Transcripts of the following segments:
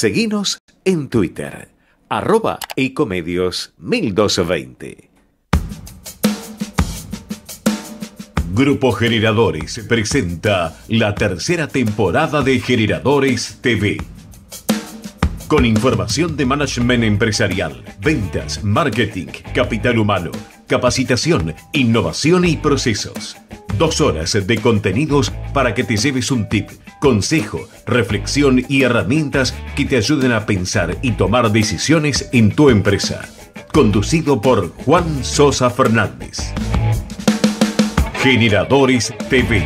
Seguinos en Twitter, arroba ecomedios 1220. Grupo Generadores presenta la tercera temporada de Generadores TV. Con información de management empresarial, ventas, marketing, capital humano, capacitación, innovación y procesos. Dos horas de contenidos para que te lleves un tip, consejo, reflexión y herramientas que te ayuden a pensar y tomar decisiones en tu empresa. Conducido por Juan Sosa Fernández. Generadores TV.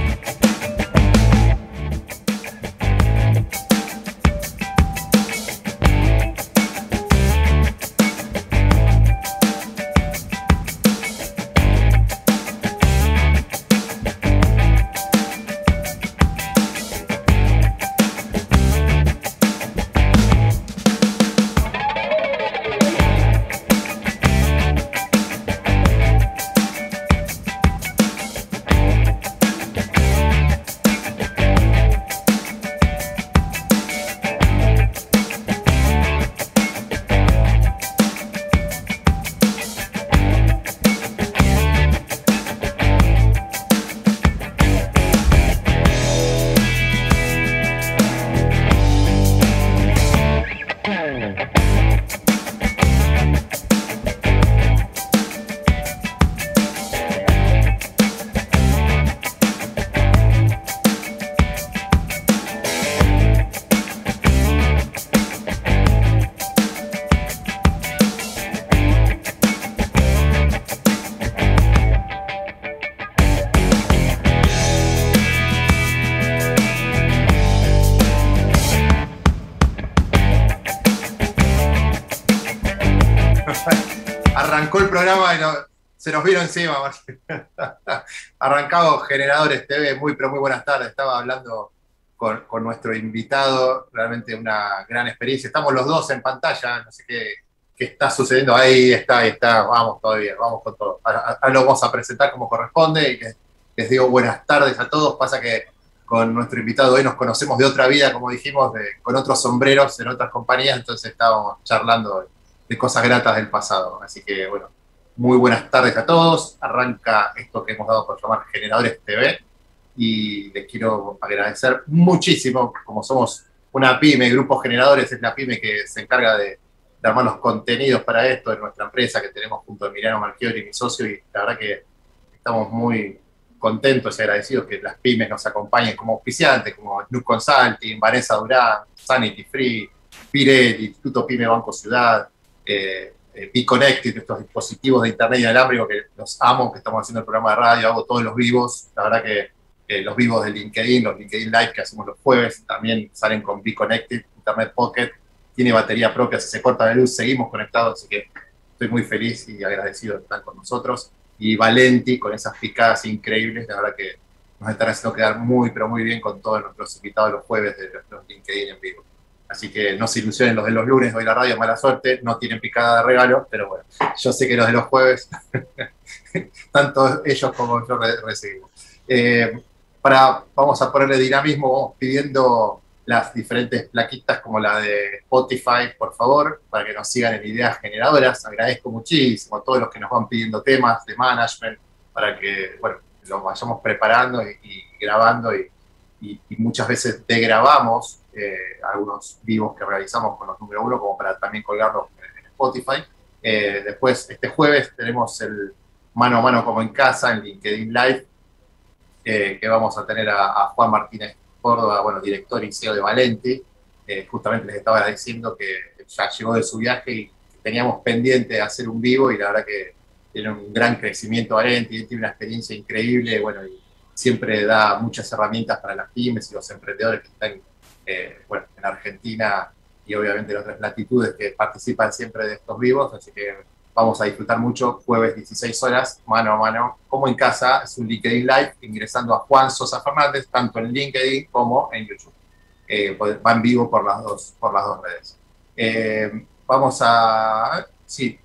Se nos vino encima. Arrancado Generadores TV, muy, pero muy buenas tardes. Estaba hablando con, nuestro invitado, realmente una gran experiencia. Estamos los dos en pantalla, no sé qué, está sucediendo. Ahí está, ahí está, vamos todavía, vamos con todo. Ahora, lo vamos a presentar como corresponde y que les digo buenas tardes a todos. Pasa que con nuestro invitado hoy nos conocemos de otra vida, como dijimos, con otros sombreros en otras compañías, entonces estábamos charlando de cosas gratas del pasado. Así que bueno, muy buenas tardes a todos. Arranca esto que hemos dado por llamar Generadores TV y les quiero agradecer muchísimo, como somos una pyme, Grupo Generadores es la pyme que se encarga de, armar los contenidos para esto en nuestra empresa que tenemos junto a Emiliano Marchiori, mi socio, y la verdad que estamos muy contentos y agradecidos que las pymes nos acompañen como auspiciantes, como New Consulting, Vanessa Durán, Sanity Free, Pirelli, Instituto Pyme Banco Ciudad, eh, eh, Be Connected, estos dispositivos de internet inalámbrico que los amo, que estamos haciendo el programa de radio, hago todos los vivos, la verdad que los vivos de LinkedIn, los LinkedIn Live que hacemos los jueves, también salen con Be Connected, Internet Pocket, tiene batería propia, se corta la luz seguimos conectados, así que estoy muy feliz y agradecido de estar con nosotros. Y Valenti con esas picadas increíbles, la verdad que nos están haciendo quedar muy, pero muy bien con todos nuestros invitados los jueves de los LinkedIn en vivo. Así que no se ilusionen los de los lunes, hoy la radio, mala suerte, no tienen picada de regalo, pero bueno, yo sé que los de los jueves, tanto ellos como yo recibimos. Eh, para, vamos a ponerle dinamismo, pidiendo las diferentes plaquitas como la de Spotify, por favor, para que nos sigan en ideas generadoras. Agradezco muchísimo a todos los que nos van pidiendo temas de management para que, bueno, los vayamos preparando y, grabando y, y, muchas veces degrabamos eh, algunos vivos que realizamos con los número uno, como para también colgarlos en Spotify. Eh, después, este jueves tenemos el mano a mano como en casa en LinkedIn Live, eh, que vamos a tener a, Juan Martínez Córdoba, bueno, director y CEO de Valenti. justamente les estaba diciendo que ya llegó de su viaje y teníamos pendiente de hacer un vivo y la verdad que tiene un gran crecimiento Valenti, tiene una experiencia increíble, bueno, y siempre da muchas herramientas para las pymes y los emprendedores que están eh, bueno, en Argentina y obviamente en otras latitudes que participan siempre de estos vivos, así que vamos a disfrutar mucho jueves 16 horas, mano a mano, como en casa, es un LinkedIn Live, ingresando a Juan Sosa Fernández, tanto en LinkedIn como en YouTube. Eh, van vivo por las dos, por las dos redes. Eh, vamos a, sí,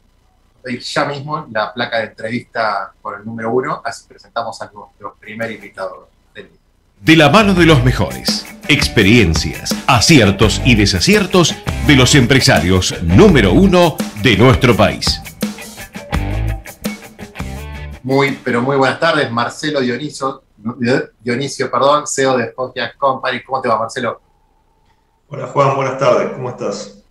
ya mismo la placa de entrevista por el número uno, así presentamos a nuestro primer invitado del día. De la mano de los mejores. Experiencias, aciertos y desaciertos de los empresarios número uno de nuestro país. Muy, pero muy buenas tardes. Marcelo Dionisio, Dionisio perdón, CEO de Foggia Company. ¿Cómo te va, Marcelo? Hola, Juan. Buenas tardes. ¿Cómo estás?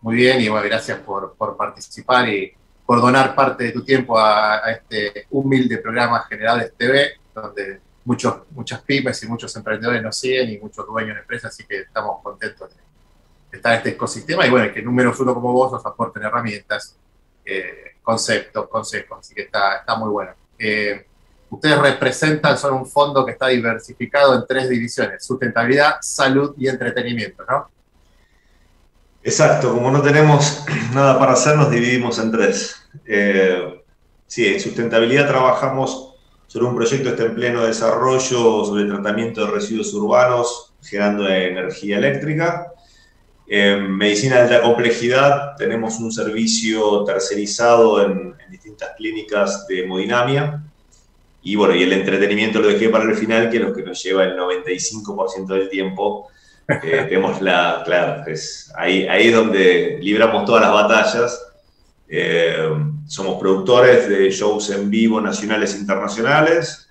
muy bien y bueno, gracias por, participar y por donar parte de tu tiempo a, a este humilde programa Generales TV, donde muchas pymes y muchos emprendedores nos siguen y muchos dueños de empresas, así que estamos contentos de estar en este ecosistema y bueno, que números uno como vos nos aporten herramientas, eh, conceptos, consejos, así que está, está muy bueno. Eh, ustedes representan, son un fondo que está diversificado en tres divisiones, sustentabilidad, salud y entretenimiento, ¿no? Exacto, como no tenemos nada para hacer, nos dividimos en tres. Eh, sí, en sustentabilidad trabajamos sobre un proyecto que está en pleno desarrollo sobre tratamiento de residuos urbanos generando energía eléctrica. En medicina de alta complejidad tenemos un servicio tercerizado en, distintas clínicas de hemodinamia. Y bueno, y el entretenimiento lo dejé para el final, que es lo que nos lleva el 95% del tiempo. Eh, tenemos la, claro, es ahí, ahí es donde libramos todas las batallas eh, somos productores de shows en vivo nacionales e internacionales.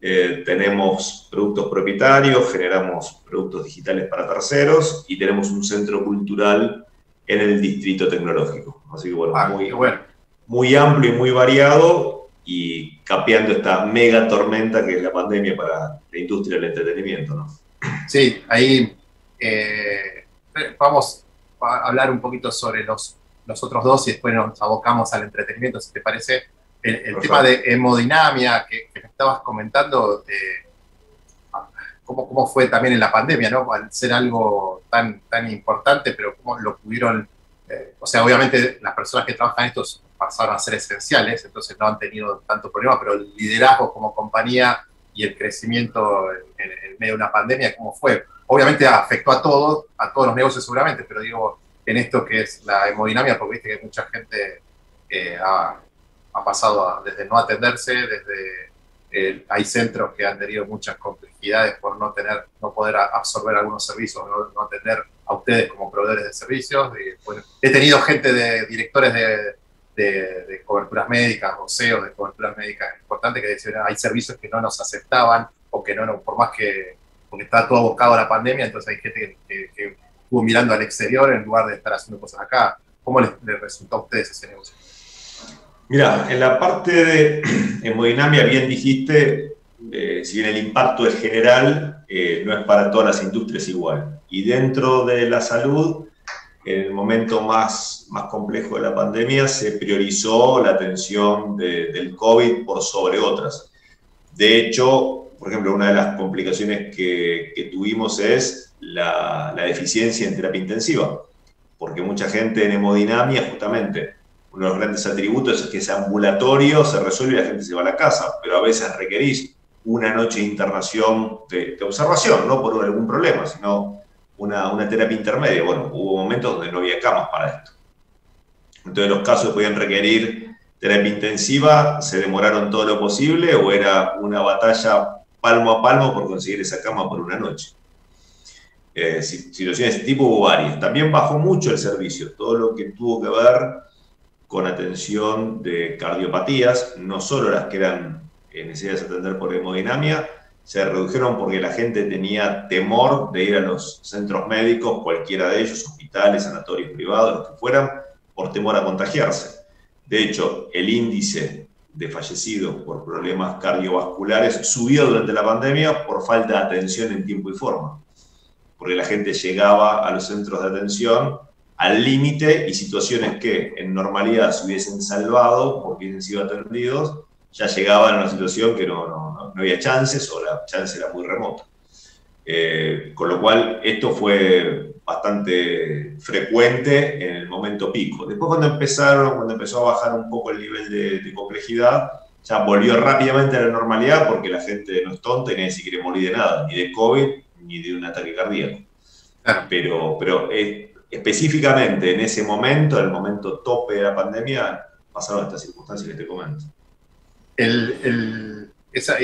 Eh, tenemos productos propietarios, generamos productos digitales para terceros y tenemos un centro cultural en el distrito tecnológico. Así que bueno, ah, muy, bueno. muy amplio y muy variado y capeando esta mega tormenta que es la pandemia para la industria del entretenimiento. ¿no? Sí, ahí eh, vamos a hablar un poquito sobre los los otros dos y después nos abocamos al entretenimiento, si te parece. El, tema de hemodinamia que, me estabas comentando, eh, cómo, cómo, fue también en la pandemia, ¿no? Al ser algo tan, tan importante, pero cómo lo pudieron, eh, o sea, obviamente las personas que trabajan en esto pasaron a ser esenciales, entonces no han tenido tanto problema, pero el liderazgo como compañía y el crecimiento en, en medio de una pandemia, ¿cómo fue? Obviamente afectó a todos, a todos los negocios seguramente, pero digo, en esto que es la hemodinamia, porque viste que mucha gente eh, ha, pasado desde no atenderse, desde eh, hay centros que han tenido muchas complejidades por no tener, no poder absorber algunos servicios, no, atender a ustedes como proveedores de servicios. he tenido gente de directores de, de, coberturas médicas o CEOs de coberturas médicas importantes que decían hay servicios que no nos aceptaban o que no, por más que porque está todo abocado a la pandemia, entonces hay gente que estuvo mirando al exterior en lugar de estar haciendo cosas acá. ¿Cómo les, resultó a ustedes ese negocio? Mira, en la parte de hemodinamia, bien dijiste, eh, si bien el impacto es general, eh, no es para todas las industrias igual. Y dentro de la salud, en el momento más, más complejo de la pandemia, se priorizó la atención del COVID por sobre otras. De hecho, por ejemplo, una de las complicaciones que, que tuvimos es la, deficiencia en terapia intensiva, porque mucha gente en hemodinamia, justamente, uno de los grandes atributos es que ese ambulatorio se resuelve y la gente se va a la casa, pero a veces requerís una noche de internación de, observación, no por algún problema, sino una, una, terapia intermedia. Bueno, hubo momentos donde no había camas para esto. Entonces los casos que podían requerir terapia intensiva se demoraron todo lo posible o era una batalla palmo a palmo por conseguir esa cama por una noche eh, situaciones tipo hubo varias. También bajó mucho el servicio, todo lo que tuvo que ver con atención de cardiopatías, no solo las que eran eh, necesarias atender por hemodinamia, se redujeron porque la gente tenía temor de ir a los centros médicos, cualquiera de ellos, hospitales, sanatorios privados, los que fueran, por temor a contagiarse. De hecho, el índice de fallecidos por problemas cardiovasculares subió durante la pandemia por falta de atención en tiempo y forma porque la gente llegaba a los centros de atención al límite y situaciones que en normalidad se hubiesen salvado porque hubiesen sido atendidos, ya llegaban a una situación que no, no, había chances o la chance era muy remota. Eh, con lo cual, esto fue bastante frecuente en el momento pico. Después, cuando empezaron, cuando empezó a bajar un poco el nivel de, de complejidad, ya volvió rápidamente a la normalidad porque la gente no es tonta y nadie se quiere morir de nada, ni de COVID ni de un ataque cardíaco. Pero, pero eh, específicamente en ese momento, en el momento tope de la pandemia, pasaron estas circunstancias que te comento. El, el, esa,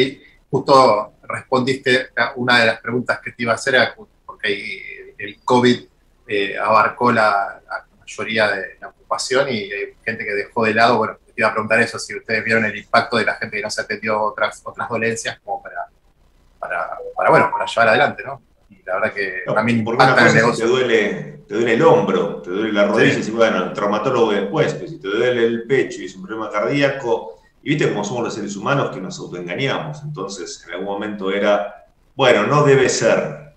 justo respondiste una de las preguntas que te iba a hacer, porque el COVID eh, abarcó la, mayoría de la ocupación y hay gente que dejó de lado. Bueno, te iba a preguntar eso, si ustedes vieron el impacto de la gente que no se atendió otras, otras dolencias como para, para, bueno, para llevar adelante, ¿no? Y la verdad que también impacta el negocio. Te duele, te duele el hombro, te duele la rodilla, y bueno, el traumatólogo después, pues si te duele el pecho y es un problema cardíaco, y viste cómo somos los seres humanos que nos autoengañamos. Entonces, en algún momento era, bueno, no debe ser.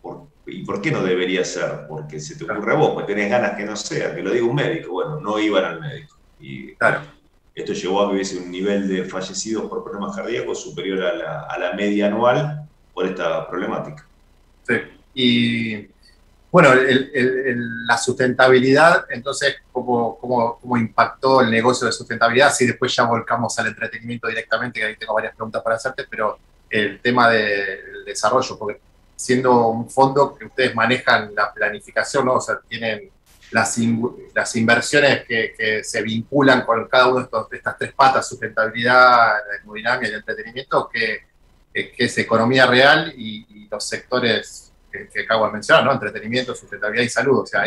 ¿Y por qué no debería ser? Porque se te ocurre a vos, pues tenés ganas que no sea, que lo diga un médico. Bueno, no iban al médico. Y claro. esto llevó a que hubiese un nivel de fallecidos por problemas cardíacos superior a la, a la media anual por esta problemática. Sí. Y bueno, la sustentabilidad, entonces, ¿cómo, ¿cómo, impactó el negocio de sustentabilidad? Si después ya volcamos al entretenimiento directamente, que ahí tengo varias preguntas para hacerte, pero el tema del desarrollo, porque siendo un fondo que ustedes manejan la planificación, ¿no? o sea, tienen las, inversiones que, se vinculan con cada una de, estas tres patas, sustentabilidad, la y el entretenimiento, que, es economía real y, y los sectores que, acabo de mencionar, ¿no? Entretenimiento, sustentabilidad y salud. O sea,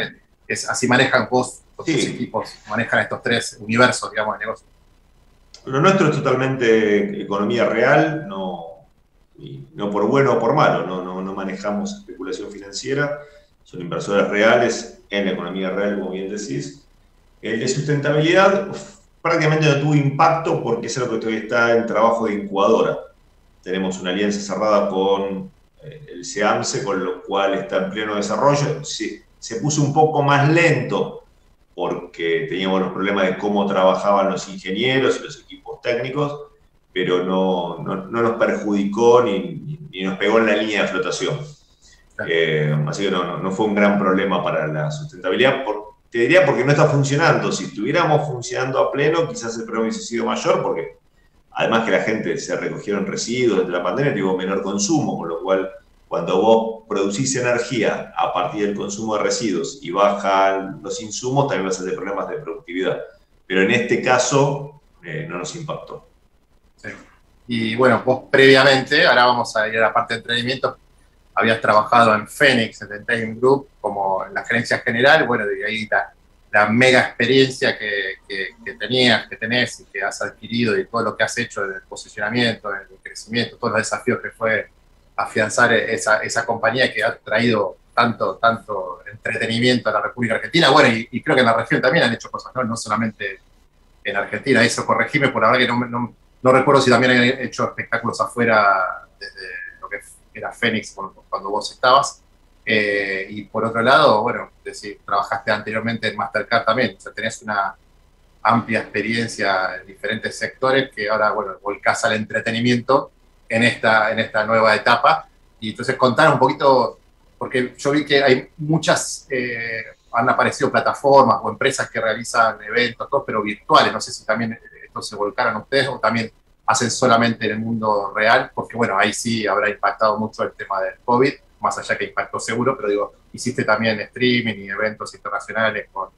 es, así manejan vos, los equipos, manejan estos tres universos, digamos, de negocio. Lo nuestro es totalmente economía real, no, no por bueno o por malo, no, no, no manejamos especulación financiera, son inversores reales en la economía real, como bien decís. El de sustentabilidad prácticamente no tuvo impacto porque es algo que todavía está en trabajo de incubadora. Tenemos una alianza cerrada con el SEAMSE, con lo cual está en pleno desarrollo. Se, se puso un poco más lento porque teníamos los problemas de cómo trabajaban los ingenieros y los equipos técnicos, pero no, no, nos perjudicó ni, ni, nos pegó en la línea de flotación. Eh, así que no, no, fue un gran problema para la sustentabilidad. te diría porque no está funcionando. Si estuviéramos funcionando a pleno, quizás el problema hubiese sido mayor, porque Además que la gente se recogieron residuos desde la pandemia, tuvo menor consumo, con lo cual cuando vos producís energía a partir del consumo de residuos y bajan los insumos, también vas a tener problemas de productividad. Pero en este caso eh, no nos impactó. Sí. Y bueno, vos previamente, ahora vamos a ir a la parte de entrenamiento, habías trabajado en Phoenix Entertainment Group como en la gerencia general, bueno, de ahí está la mega experiencia que, tenías, que tenés y que has adquirido y todo lo que has hecho en el posicionamiento, en el crecimiento, todos los desafíos que fue afianzar esa, esa compañía que ha traído tanto, tanto entretenimiento a la República Argentina. Bueno, y, creo que en la región también han hecho cosas, ¿no? Solamente en Argentina. Eso, corregime, por ahora que no, no, no, recuerdo si también han hecho espectáculos afuera desde lo que era Fénix cuando vos estabas. Eh, y por otro lado, bueno, decir, trabajaste anteriormente en Mastercard también, o sea, tenés una amplia experiencia en diferentes sectores que ahora, bueno, volcás al entretenimiento en esta, en esta nueva etapa. Y entonces contar un poquito, porque yo vi que hay muchas, eh, han aparecido plataformas o empresas que realizan eventos, todo, pero virtuales. No sé si también estos se volcaron ustedes o también hacen solamente en el mundo real, porque bueno, ahí sí habrá impactado mucho el tema del COVID más allá que impactó seguro, pero digo, hiciste también streaming y eventos internacionales por,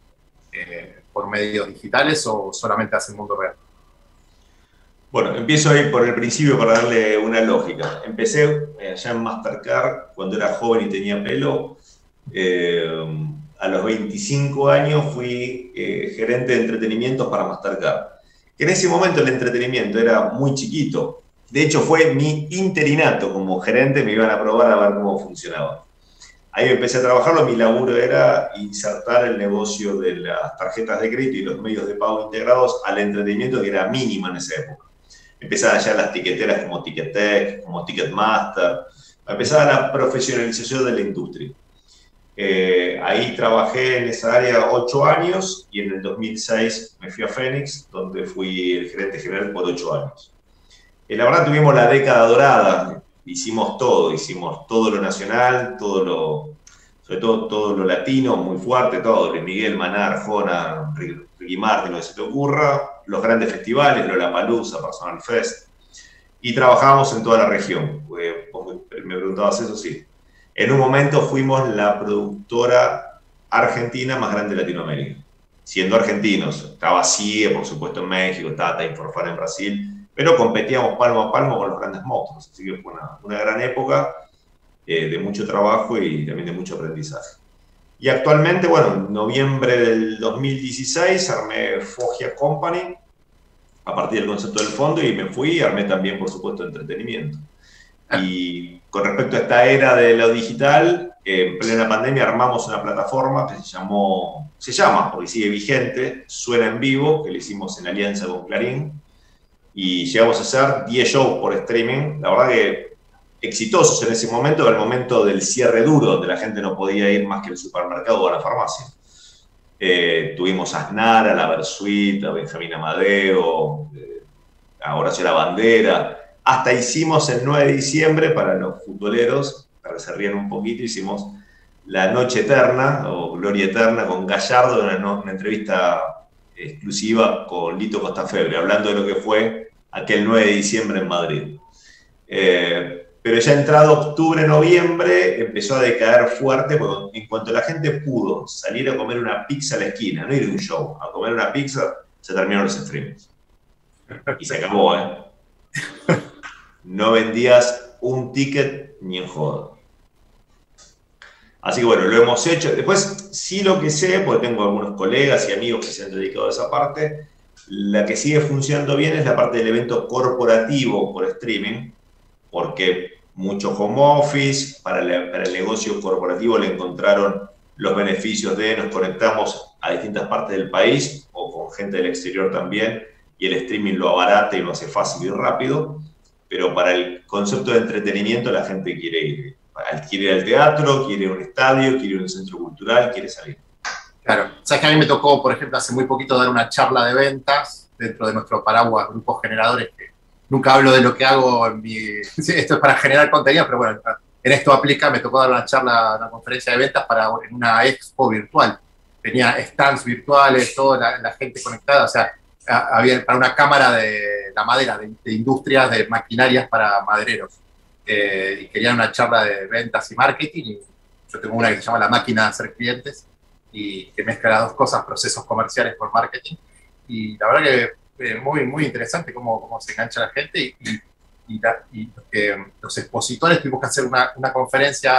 eh, por medios digitales o solamente hace el mundo real? Bueno, empiezo ahí por el principio para darle una lógica. Empecé eh, allá en Mastercard cuando era joven y tenía pelo. Eh, a los 25 años fui gerente de entretenimiento para Mastercard. Que en ese momento el entretenimiento era muy chiquito. De hecho, fue mi interinato como gerente, me iban a probar a ver cómo funcionaba. Ahí empecé a trabajarlo, mi laburo era insertar el negocio de las tarjetas de crédito y los medios de pago integrados al entretenimiento que era mínima en esa época. Empezaban ya las tiqueteras como Ticketek, como Ticketmaster, empezaba la profesionalización de la industria. Eh, ahí trabajé en esa área ocho años y en el 2006 me fui a Phoenix, donde fui el gerente general por ocho años. Eh, la verdad tuvimos la década dorada, hicimos todo, hicimos todo lo nacional, todo lo, sobre todo todo lo latino, muy fuerte, todo, Luis Miguel, Maná, Arjona, Ricky Martin, lo que se te ocurra, los grandes festivales, Lollapalooza, Personal Fest, y trabajábamos en toda la región. me preguntabas eso, sí. En un momento fuimos la productora argentina más grande de Latinoamérica, siendo argentinos. Estaba CIE, por supuesto, en México, estaba Time for Fun en Brasil, pero competíamos palmo a palmo con los grandes monstruos, así que fue una, gran época eh, de mucho trabajo y también de mucho aprendizaje. Y actualmente, bueno, en noviembre del 2016 armé Fogia Company a partir del concepto del fondo y me fui y armé también, por supuesto, entretenimiento. Y con respecto a esta era de lo digital, en plena pandemia armamos una plataforma que se llamó, se llama, porque sigue vigente, Suena en Vivo, que lo hicimos en alianza con Clarín, y llegamos a hacer 10 shows por streaming, la verdad que exitosos en ese momento, el momento del cierre duro, donde la gente no podía ir más que al supermercado o a la farmacia. Eh, tuvimos a Aznar, a la Versuit, a Benjamín Amadeo, eh, a Horacio La Bandera, hasta hicimos el 9 de diciembre para los futboleros, para que se rían un poquito, hicimos La Noche Eterna o Gloria Eterna con Gallardo, una, entrevista exclusiva con Lito Costafebre, hablando de lo que fue aquel 9 de diciembre en Madrid. Eh, pero ya entrado octubre, noviembre, empezó a decaer fuerte, porque en cuanto la gente pudo salir a comer una pizza a la esquina, no ir de un show, a comer una pizza, se terminaron los streams. Y se acabó, ¿eh? no vendías un ticket ni en joda. Así que bueno, lo hemos hecho. Después, sí lo que sé, porque tengo algunos colegas y amigos que se han dedicado a esa parte, la que sigue funcionando bien es la parte del evento corporativo por streaming, porque mucho home office, para, para el negocio corporativo le encontraron los beneficios de nos conectamos a distintas partes del país o con gente del exterior también, y el streaming lo abarata y lo hace fácil y rápido pero para el concepto de entretenimiento la gente quiere ir. Quiere ir al teatro, quiere un estadio, quiere un centro cultural, quiere salir. Claro, sabes que a mí me tocó, por ejemplo, hace muy poquito dar una charla de ventas dentro de nuestro paraguas grupos generadores, que nunca hablo de lo que hago en mi... esto es para generar contenido, pero bueno, en esto aplica, me tocó dar una charla, una conferencia de ventas para una expo virtual. Tenía stands virtuales, toda la gente conectada, o sea, había para una cámara de la madera, de, industrias, de maquinarias para madereros. Eh, y querían una charla de ventas y marketing. Y yo tengo una que se llama La máquina de hacer clientes y que mezcla las dos cosas, procesos comerciales por marketing. Y la verdad que es muy, muy interesante cómo, cómo se engancha la gente y, y, los expositores tuvimos que hacer una, una conferencia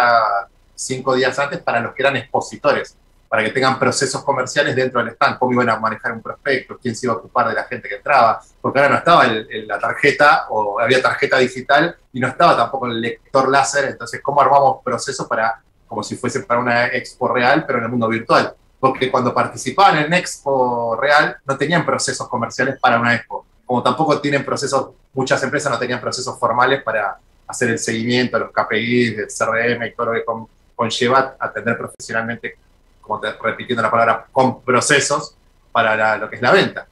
cinco días antes para los que eran expositores para que tengan procesos comerciales dentro del stand, cómo iban a manejar un prospecto, quién se iba a ocupar de la gente que entraba, porque ahora no estaba la tarjeta o había tarjeta digital y no estaba tampoco el lector láser, entonces cómo armamos procesos para, como si fuese para una expo real, pero en el mundo virtual. Porque cuando participaban en expo real no tenían procesos comerciales para una expo, como tampoco tienen procesos, muchas empresas no tenían procesos formales para hacer el seguimiento, los KPIs, el CRM y todo lo que conlleva atender profesionalmente como te, repitiendo la palabra, con procesos para lo que es la venta.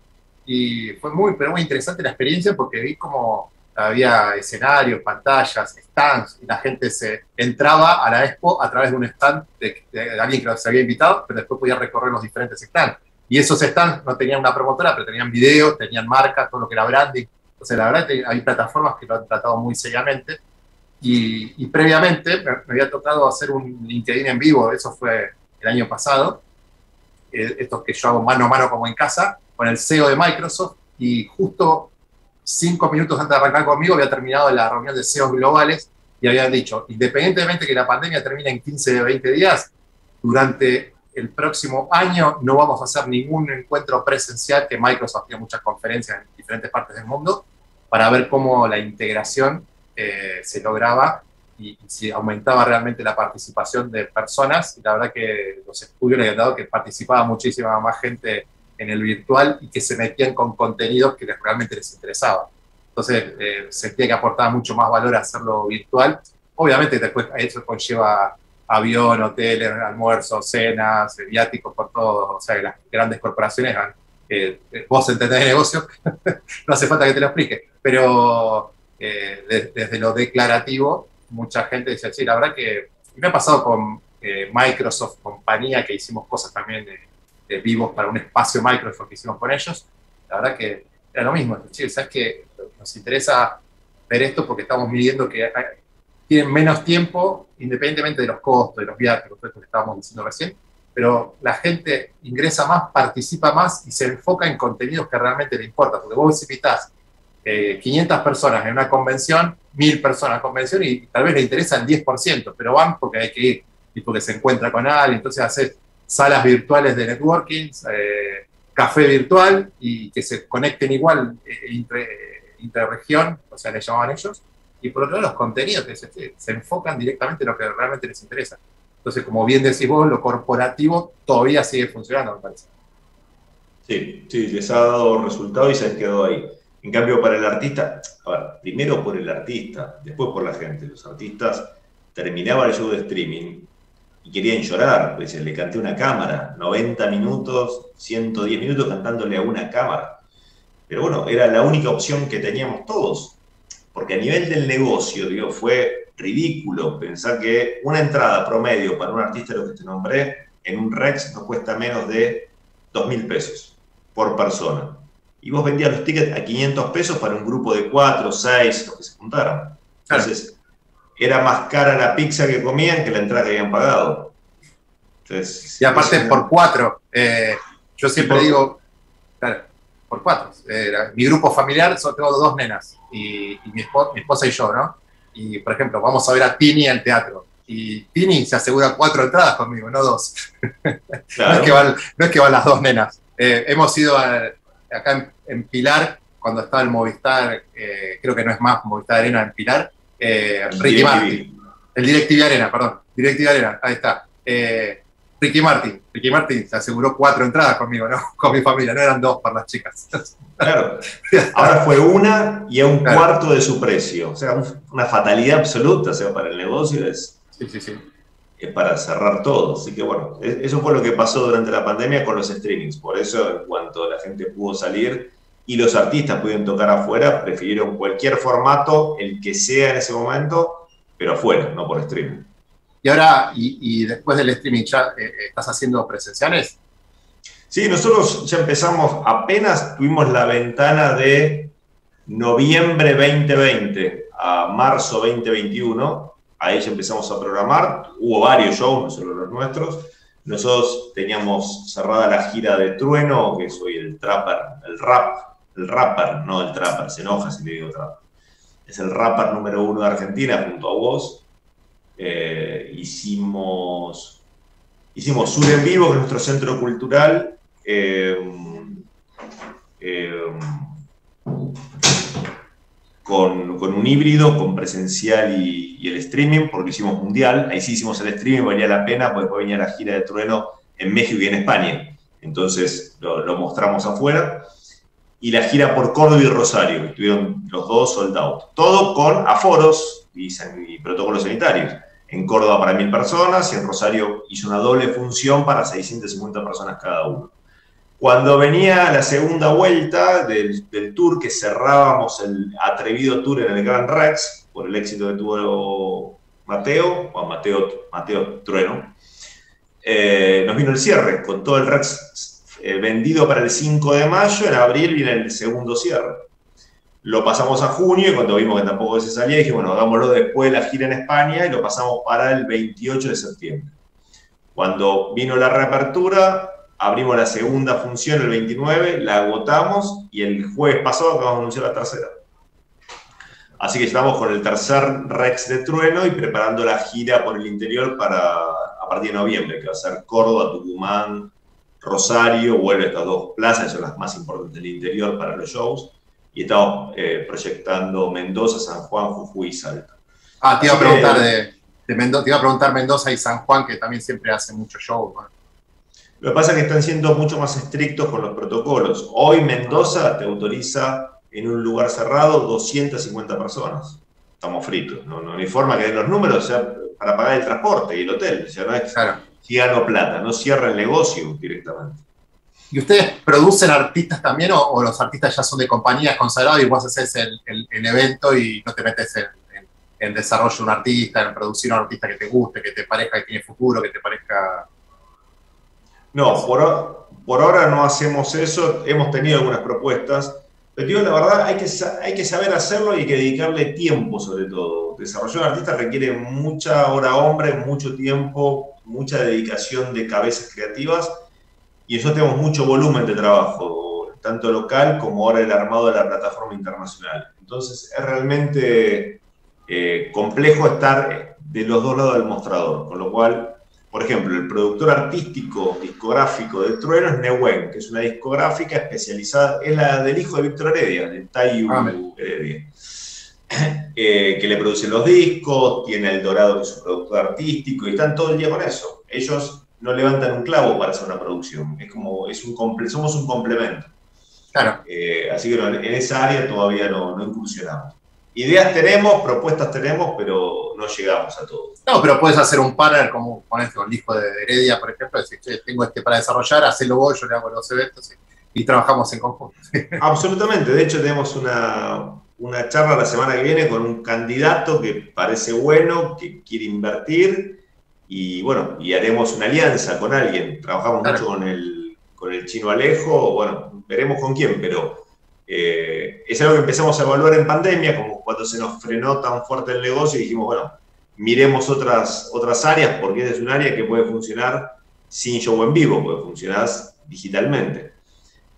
Y fue muy, pero muy interesante la experiencia porque vi como había escenarios, pantallas, stands, y la gente se entraba a la expo a través de un stand de, alguien que se había invitado, pero después podía recorrer los diferentes stands. Y esos stands no tenían una promotora, pero tenían videos, tenían marcas, todo lo que era branding. Entonces, la verdad, hay plataformas que lo han tratado muy seriamente. Y, previamente me, me, había tocado hacer un LinkedIn en vivo, eso fue el año pasado, eh, estos que yo hago mano a mano como en casa, con el CEO de Microsoft, y justo cinco minutos antes de arrancar conmigo había terminado la reunión de CEOs globales y habían dicho, independientemente que la pandemia termine en 15 o 20 días, durante el próximo año no vamos a hacer ningún encuentro presencial, que Microsoft hacía muchas conferencias en diferentes partes del mundo, para ver cómo la integración eh, se lograba y, si aumentaba realmente la participación de personas. Y la verdad que los estudios le han dado que participaba muchísima más gente en el virtual y que se metían con contenidos que realmente les interesaba. Entonces eh, sentía que aportaba mucho más valor hacerlo virtual. Obviamente después eso conlleva avión, hoteles, almuerzos, cenas, viáticos por todo. O sea, las grandes corporaciones, eh, vos entendés de negocio, no hace falta que te lo explique, pero eh, desde lo declarativo mucha gente dice, sí, la verdad que me ha pasado con eh, Microsoft, compañía, que hicimos cosas también de, vivos para un espacio Microsoft que hicimos con ellos. La verdad que era lo mismo. Sí, ¿sabes que Nos interesa ver esto porque estamos midiendo que tienen menos tiempo, independientemente de los costos, de los viajes, los que estábamos diciendo recién, pero la gente ingresa más, participa más y se enfoca en contenidos que realmente le importan. Porque vos invitás 500 personas en una convención, 1000 personas la convención y tal vez le interesa el 10%, pero van porque hay que ir y porque se encuentra con alguien, entonces hacer salas virtuales de networking, eh, café virtual y que se conecten igual entre, interregión, o sea, le llamaban ellos, y por otro lado los contenidos que se, enfocan directamente en lo que realmente les interesa. Entonces, como bien decís vos, lo corporativo todavía sigue funcionando, me parece. Sí, sí, les ha dado resultado y se han quedado ahí. En cambio, para el artista, primero por el artista, después por la gente. Los artistas terminaban el show de streaming y querían llorar, pues le canté una cámara, 90 minutos, 110 minutos cantándole a una cámara. Pero bueno, era la única opción que teníamos todos, porque a nivel del negocio, digo, fue ridículo pensar que una entrada promedio para un artista, lo que te nombré, en un Rex no cuesta menos de 2 mil pesos por persona. Y vos vendías los tickets a 500 pesos para un grupo de 4, 6, los que se juntaran. Entonces, era más cara la pizza que comían que la entrada que habían pagado. y aparte por cuatro. Eh, yo siempre digo, claro, por cuatro. Eh, mi grupo familiar, solo tengo dos nenas, y, mi, esposa, y yo, ¿no? Y, por ejemplo, vamos a ver a Tini al teatro. Y Tini se asegura cuatro entradas conmigo, no dos. no, es que van, no, es que van, las dos nenas. Eh, hemos ido acá en, Pilar, cuando estaba el Movistar, creo que no es más Movistar Arena en Pilar, eh, Ricky Martin. El DirecTV Arena, perdón. DirecTV Arena, ahí está. Eh, Ricky Martin. Ricky Martin se aseguró cuatro entradas conmigo, ¿no? Con mi familia, no eran dos para las chicas. Claro. Ahora fue una y a un cuarto de su precio. O sea, una fatalidad absoluta. O sea, para el negocio es, sí, sí, sí. Es para cerrar todo. Así que bueno, eso fue lo que pasó durante la pandemia con los streamings. Por eso, en cuanto la gente pudo salir, y los artistas pudieron tocar afuera, prefirieron cualquier formato, el que sea en ese momento, pero afuera, no por streaming. Y ahora, y, después del streaming, ¿ya eh, estás haciendo presenciales? Sí, nosotros ya empezamos, apenas tuvimos la ventana de noviembre 2020 a marzo 2021, ahí ya empezamos a programar, hubo varios shows, no solo los nuestros, nosotros teníamos cerrada la gira de Trueno, que soy el trapper, el rap el rapper, no el trapper, se enoja si le digo trapper. Es el rapper número uno de Argentina junto a vos. Eh, hicimos, hicimos Sur en Vivo, que es nuestro centro cultural. Eh, eh, con, un híbrido, con presencial y, el streaming, porque hicimos mundial. Ahí sí hicimos el streaming, valía la pena, porque después venía la gira de trueno en México y en España. Entonces lo, lo mostramos afuera y la gira por Córdoba y Rosario, estuvieron los dos soldados. Todo con aforos y, protocolos sanitarios. En Córdoba para mil personas y en Rosario hizo una doble función para 650 personas cada uno. Cuando venía la segunda vuelta del, tour, que cerrábamos el atrevido tour en el Gran Rex, por el éxito que tuvo Mateo, o Mateo, Mateo Trueno, eh, nos vino el cierre con todo el Rex eh, vendido para el 5 de mayo, en abril viene el segundo cierre. Lo pasamos a junio y cuando vimos que tampoco se salía, dije, bueno, hagámoslo después de la gira en España y lo pasamos para el 28 de septiembre. Cuando vino la reapertura, abrimos la segunda función el 29, la agotamos y el jueves pasado acabamos de anunciar la tercera. Así que estamos con el tercer Rex de Trueno y preparando la gira por el interior para a partir de noviembre, que va a ser Córdoba, Tucumán, Rosario, vuelve a estas dos plazas, son las más importantes del interior para los shows, y estamos eh, proyectando Mendoza, San Juan, Jujuy y Salta. Ah, te iba, a preguntar de, Mendoza, te iba a preguntar Mendoza y San Juan, que también siempre hacen muchos shows. Lo que pasa es que están siendo mucho más estrictos con los protocolos. Hoy Mendoza te autoriza en un lugar cerrado 250 personas. Estamos fritos, no, no hay forma que den los números o sea, para pagar el transporte y el hotel. O sea, no es, claro si gano plata, no cierra el negocio directamente. ¿Y ustedes producen artistas también o, los artistas ya son de compañías consagradas y vos haces el, evento y no te metes en, en, desarrollo de un artista, en producir un artista que te guste, que te parezca que tiene futuro, que te parezca... No, por, por ahora no hacemos eso, hemos tenido algunas propuestas, pero digo, la verdad, hay que, hay que saber hacerlo y hay que dedicarle tiempo sobre todo. Desarrollar un artista requiere mucha hora hombre, mucho tiempo, mucha dedicación de cabezas creativas y eso tenemos mucho volumen de trabajo. tanto local como ahora el armado de la plataforma internacional. Entonces es realmente eh, complejo estar de los dos lados del mostrador, con lo cual, por ejemplo, el productor artístico discográfico de Trueno es Newen, que es una discográfica especializada, es la del hijo de Víctor Heredia, de Tayu ah, Heredia. Eh, que le produce los discos, tiene el Dorado que es un productor artístico y están todo el día con eso. Ellos no levantan un clavo para hacer una producción, es como, es un somos un complemento. Claro. Eh, así que en esa área todavía no, no incursionamos. Ideas tenemos, propuestas tenemos, pero no llegamos a todo. No, pero puedes hacer un partner como con este, con el disco de Heredia, por ejemplo, decir, tengo este para desarrollar, hacelo vos, yo le hago los eventos y trabajamos en conjunto. Absolutamente, de hecho tenemos una, una charla la semana que viene con un candidato que parece bueno, que quiere invertir y bueno, y haremos una alianza con alguien. Trabajamos mucho con el, con el chino Alejo, bueno, veremos con quién, pero eh, es algo que empezamos a evaluar en pandemia, como cuando se nos frenó tan fuerte el negocio y dijimos, bueno, miremos otras, otras áreas porque es un área que puede funcionar sin show en vivo, puede funcionar digitalmente.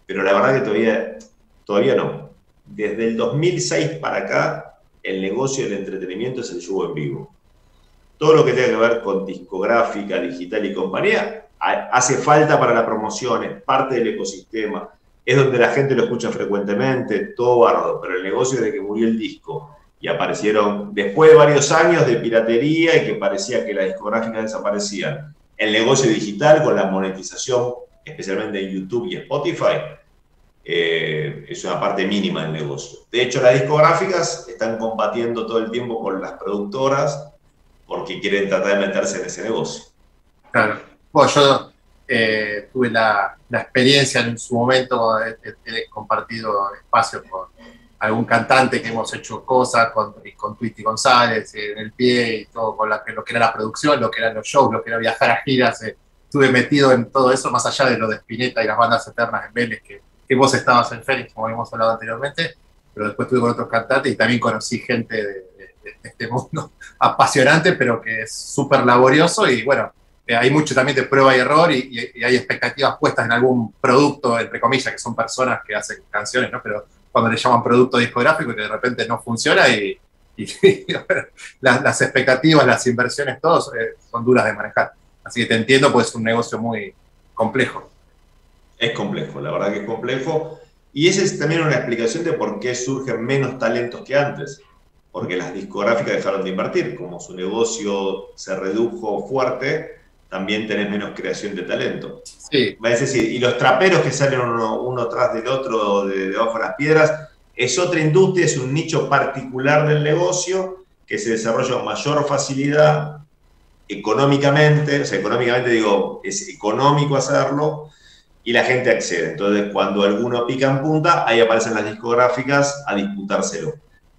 Pero la verdad que todavía, todavía no desde el 2006 para acá, el negocio del entretenimiento es el show en vivo. Todo lo que tenga que ver con discográfica, digital y compañía, hace falta para la promoción, es parte del ecosistema, es donde la gente lo escucha frecuentemente, todo bardo, pero el negocio de que murió el disco y aparecieron después de varios años de piratería y que parecía que las discográficas desaparecían, el negocio digital con la monetización, especialmente en YouTube y Spotify, eh, es una parte mínima del negocio. De hecho, las discográficas están combatiendo todo el tiempo con las productoras porque quieren tratar de meterse en ese negocio. Claro. Bueno, yo eh, tuve la, experiencia en su momento, he, compartido espacio con algún cantante que hemos hecho cosas con, con Twitty González en el pie y todo, con la, lo que era la producción, lo que eran los shows, lo que era viajar a giras. Eh, estuve metido en todo eso, más allá de lo de Spinetta y las bandas eternas en Vélez, que que vos estabas en Félix, como habíamos hablado anteriormente, pero después estuve con otros cantantes y también conocí gente de, este mundo apasionante, pero que es súper laborioso y bueno, eh, hay mucho también de prueba y error y, hay expectativas puestas en algún producto, entre comillas, que son personas que hacen canciones, ¿no? Pero cuando le llaman producto discográfico que de repente no funciona y, las, expectativas, las inversiones, todos eh, son duras de manejar. Así que te entiendo, pues es un negocio muy complejo. Es complejo, la verdad que es complejo. Y esa es también una explicación de por qué surgen menos talentos que antes. Porque las discográficas dejaron de invertir. Como su negocio se redujo fuerte, también tenés menos creación de talento. Sí. Es decir, y los traperos que salen uno, uno tras del otro de debajo de las piedras, es otra industria, es un nicho particular del negocio que se desarrolla con mayor facilidad económicamente, o sea, económicamente digo, es económico hacerlo, y la gente accede. Entonces, cuando alguno pica en punta, ahí aparecen las discográficas a disputárselo.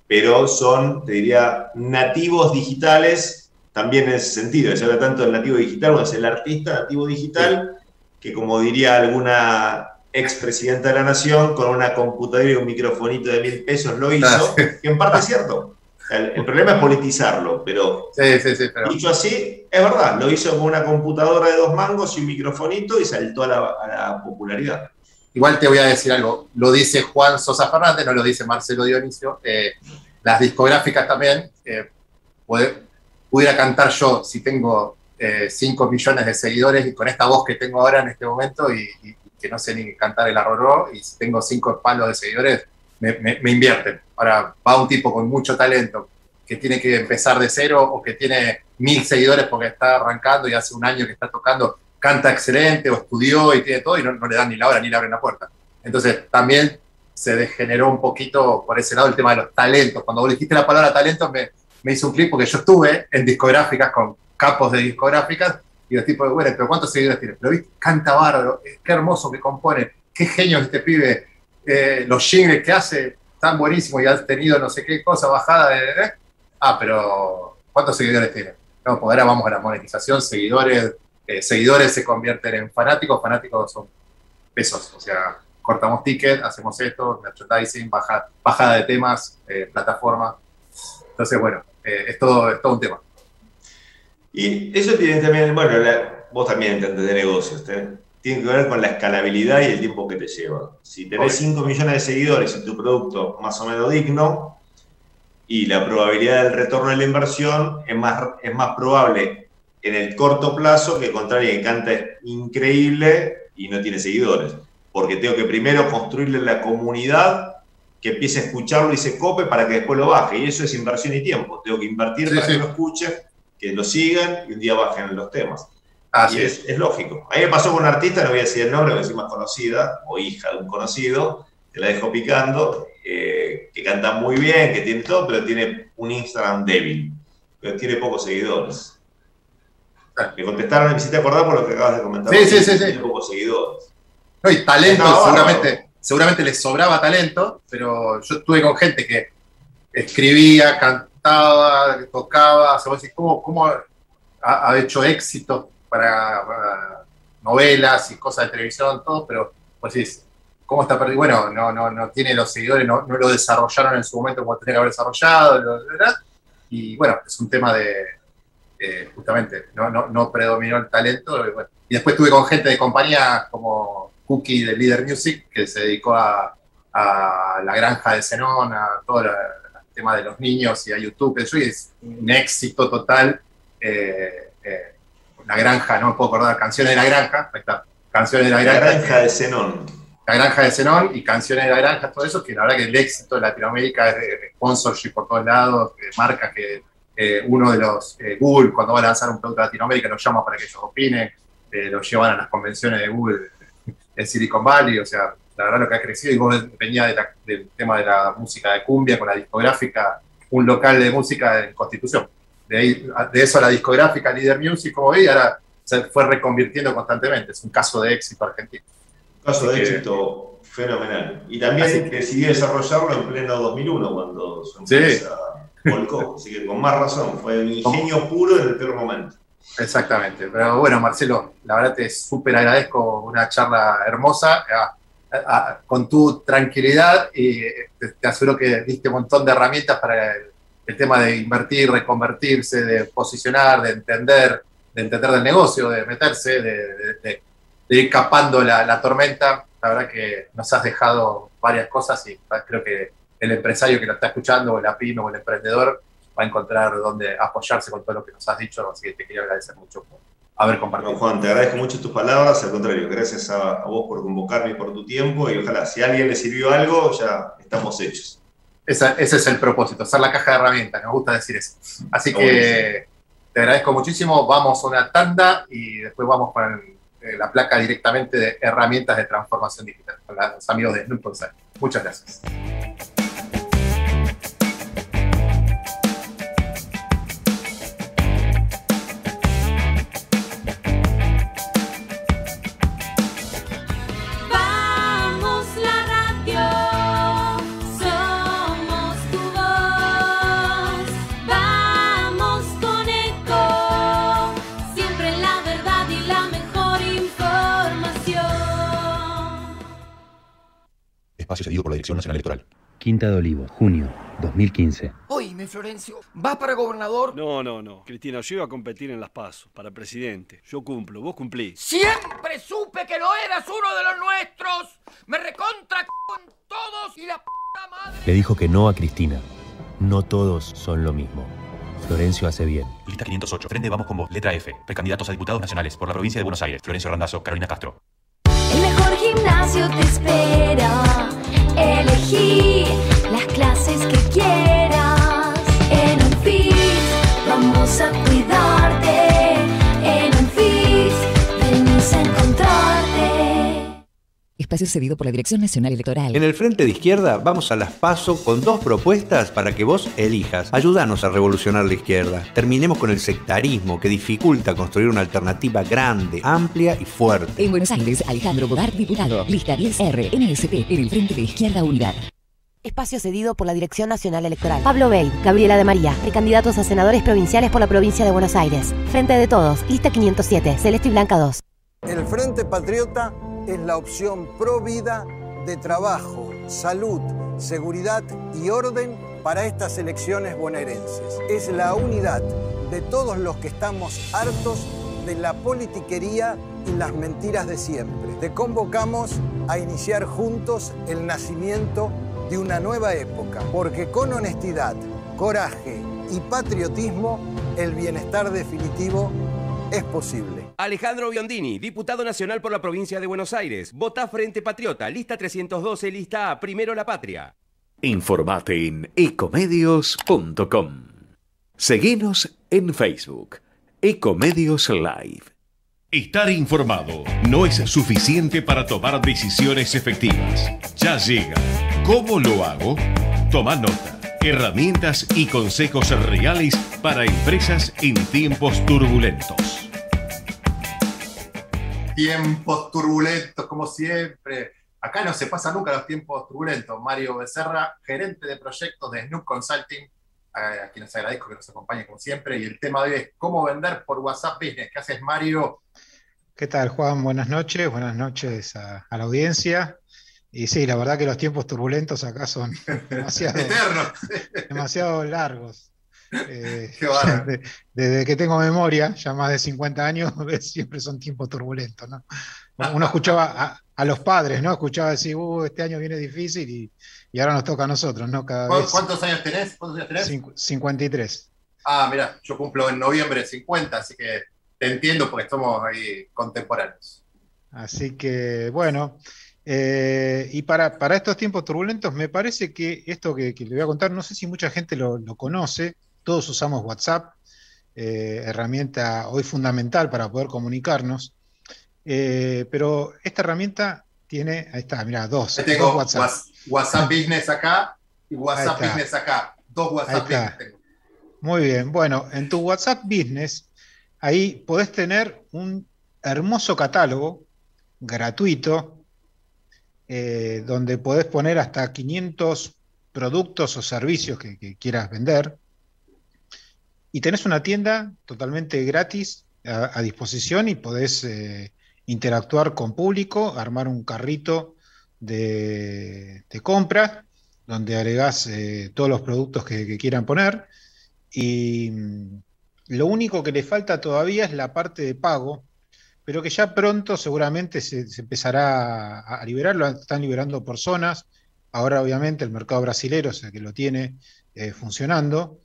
Pero son, te diría, nativos digitales también en ese sentido. Se habla tanto del nativo digital, o es el artista nativo digital, que como diría alguna expresidenta de la nación, con una computadora y un microfonito de mil pesos lo hizo, que en parte es cierto. El, problema es politizarlo, pero, dicho así, es verdad, lo hizo con una computadora de dos mangos y un microfonito y saltó a la, popularidad. Igual te voy a decir algo, lo dice Juan Sosa Fernández, no lo dice Marcelo Dionisio. Eh, las discográficas también, eh, pudiera cantar yo si tengo 5 eh, millones de seguidores y con esta voz que tengo ahora en este momento y, que no sé ni cantar el arroró y si tengo 5 palos de seguidores, me, invierten. Ahora va un tipo con mucho talento que tiene que empezar de cero o que tiene mil seguidores porque está arrancando y hace un año que está tocando, canta excelente o estudió y tiene todo y no, le dan ni la hora ni le abren la puerta. Entonces también se degeneró un poquito por ese lado el tema de los talentos. Cuando vos dijiste la palabra talento me, me hizo un clip porque yo estuve en discográficas con capos de discográficas y los tipos, bueno, pero ¿cuántos seguidores tiene? Pero viste, canta bárbaro, qué hermoso que compone, qué genio este pibe, los jingles que hace están buenísimos y has tenido no sé qué cosa bajada de... Ah, pero ¿cuántos seguidores tiene? No, pues ahora vamos a la monetización, seguidores, eh, seguidores se convierten en fanáticos, fanáticos son pesos, o sea, cortamos ticket, hacemos esto, merchandising, baja, bajada de temas, eh, plataforma. Entonces, bueno, eh, es, todo, es todo un tema. Y eso tiene también, bueno, vos también entendés de negocios, tiene que ver con la escalabilidad y el tiempo que te lleva. Si tenés 5 millones de seguidores y tu producto más o menos digno, y la probabilidad del retorno de la inversión es más, es más probable en el corto plazo que contrario que canta increíble y no tiene seguidores. Porque tengo que primero construirle la comunidad que empiece a escucharlo y se cope para que después lo baje. Y eso es inversión y tiempo. Tengo que invertir para que lo escuchen, que lo sigan y un día bajen los temas. Así es, es, lógico. A mí me pasó con una artista, no voy a decir el nombre, porque es más conocida, o hija de un conocido, te la dejo picando, eh, que canta muy bien, que tiene todo, pero tiene un Instagram débil, pero tiene pocos seguidores. Me contestaron y me hiciste acordar por lo que acabas de comentar. Sí, sí, sí. Tiene pocos seguidores. No, y talento, seguramente, seguramente les sobraba talento, pero yo estuve con gente que escribía, cantaba, tocaba, o sea, ¿cómo, cómo ha, hecho éxito para, novelas y cosas de televisión, todo, pero pues sí, ¿cómo está perdido? Bueno, no, no, no tiene los seguidores, no, no, lo desarrollaron en su momento como tenía que haber desarrollado, ¿verdad? Y bueno, es un tema de, justamente, no, no, no, predominó el talento. Y, después estuve con gente de compañía como Cookie de Leader Music, que se dedicó a, a la granja de Zenón, a todo el tema de los niños y a YouTube, eso y es un éxito total. Eh, eh, la granja, no me puedo acordar, canciones de la granja, ahí está, canciones de la granja. La granja de Zenón. La granja de Zenón y canciones de la granja, todo eso, que la verdad que el éxito de Latinoamérica es de sponsorship por todos lados, de marcas que uno de los, eh, Google, cuando va a lanzar un producto de Latinoamérica, nos llama para que ellos opinen, eh, lo llevan a las convenciones de Google en Silicon Valley, o sea, la verdad lo que ha crecido, y vos venía del tema de la música de cumbia con la discográfica, un local de música en Constitución. De, ahí, de eso a la discográfica Leader Music, como veis, ahora se fue reconvirtiendo constantemente. Es un caso de éxito argentino. Un caso de éxito fenomenal. Y también decidí desarrollarlo en pleno 2001, cuando su empresa volcó. Así que con más razón, fue un ingenio puro en el peor momento. Exactamente. Pero bueno, Marcelo, la verdad te súper agradezco una charla hermosa. con tu tranquilidad y te, aseguro que diste un montón de herramientas para el, tema de invertir, reconvertirse, de posicionar, de entender, de entender del negocio, de meterse, de, ir capando la, la, tormenta. La verdad que nos has dejado varias cosas y creo que el empresario que lo está escuchando, o la pyme, o el emprendedor, va a encontrar dónde apoyarse con todo lo que nos has dicho. Así que te quería agradecer mucho por haber compartido. Juan, te agradezco mucho tus palabras. Al contrario, gracias a, vos por convocarme y por tu tiempo. Y ojalá, si a alguien le sirvió algo, ya estamos hechos. ese es el propósito, hacer la caja de herramientas. Me gusta decir eso. Así que te agradezco muchísimo. Vamos a una tanda y después vamos con eh, la placa directamente de herramientas de transformación digital con los amigos de Snoop Muchas gracias. Cedido por la Dirección Nacional Electoral. Quinta de Olivo, junio 2015. Oíme, Florencio, ¿vas para gobernador? No, no, no. Cristina, yo iba a competir en las PASO, para presidente. Yo cumplo, vos cumplís. Siempre supe que no eras uno de los nuestros. Me recontra con todos y la puta madre. Le dijo que no a Cristina. No todos son lo mismo. Florencio hace bien. Lista 508. Frente Vamos como letra F. Precandidatos a diputados nacionales por la provincia de Buenos Aires. Florencio Randazzo, Carolina Castro. El mejor gimnasio te espera. Elegí las clases que quieras. Espacio cedido por la Dirección Nacional Electoral. En el Frente de Izquierda vamos a las PASO con dos propuestas para que vos elijas. Ayúdanos a revolucionar la izquierda. Terminemos con el sectarismo que dificulta construir una alternativa grande, amplia y fuerte. En Buenos Aires, Alejandro Godard, diputado. Lista 10R, NSP, en el Frente de Izquierda Unidad. Espacio cedido por la Dirección Nacional Electoral. Pablo Bey, Gabriela de María, candidatos a senadores provinciales por la provincia de Buenos Aires. Frente de todos, lista 507, Celeste y Blanca 2. El Frente Patriota es la opción pro vida de trabajo, salud, seguridad y orden para estas elecciones bonaerenses. Es la unidad de todos los que estamos hartos de la politiquería y las mentiras de siempre. Te convocamos a iniciar juntos el nacimiento de una nueva época, porque con honestidad, coraje y patriotismo, el bienestar definitivo es posible. Alejandro Biondini, diputado nacional por la provincia de Buenos Aires. Vota Frente Patriota, lista 312, lista A, primero la patria. Informate en ecomedios.com. Seguinos en Facebook, Ecomedios Live. Estar informado no es suficiente para tomar decisiones efectivas. Ya llega. ¿Cómo lo hago? Toma nota. Herramientas y consejos reales para empresas en tiempos turbulentos. Tiempos turbulentos, como siempre. Acá no se pasa nunca los tiempos turbulentos. Mario Becerra, gerente de proyectos de Snoop Consulting, a quienes agradezco que nos acompañen como siempre. Y el tema de hoy es cómo vender por WhatsApp Business. ¿Qué haces, Mario? ¿Qué tal, Juan? Buenas noches. Buenas noches a, a la audiencia. Y sí, la verdad que los tiempos turbulentos acá son demasiado, demasiado largos. Eh, de- desde que tengo memoria, ya más de 50 años, siempre son tiempos turbulentos, ¿no? Uno escuchaba a, a los padres, ¿no? Escuchaba decir, uh, este año viene difícil y, y ahora nos toca a nosotros, ¿no? Cada ¿Cu- vez ¿Cuántos años tenés? ¿Cuántos años tenés? cincu- 53. Ah, mira, yo cumplo en noviembre 50, así que te entiendo porque somos ahí contemporáneos. Así que, bueno, eh, y para, para estos tiempos turbulentos, me parece que esto que, que le voy a contar, no sé si mucha gente lo, lo conoce, todos usamos WhatsApp, eh, herramienta hoy fundamental para poder comunicarnos, eh, pero esta herramienta tiene, ahí está, mira, dos, tengo dos WhatsApp. Whats- WhatsApp Business acá y WhatsApp. Business acá. Dos WhatsApp. Business tengo. Muy bien, bueno, en tu WhatsApp Business, ahí podés tener un hermoso catálogo gratuito, eh, donde podés poner hasta 500 productos o servicios que, que quieras vender, y tenés una tienda totalmente gratis a, disposición y podés eh, interactuar con público, armar un carrito de, de compras, donde agregás eh, todos los productos que, quieran poner. Y mm, lo único que le falta todavía es la parte de pago, pero que ya pronto seguramente se, empezará a, liberar, lo están liberando por zonas. Ahora obviamente el mercado brasilero es el que lo tiene eh, funcionando.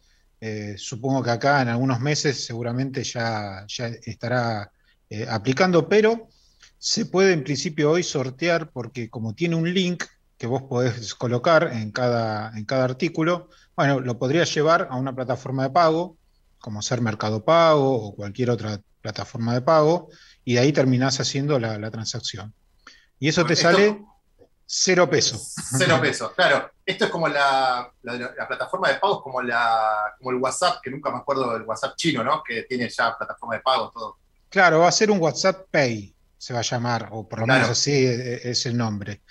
Eh, supongo que acá en algunos meses seguramente ya, ya estará eh, aplicando, pero se puede en principio hoy sortear porque como tiene un link que vos podés colocar en cada, en cada artículo, bueno, lo podrías llevar a una plataforma de pago, como ser Mercado Pago o cualquier otra plataforma de pago, y de ahí terminás haciendo la, la transacción. Y eso te Esto- sale cero pesos. Cero pesos, claro. Esto es como la, la- la plataforma de pagos, como, la, como el WhatsApp, que nunca me acuerdo del WhatsApp chino, ¿no? Que tiene ya plataforma de pagos, todo. Claro, va a ser un WhatsApp Pay, se va a llamar, o por lo Claro. menos así es el nombre.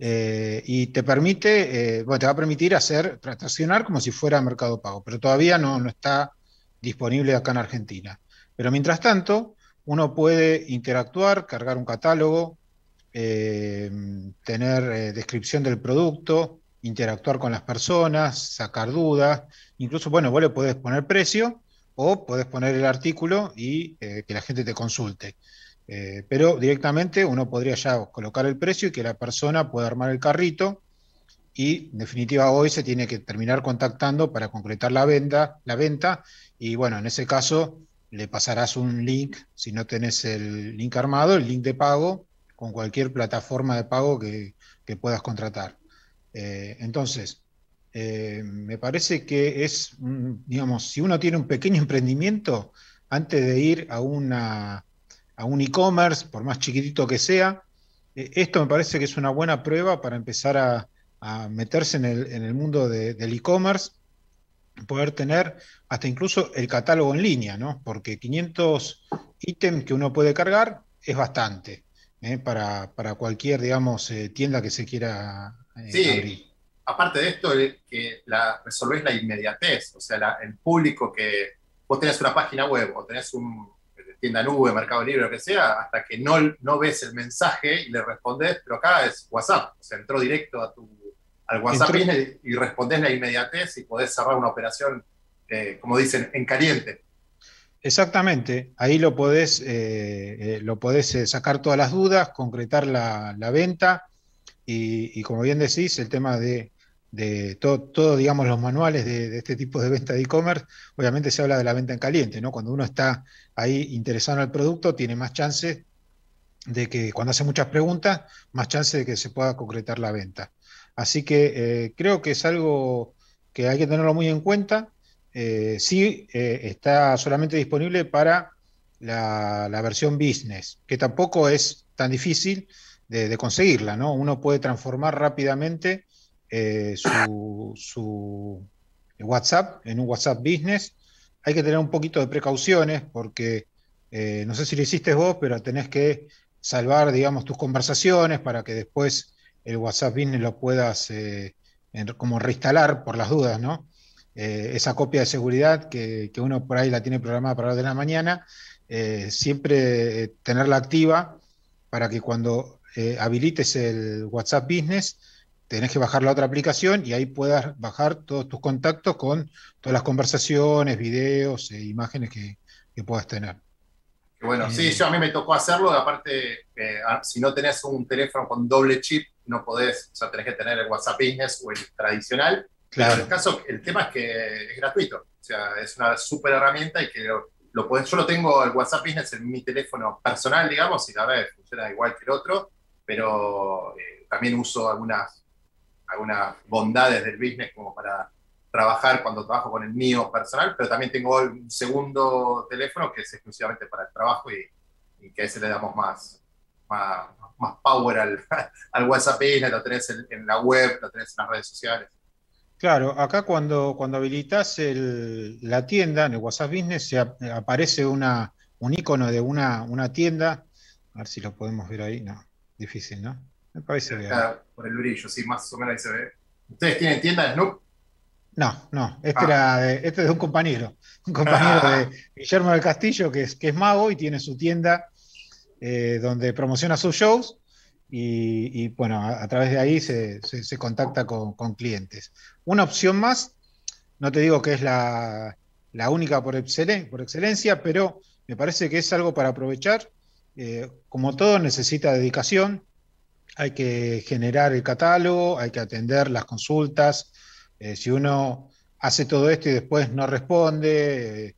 Eh, y te permite, eh, bueno, te va a permitir hacer, transaccionar como si fuera Mercado Pago, pero todavía no, no está disponible acá en Argentina. Pero mientras tanto, uno puede interactuar, cargar un catálogo, eh, tener eh, descripción del producto, interactuar con las personas, sacar dudas, incluso, bueno, vos le podés poner precio o podés poner el artículo y eh, que la gente te consulte. Pero directamente uno podría ya colocar el precio y que la persona pueda armar el carrito y en definitiva hoy se tiene que terminar contactando para concretar la venta, la venta. Y bueno, en ese caso le pasarás un link, si no tenés el link armado, el link de pago con cualquier plataforma de pago que, puedas contratar. Eh, entonces, eh, me parece que es, mm, digamos, si uno tiene un pequeño emprendimiento, antes de ir a una, a un e-commerce, por más chiquitito que sea, eh, esto me parece que es una buena prueba para empezar a, a meterse en el, en el mundo de- del e-commerce, poder tener hasta incluso el catálogo en línea, ¿no? Porque 500 ítems que uno puede cargar es bastante ¿eh? para, para cualquier, digamos, eh, tienda que se quiera eh, Sí, abrir. aparte de esto, que la, resolvés la inmediatez, o sea, la- el público que vos tenés una página web o tenés un tienda nube, Mercado Libre, lo que sea, hasta que no, no ves el mensaje y le respondés, pero acá es WhatsApp, o sea, entró directo a tu, al WhatsApp y respondés la inmediatez y podés cerrar una operación, eh, como dicen, en caliente. Exactamente, ahí lo podés, eh, eh, lo podés eh, sacar todas las dudas, concretar la, venta y, como bien decís, el tema de, de todo, todo, digamos, los manuales de, este tipo de venta de e-commerce, obviamente se habla de la venta en caliente, ¿no? Cuando uno está ahí interesado en el producto, tiene más chance de que cuando hace muchas preguntas, más chance de que se pueda concretar la venta. Así que creo que es algo que hay que tenerlo muy en cuenta. Eh, sí eh, está solamente disponible para la, versión business, que tampoco es tan difícil de, conseguirla, ¿no? Uno puede transformar rápidamente eh, su, WhatsApp en un WhatsApp business. Hay que tener un poquito de precauciones porque no sé si lo hiciste vos, pero tenés que salvar, digamos, tus conversaciones para que después el WhatsApp Business lo puedas como reinstalar por las dudas, ¿no? Eh, esa copia de seguridad que, que, uno por ahí la tiene programada para las de la mañana, eh, siempre tenerla activa para que cuando habilites el WhatsApp Business, tenés que bajar la otra aplicación y ahí puedas bajar todos tus contactos con todas las conversaciones, videos e imágenes que, que puedas tener. Bueno, sí, yo a mí me tocó hacerlo, aparte, eh, si no tenés un teléfono con doble chip, no podés, o sea, tenés que tener el WhatsApp Business o el tradicional. Claro. En el caso, el tema es que es gratuito, o sea, es una súper herramienta y que lo, lo podés, yo lo tengo el WhatsApp Business en mi teléfono personal, digamos, y la verdad funciona igual que el otro, pero eh, también uso algunas, algunas bondades del business como para trabajar cuando trabajo con el mío personal, pero también tengo un segundo teléfono que es exclusivamente para el trabajo y, y que a ese le damos más, más, más power al, al WhatsApp, lo tenés en, en, la web, lo tenés en las redes sociales. Claro, acá cuando, cuando habilitas la tienda en el WhatsApp Business se ap aparece una, un icono de una, una tienda, a ver si lo podemos ver ahí, no, difícil, ¿no? Me parece bien. Por el brillo, sí, más o menos ahí se ve. ¿Ustedes tienen tienda de Snoop? No, no, este, ah. era de, este es de un compañero, un compañero ah. de Guillermo del Castillo, que es, que es mago y tiene su tienda eh, donde promociona sus shows y, bueno, a, través de ahí se, se, contacta con, con, clientes. Una opción más, no te digo que es la, la única por, por, excelencia, pero me parece que es algo para aprovechar. Eh, como todo necesita dedicación, hay que generar el catálogo, hay que atender las consultas, eh, si uno hace todo esto y después no responde, eh,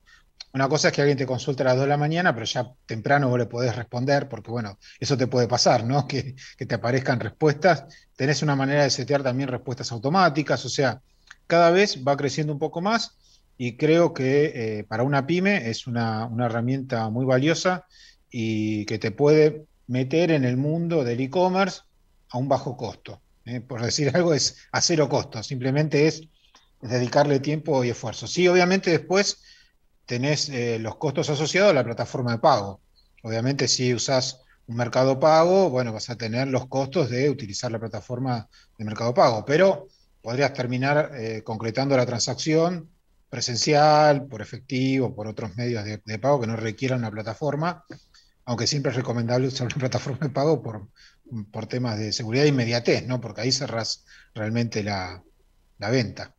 una cosa es que alguien te consulte a las 2 de la mañana, pero ya temprano vos le podés responder, porque bueno, eso te puede pasar, ¿no? Que, te aparezcan respuestas. Tenés una manera de setear también respuestas automáticas, o sea, cada vez va creciendo un poco más y creo que eh, para una pyme es una, una herramienta muy valiosa y que te puede meter en el mundo del e-commerce a un bajo costo eh, por decir algo, es a cero costo, simplemente es dedicarle tiempo y esfuerzo. Sí, obviamente después tenés eh, los costos asociados a la plataforma de pago. Obviamente si usás un mercado pago, bueno, vas a tener los costos de utilizar la plataforma de mercado pago, pero podrías terminar eh, concretando la transacción presencial, por efectivo, por otros medios de, pago que no requieran una plataforma, aunque siempre es recomendable usar una plataforma de pago por, por temas de seguridad e inmediatez, ¿no? Porque ahí cerrás realmente la, la venta.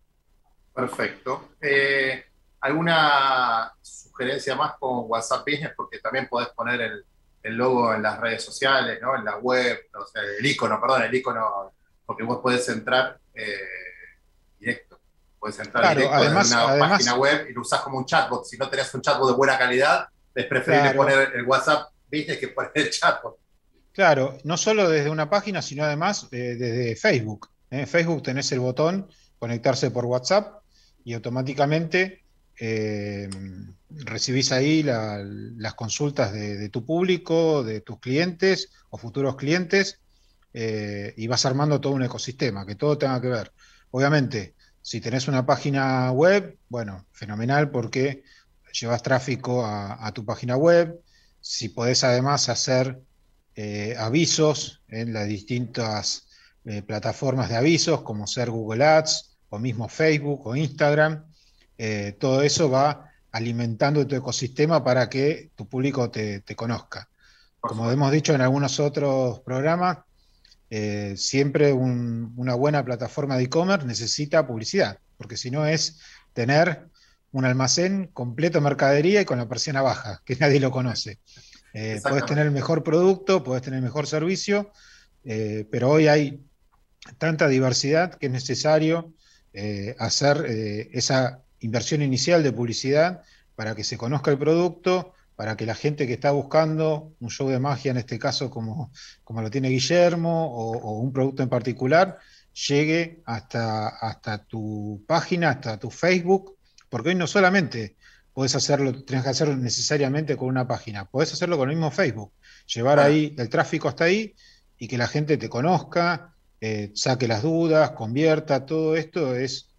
Perfecto. Eh, ¿Alguna sugerencia más con WhatsApp Business? Porque también podés poner el, el, logo en las redes sociales, ¿no? En la web, o sea, el icono, perdón, el icono, porque vos podés entrar eh, directo. Puedes entrar claro, directo además, en una además, página web y lo usás como un chatbot. Si no tenés un chatbot de buena calidad, es preferible claro. poner el WhatsApp Business que poner el chatbot. Claro, no solo desde una página, sino además eh, desde Facebook. En ¿eh? Facebook tenés el botón conectarse por WhatsApp y automáticamente eh, recibís ahí la, las consultas de, tu público, de tus clientes o futuros clientes eh, y vas armando todo un ecosistema, que todo tenga que ver. Obviamente, si tenés una página web, bueno, fenomenal porque llevas tráfico a, tu página web. Si podés además hacer eh, avisos en las distintas plataformas de avisos, como ser Google Ads o mismo Facebook o Instagram. Eh, todo eso va alimentando tu ecosistema para que tu público te, te conozca. Como hemos dicho en algunos otros programas, eh, siempre un, una buena plataforma de e-commerce necesita publicidad, porque si no es tener un almacén completo de mercadería y con la persiana baja, que nadie lo conoce. Eh, podés tener el mejor producto, podés tener el mejor servicio, eh, pero hoy hay tanta diversidad que es necesario hacer esa inversión inicial de publicidad para que se conozca el producto, para que la gente que está buscando un show de magia, en este caso como, como lo tiene Guillermo, o, o un producto en particular, llegue hasta, hasta tu página, hasta tu Facebook, porque hoy no solamente podés hacerlo, tenés que hacerlo necesariamente con una página, podés hacerlo con el mismo Facebook, llevar ahí el tráfico hasta ahí y que la gente te conozca, eh, saque las dudas, convierta, todo esto es,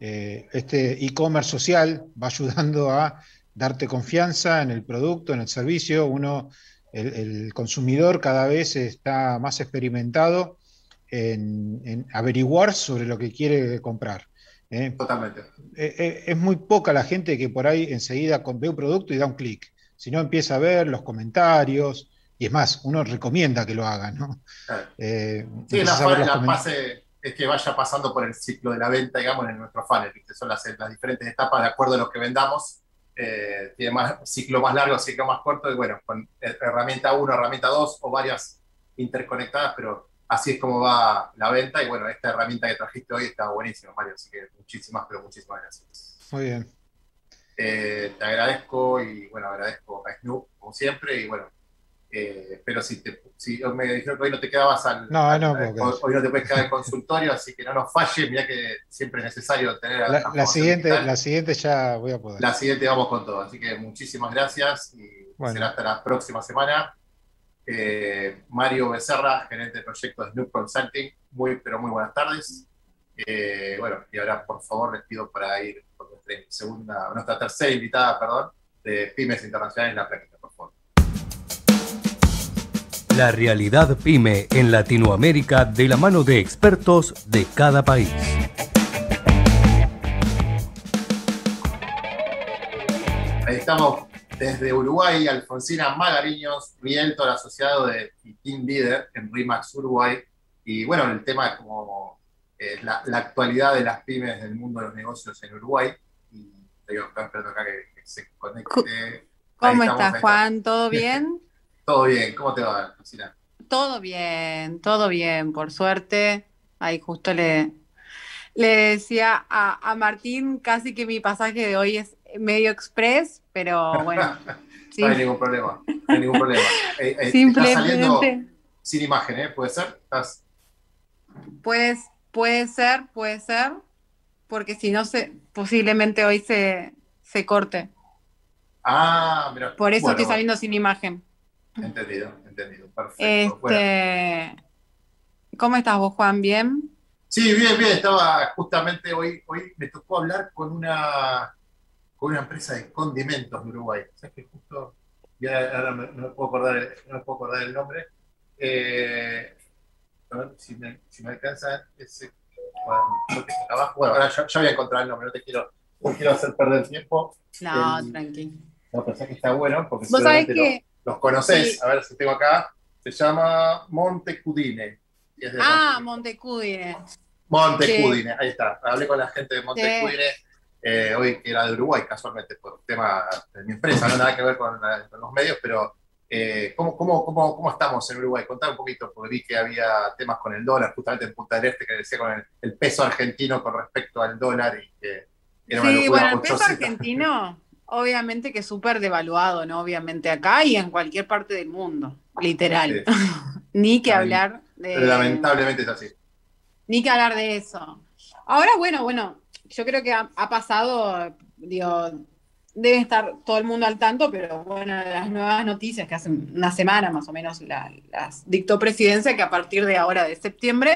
eh, este e-commerce social va ayudando a darte confianza en el producto, en el servicio, uno, el, el consumidor cada vez está más experimentado en, en averiguar sobre lo que quiere comprar. ¿eh? Totalmente. Eh, eh, es muy poca la gente que por ahí enseguida ve un producto y da un clic. Si no empieza a ver los comentarios, y es más, uno recomienda que lo hagan, ¿no? Claro. Sí, la, la fase es que vaya pasando por el ciclo de la venta, digamos, en nuestro funnel, ¿viste? Son las, las diferentes etapas de acuerdo a lo que vendamos. Eh, tiene más ciclo más largo, ciclo más corto, y bueno, con her- herramienta 1, herramienta 2 o varias interconectadas, pero así es como va la venta. Y bueno, esta herramienta que trajiste hoy está buenísima, Mario, así que muchísimas, pero muchísimas gracias. Muy bien. Eh, te agradezco y bueno, agradezco a Snoop como siempre y bueno, eh, pero si, te, si me dijeron que hoy no te quedabas al, No, al- no, al- porque- hoy, hoy no te puedes quedar en consultorio, así que no nos falles, mira que siempre es necesario tener La, la siguiente, digital. la siguiente ya voy a poder. La siguiente vamos con todo, así que muchísimas gracias y Bueno. será hasta la próxima semana. Eh, Mario Becerra, gerente de proyectos de Snoop Consulting, muy pero muy buenas tardes. Eh, bueno, y ahora por favor les pido para ir con nuestra segunda, nuestra tercera invitada, perdón, de Pymes Internacionales en la práctica, por. La realidad pyme en Latinoamérica de la mano de expertos de cada país. Ahí estamos desde Uruguay, Alfonsina Magariños, Realtor asociado de y Team Leader en RIMAX Uruguay. Y bueno, el tema es como eh, la, la actualidad de las pymes del mundo de los negocios en Uruguay. Y digo, estoy esperando acá que, que se conecte. ¿Cómo estás, Juan? ¿Todo bien? Todo bien, ¿cómo te va, Alfonsina? Todo bien, todo bien, por suerte. Ahí justo le, le decía a, a Martín casi que mi pasaje de hoy es medio express, pero bueno. sí. No hay ningún problema, no hay ningún problema. Eh, eh, estás Simplemente- saliendo sin imagen, ¿eh? ¿Puede ser? ¿Estás... Pues puede ser, puede ser, porque si no, se, posiblemente hoy se, se corte. Ah, mira. Por eso Bueno, estoy saliendo sin imagen. Entendido, entendido. Perfecto. Bueno. Este, ¿Cómo estás vos, Juan? ¿Bien? Sí, bien, bien. Estaba justamente hoy, hoy me tocó hablar con una, con una empresa de condimentos de Uruguay. ¿Sabes que justo ya ahora me- no, me puedo acordar, el- no me puedo acordar el nombre? Eh, a ver si me, si me alcanza ese. Bueno. Bueno, ahora ya, ya voy a encontrar el nombre, no te quiero, no quiero hacer perder tiempo. No, El- tranqui. no, pensé que está bueno, porque Vos sabés que- los conocés. Sí. A ver si tengo acá. Se llama Montecudine. Ah, Montecudine. Montecudine, ahí está. Hablé con la gente de Sí. Montecudine eh, hoy, que era de Uruguay, casualmente, por tema de mi empresa, no nada que ver con, la- con los medios, pero eh, ¿cómo, cómo, cómo, ¿cómo estamos en Uruguay? Contame un poquito, porque vi que había temas con el dólar, justamente en Punta del Este, que decía con el, el peso argentino con respecto al dólar y que era una Sí, locura bueno, el peso argentino, obviamente que súper devaluado, ¿no? Obviamente acá y en cualquier parte del mundo, literal. Ni que hablar de... Lamentablemente es así. Ni que hablar de eso. Ahora, bueno, bueno, yo creo que ha, ha pasado, digo, debe estar todo el mundo al tanto, pero bueno, las nuevas noticias que hace una semana más o menos la- las dictó presidencia que a partir de ahora de septiembre,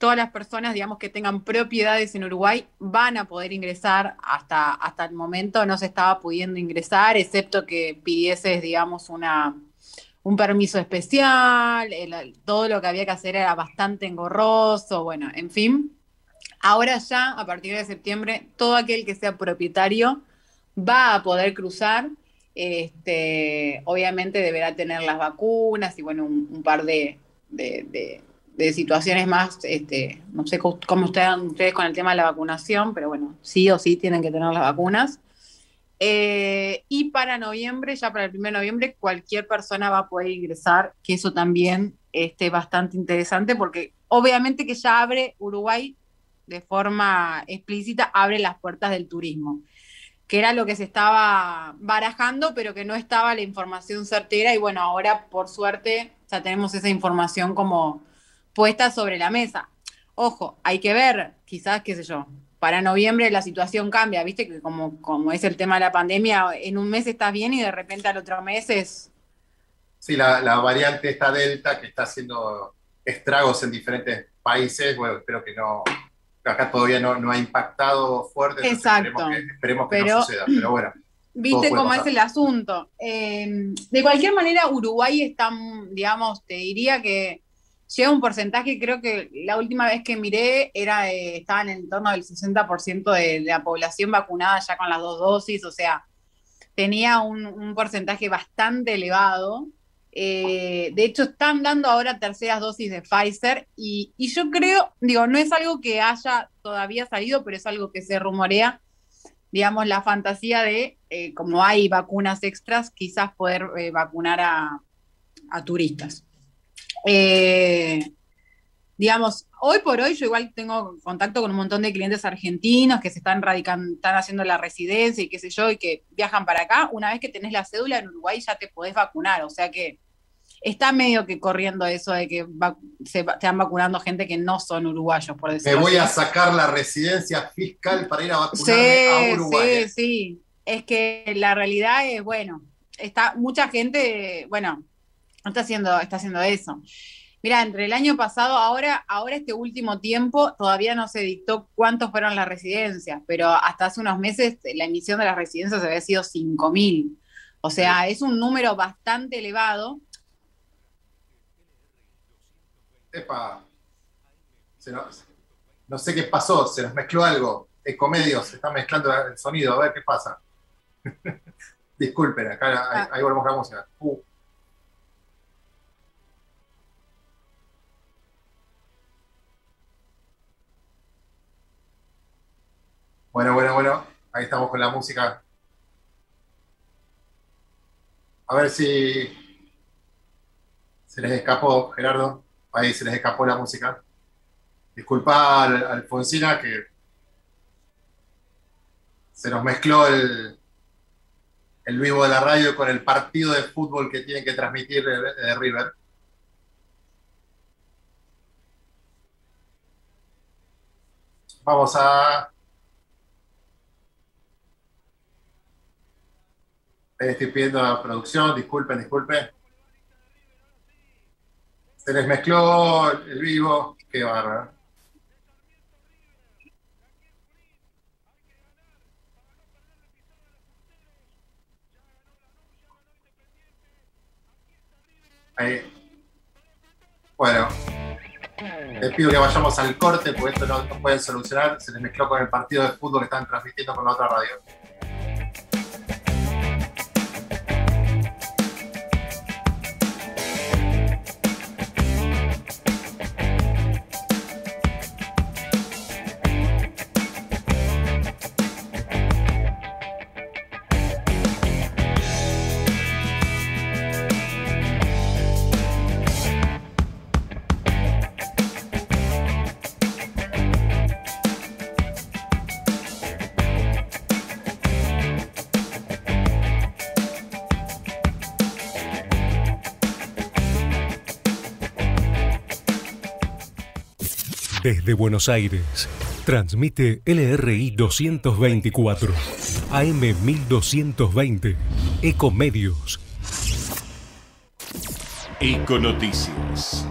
todas las personas, digamos, que tengan propiedades en Uruguay van a poder ingresar. Hasta, hasta el momento no se estaba pudiendo ingresar, excepto que pidieses, digamos, una, un permiso especial, todo lo que había que hacer era bastante engorroso, bueno, en fin. Ahora ya, a partir de septiembre, todo aquel que sea propietario va a poder cruzar. Este, obviamente deberá tener las vacunas y bueno, un, par de- de situaciones más, este, no sé cómo ustedes con el tema de la vacunación, pero bueno, sí o sí tienen que tener las vacunas. Eh, y para noviembre, ya para el 1 de noviembre, cualquier persona va a poder ingresar, que eso también es bastante interesante, porque obviamente que ya abre Uruguay de forma explícita, abre las puertas del turismo, que era lo que se estaba barajando, pero que no estaba la información certera. Y bueno, ahora por suerte ya tenemos esa información como puesta sobre la mesa. Ojo, hay que ver, quizás, qué sé yo, para noviembre la situación cambia, viste que como, como es el tema de la pandemia, en un mes estás bien y de repente al otro mes es... Sí, la, la variante esta Delta que está haciendo estragos en diferentes países, bueno, espero que no, acá todavía no, no ha impactado fuerte, Exacto. esperemos que, esperemos que Pero- no suceda, pero bueno. ¿Viste cómo es el asunto? Eh, de cualquier manera, Uruguay está, digamos, te diría que llega un porcentaje, creo que la última vez que miré era eh, estaba en torno del 60% de, la población vacunada ya con las dos dosis, o sea, tenía un, porcentaje bastante elevado. Eh, de hecho, están dando ahora terceras dosis de Pfizer y, yo creo, digo, no es algo que haya todavía salido, pero es algo que se rumorea digamos, la fantasía de, eh, como hay vacunas extras, quizás poder eh, vacunar a turistas. Eh, digamos, hoy por hoy yo igual tengo contacto con un montón de clientes argentinos que se están radicando, están haciendo la residencia y qué sé yo, y que viajan para acá. Una vez que tenés la cédula en Uruguay ya te podés vacunar, o sea que está medio que corriendo eso de que va- se están vacunando gente que no son uruguayos, por Me decirlo voy a sacar la residencia fiscal para ir a Sí, vacunarme a Uruguay. sí, sí. Es que la realidad es, bueno, está mucha gente, bueno, no está haciendo, está haciendo eso. Mira, entre el año pasado, ahora, ahora este último tiempo, todavía no se dictó cuántos fueron las residencias, pero hasta hace unos meses la emisión de las residencias había sido 5.000. O sea, es un número bastante elevado. Epa. Se nos- no sé qué pasó, se nos mezcló algo. Ecomedios, se está mezclando el sonido, a ver qué pasa. Disculpen, acá ahí, ahí volvemos a la música. Uh. Bueno, bueno, bueno, ahí estamos con la música. A ver si se les escapó, Gerardo. Ahí se les escapó la música. Disculpa, Al- Alfonsina, que se nos mezcló el, el vivo de la radio con el partido de fútbol que tienen que transmitir de, River. Vamos a... Ahí estoy pidiendo a producción, disculpen, disculpen. Se les mezcló el vivo, qué bárbaro. Ahí. Bueno, les pido que vayamos al corte porque esto no, no pueden solucionar. Se les mezcló con el partido de fútbol que están transmitiendo con la otra radio. Desde Buenos Aires, transmite LRI 224, AM 1220, Ecomedios. Econoticias.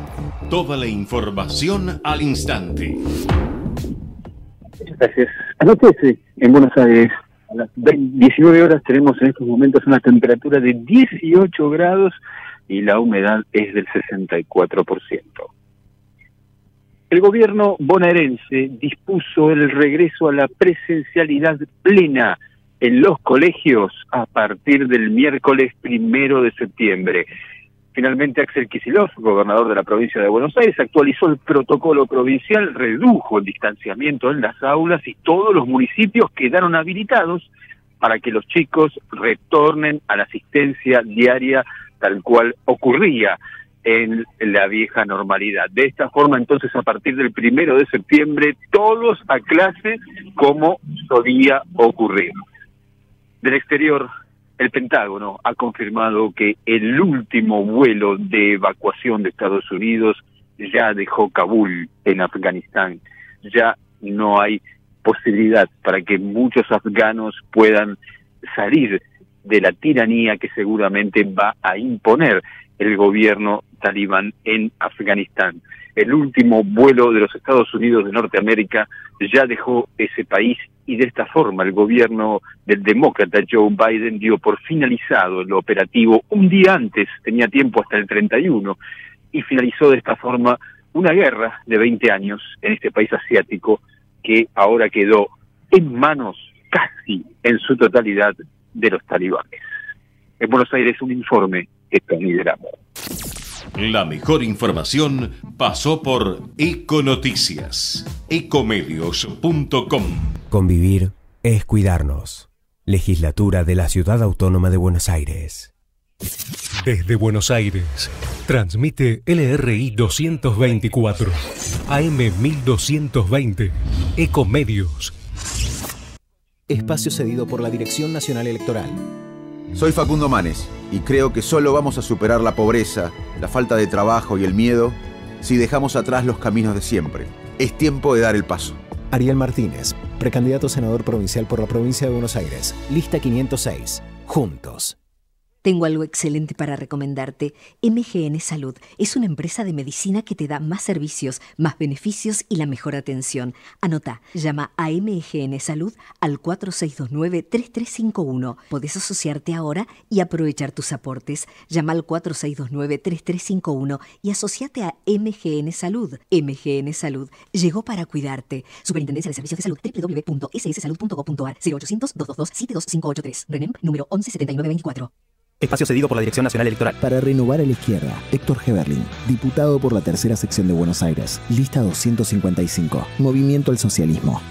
Toda la información al instante. Gracias. Anoche en Buenos Aires, a las 20 19 horas, tenemos en estos momentos una temperatura de 18 grados y la humedad es del 64%. El gobierno bonaerense dispuso el regreso a la presencialidad plena en los colegios a partir del miércoles primero de septiembre. Finalmente, Axel Kicillof, gobernador de la provincia de Buenos Aires, actualizó el protocolo provincial, redujo el distanciamiento en las aulas y todos los municipios quedaron habilitados para que los chicos retornen a la asistencia diaria tal cual ocurría en la vieja normalidad. De esta forma, entonces, a partir del primero de septiembre, todos a clase como solía ocurrir. Del exterior, el Pentágono ha confirmado que el último vuelo de evacuación de Estados Unidos ya dejó Kabul en Afganistán. Ya no hay posibilidad para que muchos afganos puedan salir de la tiranía que seguramente va a imponer el gobierno talibán en Afganistán. El último vuelo de los Estados Unidos de Norteamérica ya dejó ese país y de esta forma el gobierno del demócrata Joe Biden dio por finalizado el operativo un día antes, tenía tiempo hasta el 31, y finalizó de esta forma una guerra de 20 años en este país asiático que ahora quedó en manos casi en su totalidad de los talibanes. En Buenos Aires un informe que Dramo. La mejor información pasó por Econoticias, ecomedios.com. Convivir es cuidarnos. Legislatura de la Ciudad Autónoma de Buenos Aires. Desde Buenos Aires, transmite LRI 224, AM 1220, Ecomedios. Espacio cedido por la Dirección Nacional Electoral. Soy Facundo Manes y creo que solo vamos a superar la pobreza, la falta de trabajo y el miedo si dejamos atrás los caminos de siempre. Es tiempo de dar el paso. Ariel Martínez, precandidato a senador provincial por la provincia de Buenos Aires. Lista 506. Juntos. Tengo algo excelente para recomendarte. MGN Salud es una empresa de medicina que te da más servicios, más beneficios y la mejor atención. Anota, llama a MGN Salud al 4629-3351. Podés asociarte ahora y aprovechar tus aportes. Llama al 4629-3351 y asociate a MGN Salud. MGN Salud llegó para cuidarte. Superintendencia de Servicios de Salud www.sssalud.gov.ar 0800 222 72583. RENEM número 117924. Espacio cedido por la Dirección Nacional Electoral. Para renovar a la izquierda, Héctor Heberlin, diputado por la tercera sección de Buenos Aires, lista 255, Movimiento al Socialismo.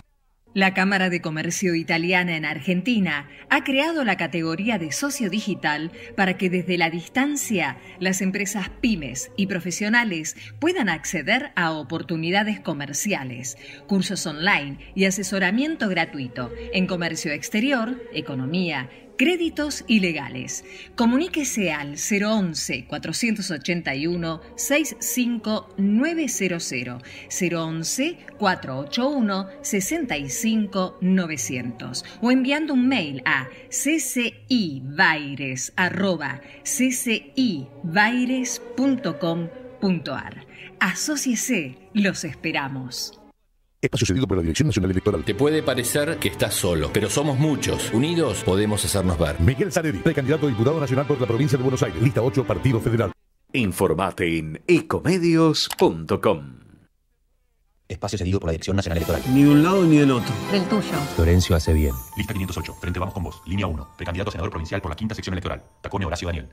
La Cámara de Comercio Italiana en Argentina ha creado la categoría de socio digital para que desde la distancia las empresas pymes y profesionales puedan acceder a oportunidades comerciales, cursos online y asesoramiento gratuito en comercio exterior, economía, créditos y legales. Comuníquese al 011-481-65900, 011-481-65900 o enviando un mail a ccibaires.ccibaires.com.ar. Asociese, los esperamos. Espacio cedido por la Dirección Nacional Electoral. Te puede parecer que estás solo, pero somos muchos. Unidos podemos hacernos ver. Miguel Zaneri, precandidato a diputado nacional por la provincia de Buenos Aires. Lista 8, Partido Federal. Informate en ecomedios.com. Espacio cedido por la Dirección Nacional Electoral. Ni de un lado ni del otro. Del tuyo. Florencio hace bien. Lista 508. Frente Vamos con Vos. Línea 1. Precandidato a senador provincial por la quinta sección electoral. Tacone Horacio Daniel.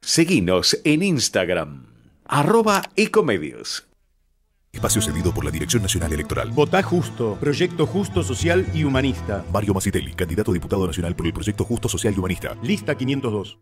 Seguinos en Instagram. Arroba Ecomedios. Espacio cedido por la Dirección Nacional Electoral. Votá justo. Proyecto justo, social y humanista. Mario Macitelli, candidato a diputado nacional por el Proyecto Justo, Social y Humanista. Lista 502.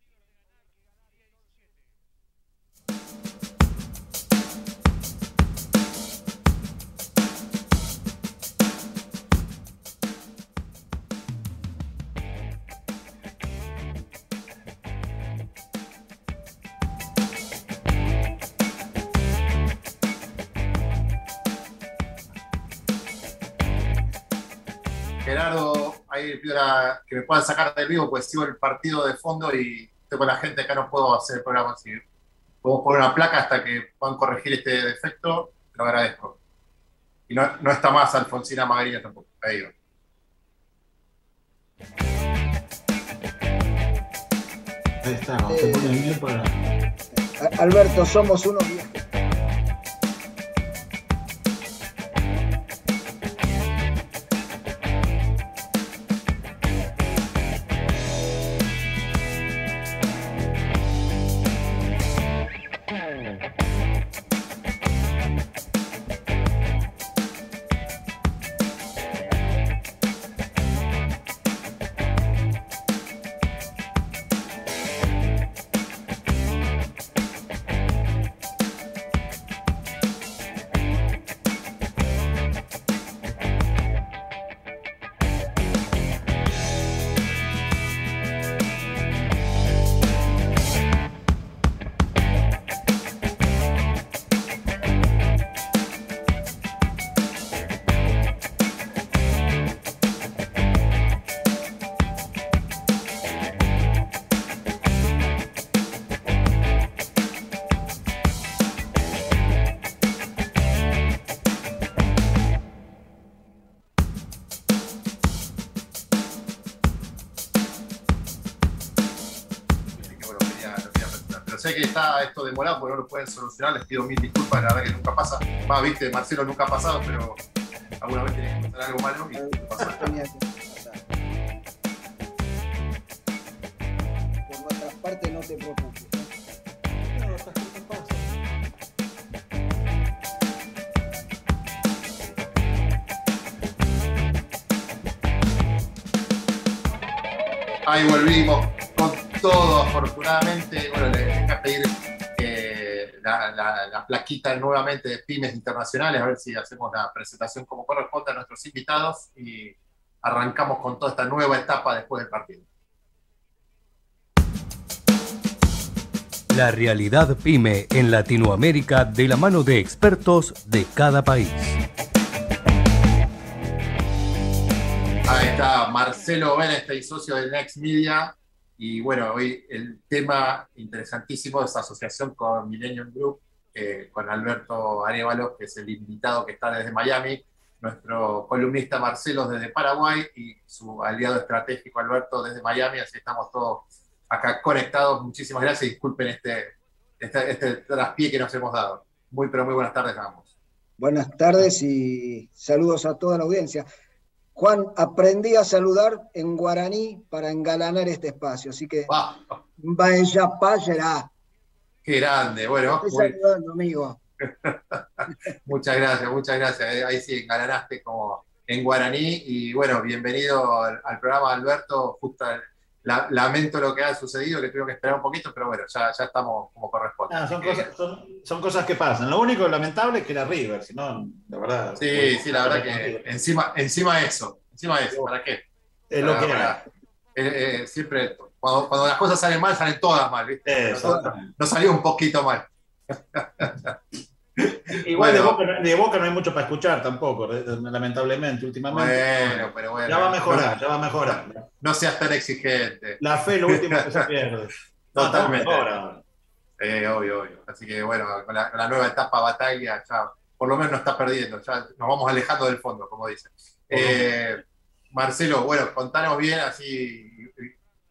La- que me puedan sacar del vivo, pues sigo el partido de fondo y estoy con la gente acá, no puedo hacer el programa así. Podemos poner una placa hasta que puedan corregir este defecto, te lo agradezco. Y no, no está más Alfonsina Magaría tampoco. Ahí va. Ahí está, bien para. Alberto, somos unos viejos. Está esto demorado porque no lo pueden solucionar, les pido mil disculpas, la verdad que nunca pasa. Va, viste, Marcelo nunca ha pasado, pero alguna vez tiene que pasar algo malo y pasa. Por nuestra parte, no te preocupes. Ahí volvimos con todo, afortunadamente. Bueno, le pedir eh, la, la- la plaquita nuevamente de pymes internacionales, a ver si hacemos la presentación como corresponde a nuestros invitados y arrancamos con toda esta nueva etapa después del partido. La realidad pyme en Latinoamérica de la mano de expertos de cada país. Ahí está Marcelo Benestein, socio de Next Media. Y bueno, hoy el tema interesantísimo esa asociación con Millennium Group, eh, con Alberto Arevalo, que es el invitado que está desde Miami, nuestro columnista Marcelo desde Paraguay y su aliado estratégico Alberto desde Miami. Así estamos todos acá conectados. Muchísimas gracias. Disculpen este, este, este traspié que nos hemos dado. Muy, pero muy buenas tardes a. Buenas tardes y saludos a toda la audiencia. Juan, aprendí a saludar en guaraní para engalanar este espacio, así que vaya payera. Qué grande. Bueno, Estoy saludando, amigo. Muchas gracias, muchas gracias. Ahí sí, engalanaste como en guaraní. Y bueno, bienvenido al, al programa, Alberto. Justo la- lamento lo que ha sucedido, que tuvimos que esperar un poquito, pero bueno, ya, ya estamos como corresponde. Ah, son, cosas, son, son cosas que pasan. Lo único lamentable es que era River, si no, la verdad. Sí, sí, la verdad que encima, encima eso, encima eso, ¿para qué? Es lo que para- eh, eh, siempre, cuando, cuando las cosas salen mal, salen todas mal, ¿viste? Eso. No salió un poquito mal. Igual de, boca, no- de Boca no hay mucho para escuchar tampoco, lamentablemente, últimamente. Bueno, pero bueno. Ya va a mejorar, ya va a mejorar. No seas tan exigente. La fe es lo último que se pierde. Totalmente. Ahora. Eh, obvio, obvio. Así que bueno, con la, con la nueva etapa batalla ya por lo menos no está perdiendo, ya nos vamos alejando del fondo, como dicen. Eh, Marcelo, bueno, contanos bien, así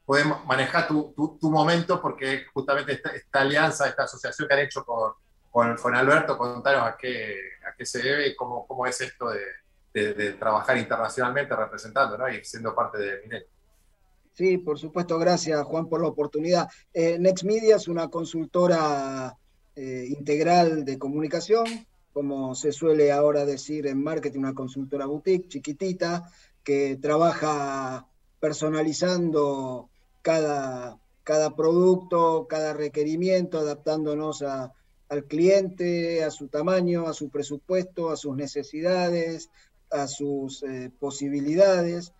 podemos manejar tu, tu- tu momento, porque justamente esta, esta alianza, esta asociación que han hecho con, con, con Alberto, contanos a qué, a qué se debe y cómo, cómo es esto de, de- trabajar internacionalmente representando ¿no? y siendo parte de Milenio. Sí, por supuesto, gracias Juan por la oportunidad. Eh, Next Media es una consultora eh, integral de comunicación, como se suele ahora decir en marketing, una consultora boutique chiquitita que trabaja personalizando cada, cada producto, cada requerimiento, adaptándonos a- al cliente, a su tamaño, a su presupuesto, a sus necesidades, a sus eh, posibilidades.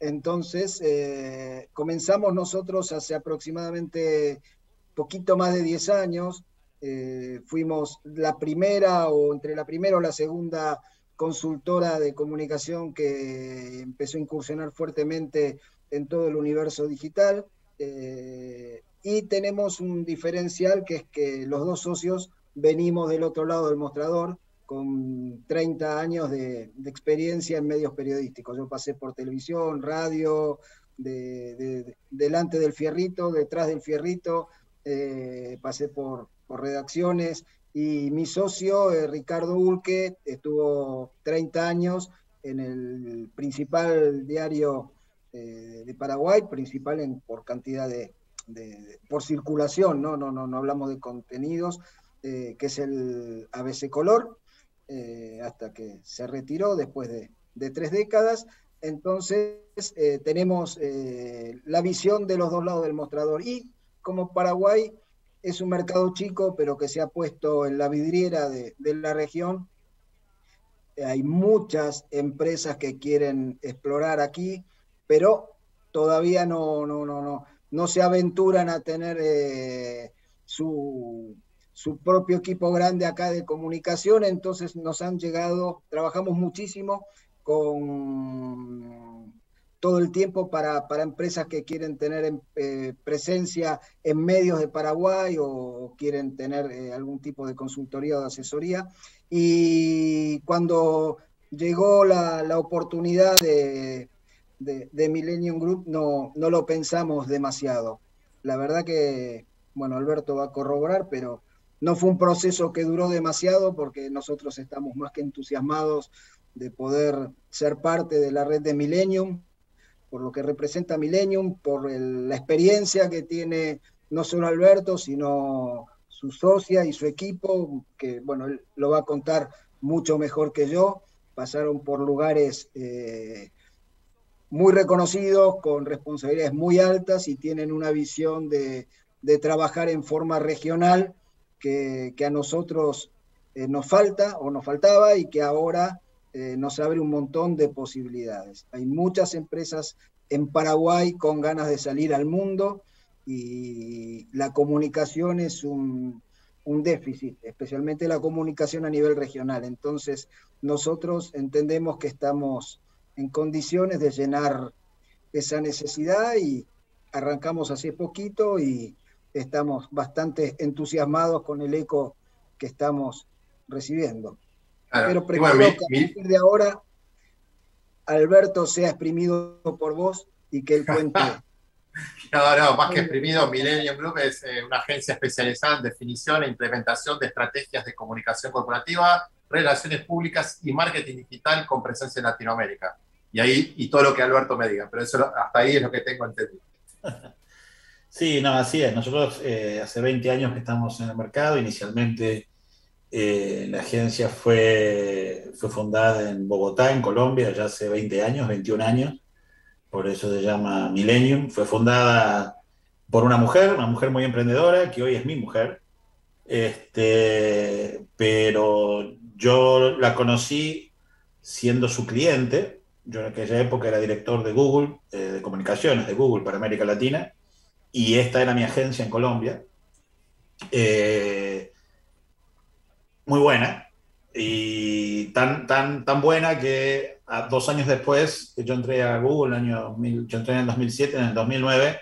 Entonces, eh, comenzamos nosotros hace aproximadamente poquito más de 10 años. eh, fuimos la primera o entre la primera o la segunda consultora de comunicación que empezó a incursionar fuertemente en todo el universo digital. Y tenemos un diferencial que es que los dos socios venimos del otro lado del mostrador con 30 años de, experiencia en medios periodísticos. Yo pasé por televisión, radio, de- de- de- delante del fierrito, detrás del fierrito, eh, pasé por, por redacciones y mi socio, eh, Ricardo Ulque, estuvo 30 años en el principal diario eh, de Paraguay, principal en, por cantidad de, por circulación, ¿no? No, no, no hablamos de contenidos, eh, que es el ABC Color, eh, hasta que se retiró después de, de tres décadas. Entonces, eh, tenemos la visión de los dos lados del mostrador. Y como Paraguay es un mercado chico, pero que se ha puesto en la vidriera de, de la región, hay muchas empresas que quieren explorar aquí, pero todavía no, no, no, no, no se aventuran a tener eh, su, su propio equipo grande acá de comunicación, entonces nos han llegado, trabajamos muchísimo con todo el tiempo para, para empresas que quieren tener em- eh, presencia en medios de Paraguay o quieren tener eh, algún tipo de consultoría o de asesoría. Y cuando llegó la, la oportunidad de, de, de Millennium Group, no, no lo pensamos demasiado. La verdad que bueno, Alberto va a corroborar, pero no fue un proceso que duró demasiado porque nosotros estamos más que entusiasmados de poder ser parte de la red de Millennium, por lo que representa Millennium, por la experiencia que tiene no solo Alberto, sino su socia y su equipo, que bueno, él lo va a contar mucho mejor que yo, pasaron por lugares eh, muy reconocidos, con responsabilidades muy altas y tienen una visión de, trabajar en forma regional que, a nosotros eh, nos falta o nos faltaba y que ahora eh, nos abre un montón de posibilidades. Hay muchas empresas en Paraguay con ganas de salir al mundo y la comunicación es un, déficit, especialmente la comunicación a nivel regional. Entonces, nosotros entendemos que estamos en condiciones de llenar esa necesidad y arrancamos hace poquito y estamos bastante entusiasmados con el eco que estamos recibiendo. Pero prefiero que a partir de ahora Alberto sea exprimido por vos y que él cuente No, no, más que exprimido, Millennium Group es eh, una agencia especializada en definición e implementación de estrategias de comunicación corporativa, relaciones públicas y marketing digital con presencia en Latinoamérica. Y ahí, y todo lo que Alberto me diga, pero eso hasta ahí es lo que tengo entendido. Sí, no, así es. Nosotros eh, hace 20 años que estamos en el mercado. Inicialmente eh, la agencia fue, fue fundada en Bogotá, en Colombia, ya hace 20 años, 21 años por eso se llama Millennium. Fue fundada por una mujer, una mujer muy emprendedora, que hoy es mi mujer. Este, pero yo la conocí siendo su cliente. Yo en aquella época era director de Google, eh, de comunicaciones de Google para América Latina, y esta era mi agencia en Colombia. Eh, muy buena, y tan, tan, tan buena que dos años después que yo entré a Google, el año yo entré en el 2007, en el 2009,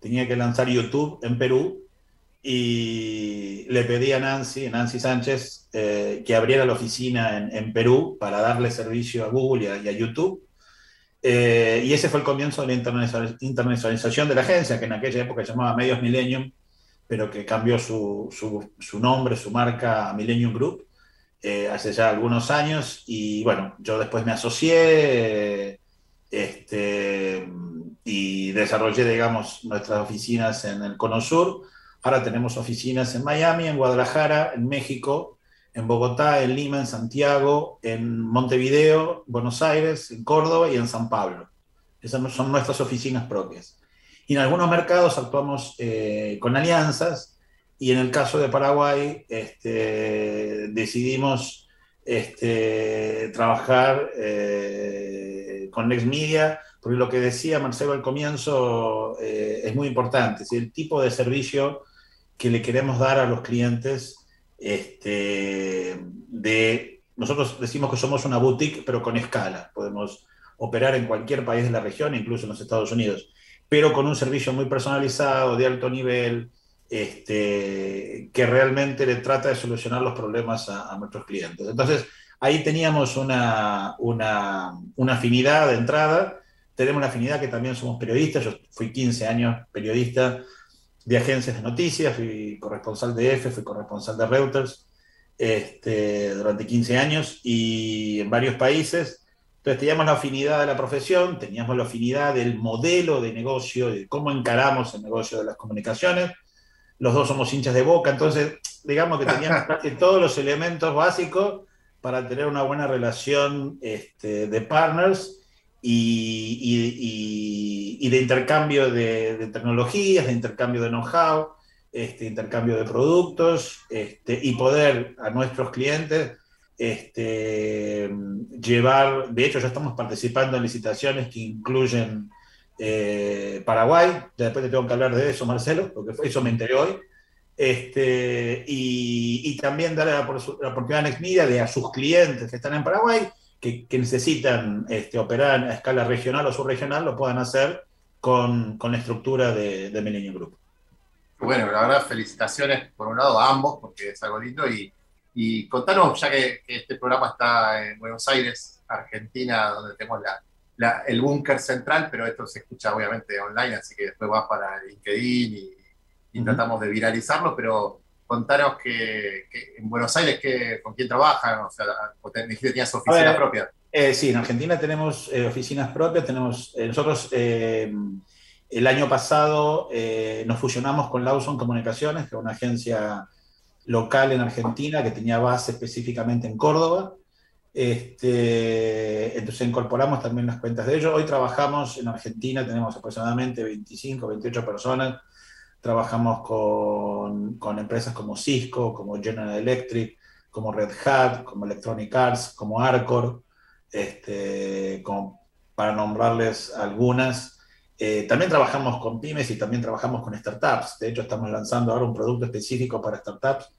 tenía que lanzar YouTube en Perú y le pedí a Nancy, Nancy Sánchez, eh, que abriera la oficina en, Perú para darle servicio a Google y a, YouTube. Eh, y ese fue el comienzo de la internacionalización de la agencia, que en aquella época se llamaba Medios Millennium, pero que cambió su, nombre, su marca a Millennium Group. Eh, hace ya algunos años y bueno, yo después me asocié este, y desarrollé, digamos, nuestras oficinas en el Cono Sur. Ahora tenemos oficinas en Miami, en Guadalajara, en México, en Bogotá, en Lima, en Santiago, en Montevideo, Buenos Aires, en Córdoba y en San Pablo. Esas son nuestras oficinas propias. Y en algunos mercados actuamos eh, con alianzas, y en el caso de Paraguay, este, decidimos este, trabajar eh, con Next Media, porque lo que decía Marcelo al comienzo eh, es muy importante, el tipo de servicio que le queremos dar a los clientes, este, de, nosotros decimos que somos una boutique, pero con escala, podemos operar en cualquier país de la región, incluso en los Estados Unidos, pero con un servicio muy personalizado, de alto nivel, este, que realmente le trata de solucionar los problemas a, nuestros clientes. Entonces, ahí teníamos una, una, una, afinidad de entrada, tenemos la afinidad que también somos periodistas, yo fui 15 años periodista de agencias de noticias, fui corresponsal de EFE, fui corresponsal de Reuters este, durante 15 años y en varios países. Entonces teníamos la afinidad de la profesión, teníamos la afinidad del modelo de negocio, de cómo encaramos el negocio de las comunicaciones los dos somos hinchas de boca, entonces digamos que teníamos casi todos los elementos básicos para tener una buena relación este, de partners y, de intercambio de, tecnologías, de intercambio de know-how, este, intercambio de productos este, y poder a nuestros clientes este, llevar, de hecho ya estamos participando en licitaciones que incluyen eh, Paraguay, ya después te tengo que hablar de eso, Marcelo, porque eso me enteré hoy. Este, y, también darle la, oportunidad a Nexmedia de a sus clientes que están en Paraguay, que, necesitan este, operar a escala regional o subregional, lo puedan hacer con, con la estructura de, de Millennium Group. Bueno, la verdad, felicitaciones por un lado a ambos, porque es algo lindo, y, y contanos, ya que, que este programa está en Buenos Aires, Argentina, donde tenemos la, el búnker central, pero esto se escucha obviamente online, así que después va para LinkedIn y, y tratamos de viralizarlo, pero contaros que, que en Buenos Aires que, con quién trabajan, o sea, dijiste que tenías oficina ver, propia. Eh, sí, en Argentina tenemos eh, oficinas propias, tenemos, eh, nosotros el año pasado nos fusionamos con Lawson Comunicaciones, que es una agencia local en Argentina que tenía base específicamente en Córdoba. Este, entonces incorporamos también las cuentas de ellos. Hoy trabajamos en Argentina, tenemos aproximadamente 25, 28 personas. Trabajamos con, empresas como Cisco, como General Electric, como Red Hat, como Electronic Arts, como Arcor, este, para nombrarles algunas. Eh, también trabajamos con pymes y también trabajamos con startups. De hecho, estamos lanzando ahora un producto específico para startups,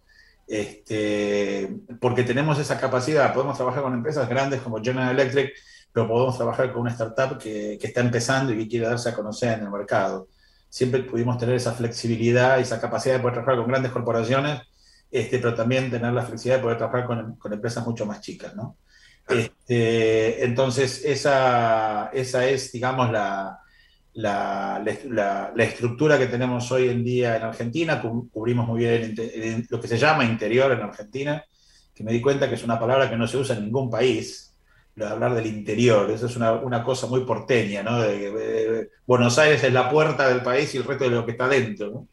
este, porque tenemos esa capacidad. Podemos trabajar con empresas grandes como General Electric, pero podemos trabajar con una startup que está empezando y que quiere darse a conocer en el mercado. Siempre pudimos tener esa flexibilidad y esa capacidad de poder trabajar con grandes corporaciones, este, pero también tener la flexibilidad de poder trabajar con, con empresas mucho más chicas. ¿no? Este, entonces, esa, esa es, digamos, la, la, la, la, estructura que tenemos hoy en día en Argentina, cubrimos muy bien el, el, lo que se llama interior en Argentina, que me di cuenta que es una palabra que no se usa en ningún país, de hablar del interior, eso es una, una cosa muy porteña, ¿no? De, de, Buenos Aires es la puerta del país y el resto de lo que está dentro, ¿no?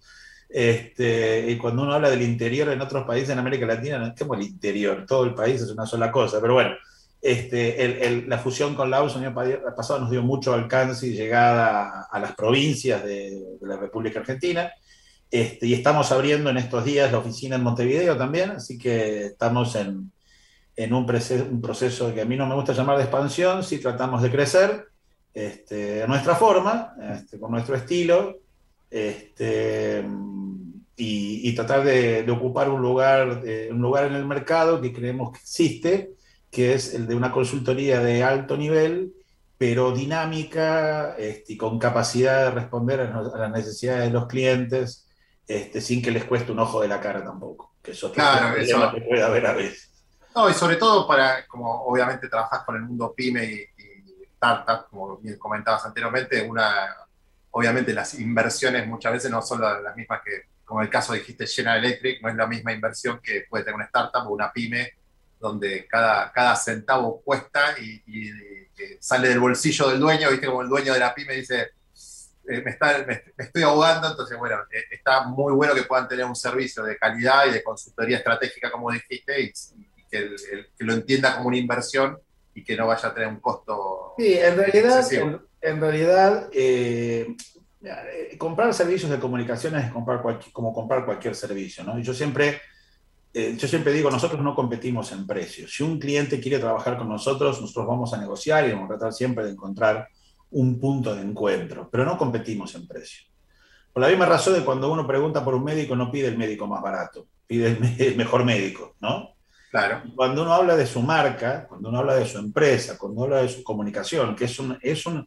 Este, y cuando uno habla del interior en otros países en América Latina, como el interior, todo el país es una sola cosa, pero bueno, este, el, el, la fusión con Laos el año pasado nos dio mucho alcance y llegada a, a las provincias de, de, la República Argentina. Este, y estamos abriendo en estos días la oficina en Montevideo también, así que estamos en, en un, un, proceso que a mí no me gusta llamar de expansión, sí tratamos de crecer este, a nuestra forma, este, con nuestro estilo, este, y, y, tratar de, de ocupar un lugar, de, un lugar en el mercado que creemos que existe que es el de una consultoría de alto nivel, pero dinámica este, y con capacidad de responder a, las necesidades de los clientes este, sin que les cueste un ojo de la cara tampoco, que eso claro, eso que puede haber a veces. No, y sobre todo para, como obviamente trabajas con el mundo pyme y, y startup, como bien comentabas anteriormente, una, obviamente las inversiones muchas veces no son las mismas que, como el caso dijiste General Electric, no es la misma inversión que puede tener una startup o una pyme donde cada, cada centavo cuesta y, y, sale del bolsillo del dueño, viste como el dueño de la pyme dice, eh, me, está, me, estoy ahogando, entonces bueno, eh, está muy bueno que puedan tener un servicio de calidad y de consultoría estratégica, como dijiste, y que, el, el, que, lo entienda como una inversión y que no vaya a tener un costo. Sí, en realidad, en, en, realidad eh, comprar servicios de comunicaciones es comprar como comprar cualquier servicio, ¿no? Y yo siempre eh, yo siempre digo, nosotros no competimos en precios. Si un cliente quiere trabajar con nosotros, nosotros vamos a negociar y vamos a tratar siempre de encontrar un punto de encuentro, pero no competimos en precio. Por la misma razón de cuando uno pregunta por un médico, no pide el médico más barato, pide el, el mejor médico, ¿no? Claro. Cuando uno habla de su marca, cuando uno habla de su empresa, cuando habla de su comunicación, que es, un, es una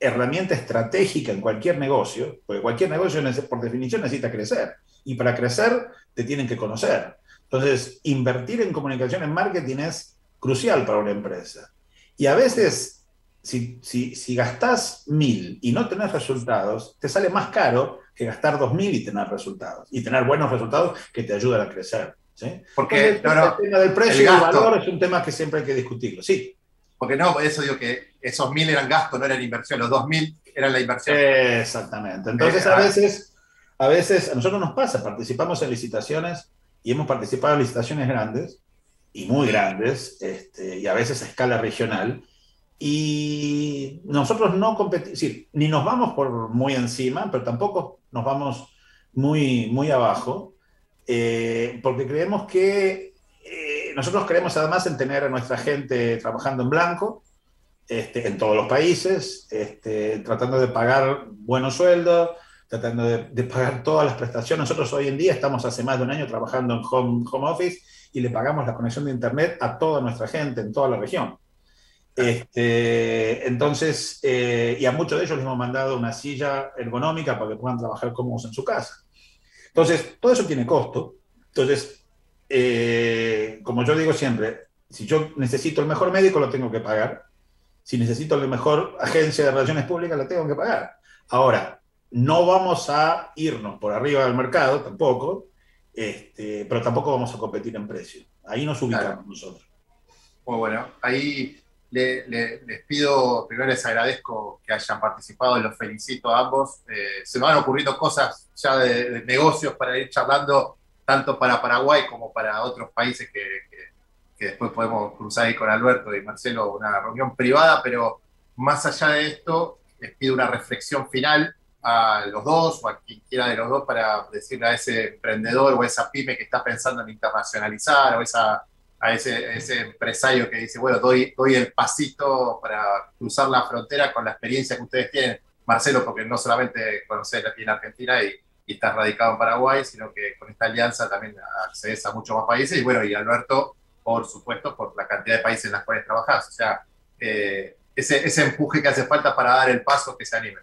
herramienta estratégica en cualquier negocio, porque cualquier negocio por definición necesita crecer, y para crecer te tienen que conocer. Entonces, invertir en comunicación, en marketing es crucial para una empresa. Y a veces, si, si, si gastas mil y no tenés resultados, te sale más caro que gastar dos mil y tener resultados. Y tener buenos resultados que te ayudan a crecer. ¿Sí? Porque Entonces, no, no, el tema del precio y el valor es un tema que siempre hay que discutirlo. Sí. Porque no, eso digo que esos mil eran gastos, no eran inversión. Los dos mil eran la inversión. Exactamente. Entonces, a veces, a veces, a nosotros nos pasa, participamos en licitaciones y hemos participado en licitaciones grandes y muy grandes, este, y a veces a escala regional, y nosotros no competimos, sí, ni nos vamos por muy encima, pero tampoco nos vamos muy, muy abajo, eh, porque creemos que eh, nosotros creemos además en tener a nuestra gente trabajando en blanco, este, en todos los países, este, tratando de pagar buenos sueldos, tratando de, de, pagar todas las prestaciones. Nosotros hoy en día estamos hace más de un año trabajando en home, home office y le pagamos la conexión de Internet a toda nuestra gente en toda la región. Este, entonces, eh, y a muchos de ellos les hemos mandado una silla ergonómica para que puedan trabajar cómodos en su casa. Entonces, todo eso tiene costo. Entonces, eh, como yo digo siempre, si yo necesito el mejor médico, lo tengo que pagar. Si necesito la mejor agencia de relaciones públicas, la tengo que pagar. Ahora, no vamos a irnos por arriba del mercado tampoco, este, pero tampoco vamos a competir en precio. Ahí nos ubicamos nosotros. Muy bueno. Ahí le- le- les pido, primero les agradezco que hayan participado, los felicito a ambos. Eh, se me van ocurriendo cosas ya de, negocios para ir charlando, tanto para Paraguay como para otros países que, que- que después podemos cruzar ahí con Alberto y Marcelo, una reunión privada, pero más allá de esto, les pido una reflexión final a los dos o a quien quiera de los dos para decirle a ese emprendedor o a esa pyme que está pensando en internacionalizar o esa a ese, empresario que dice, bueno, doy, el pasito para cruzar la frontera con la experiencia que ustedes tienen, Marcelo, porque no solamente conoces aquí en Argentina y, estás radicado en Paraguay, sino que con esta alianza también accedes a muchos más países, y bueno, y Alberto, por supuesto, por la cantidad de países en los cuales trabajás, o sea, eh, ese, empuje que hace falta para dar el paso que se animen.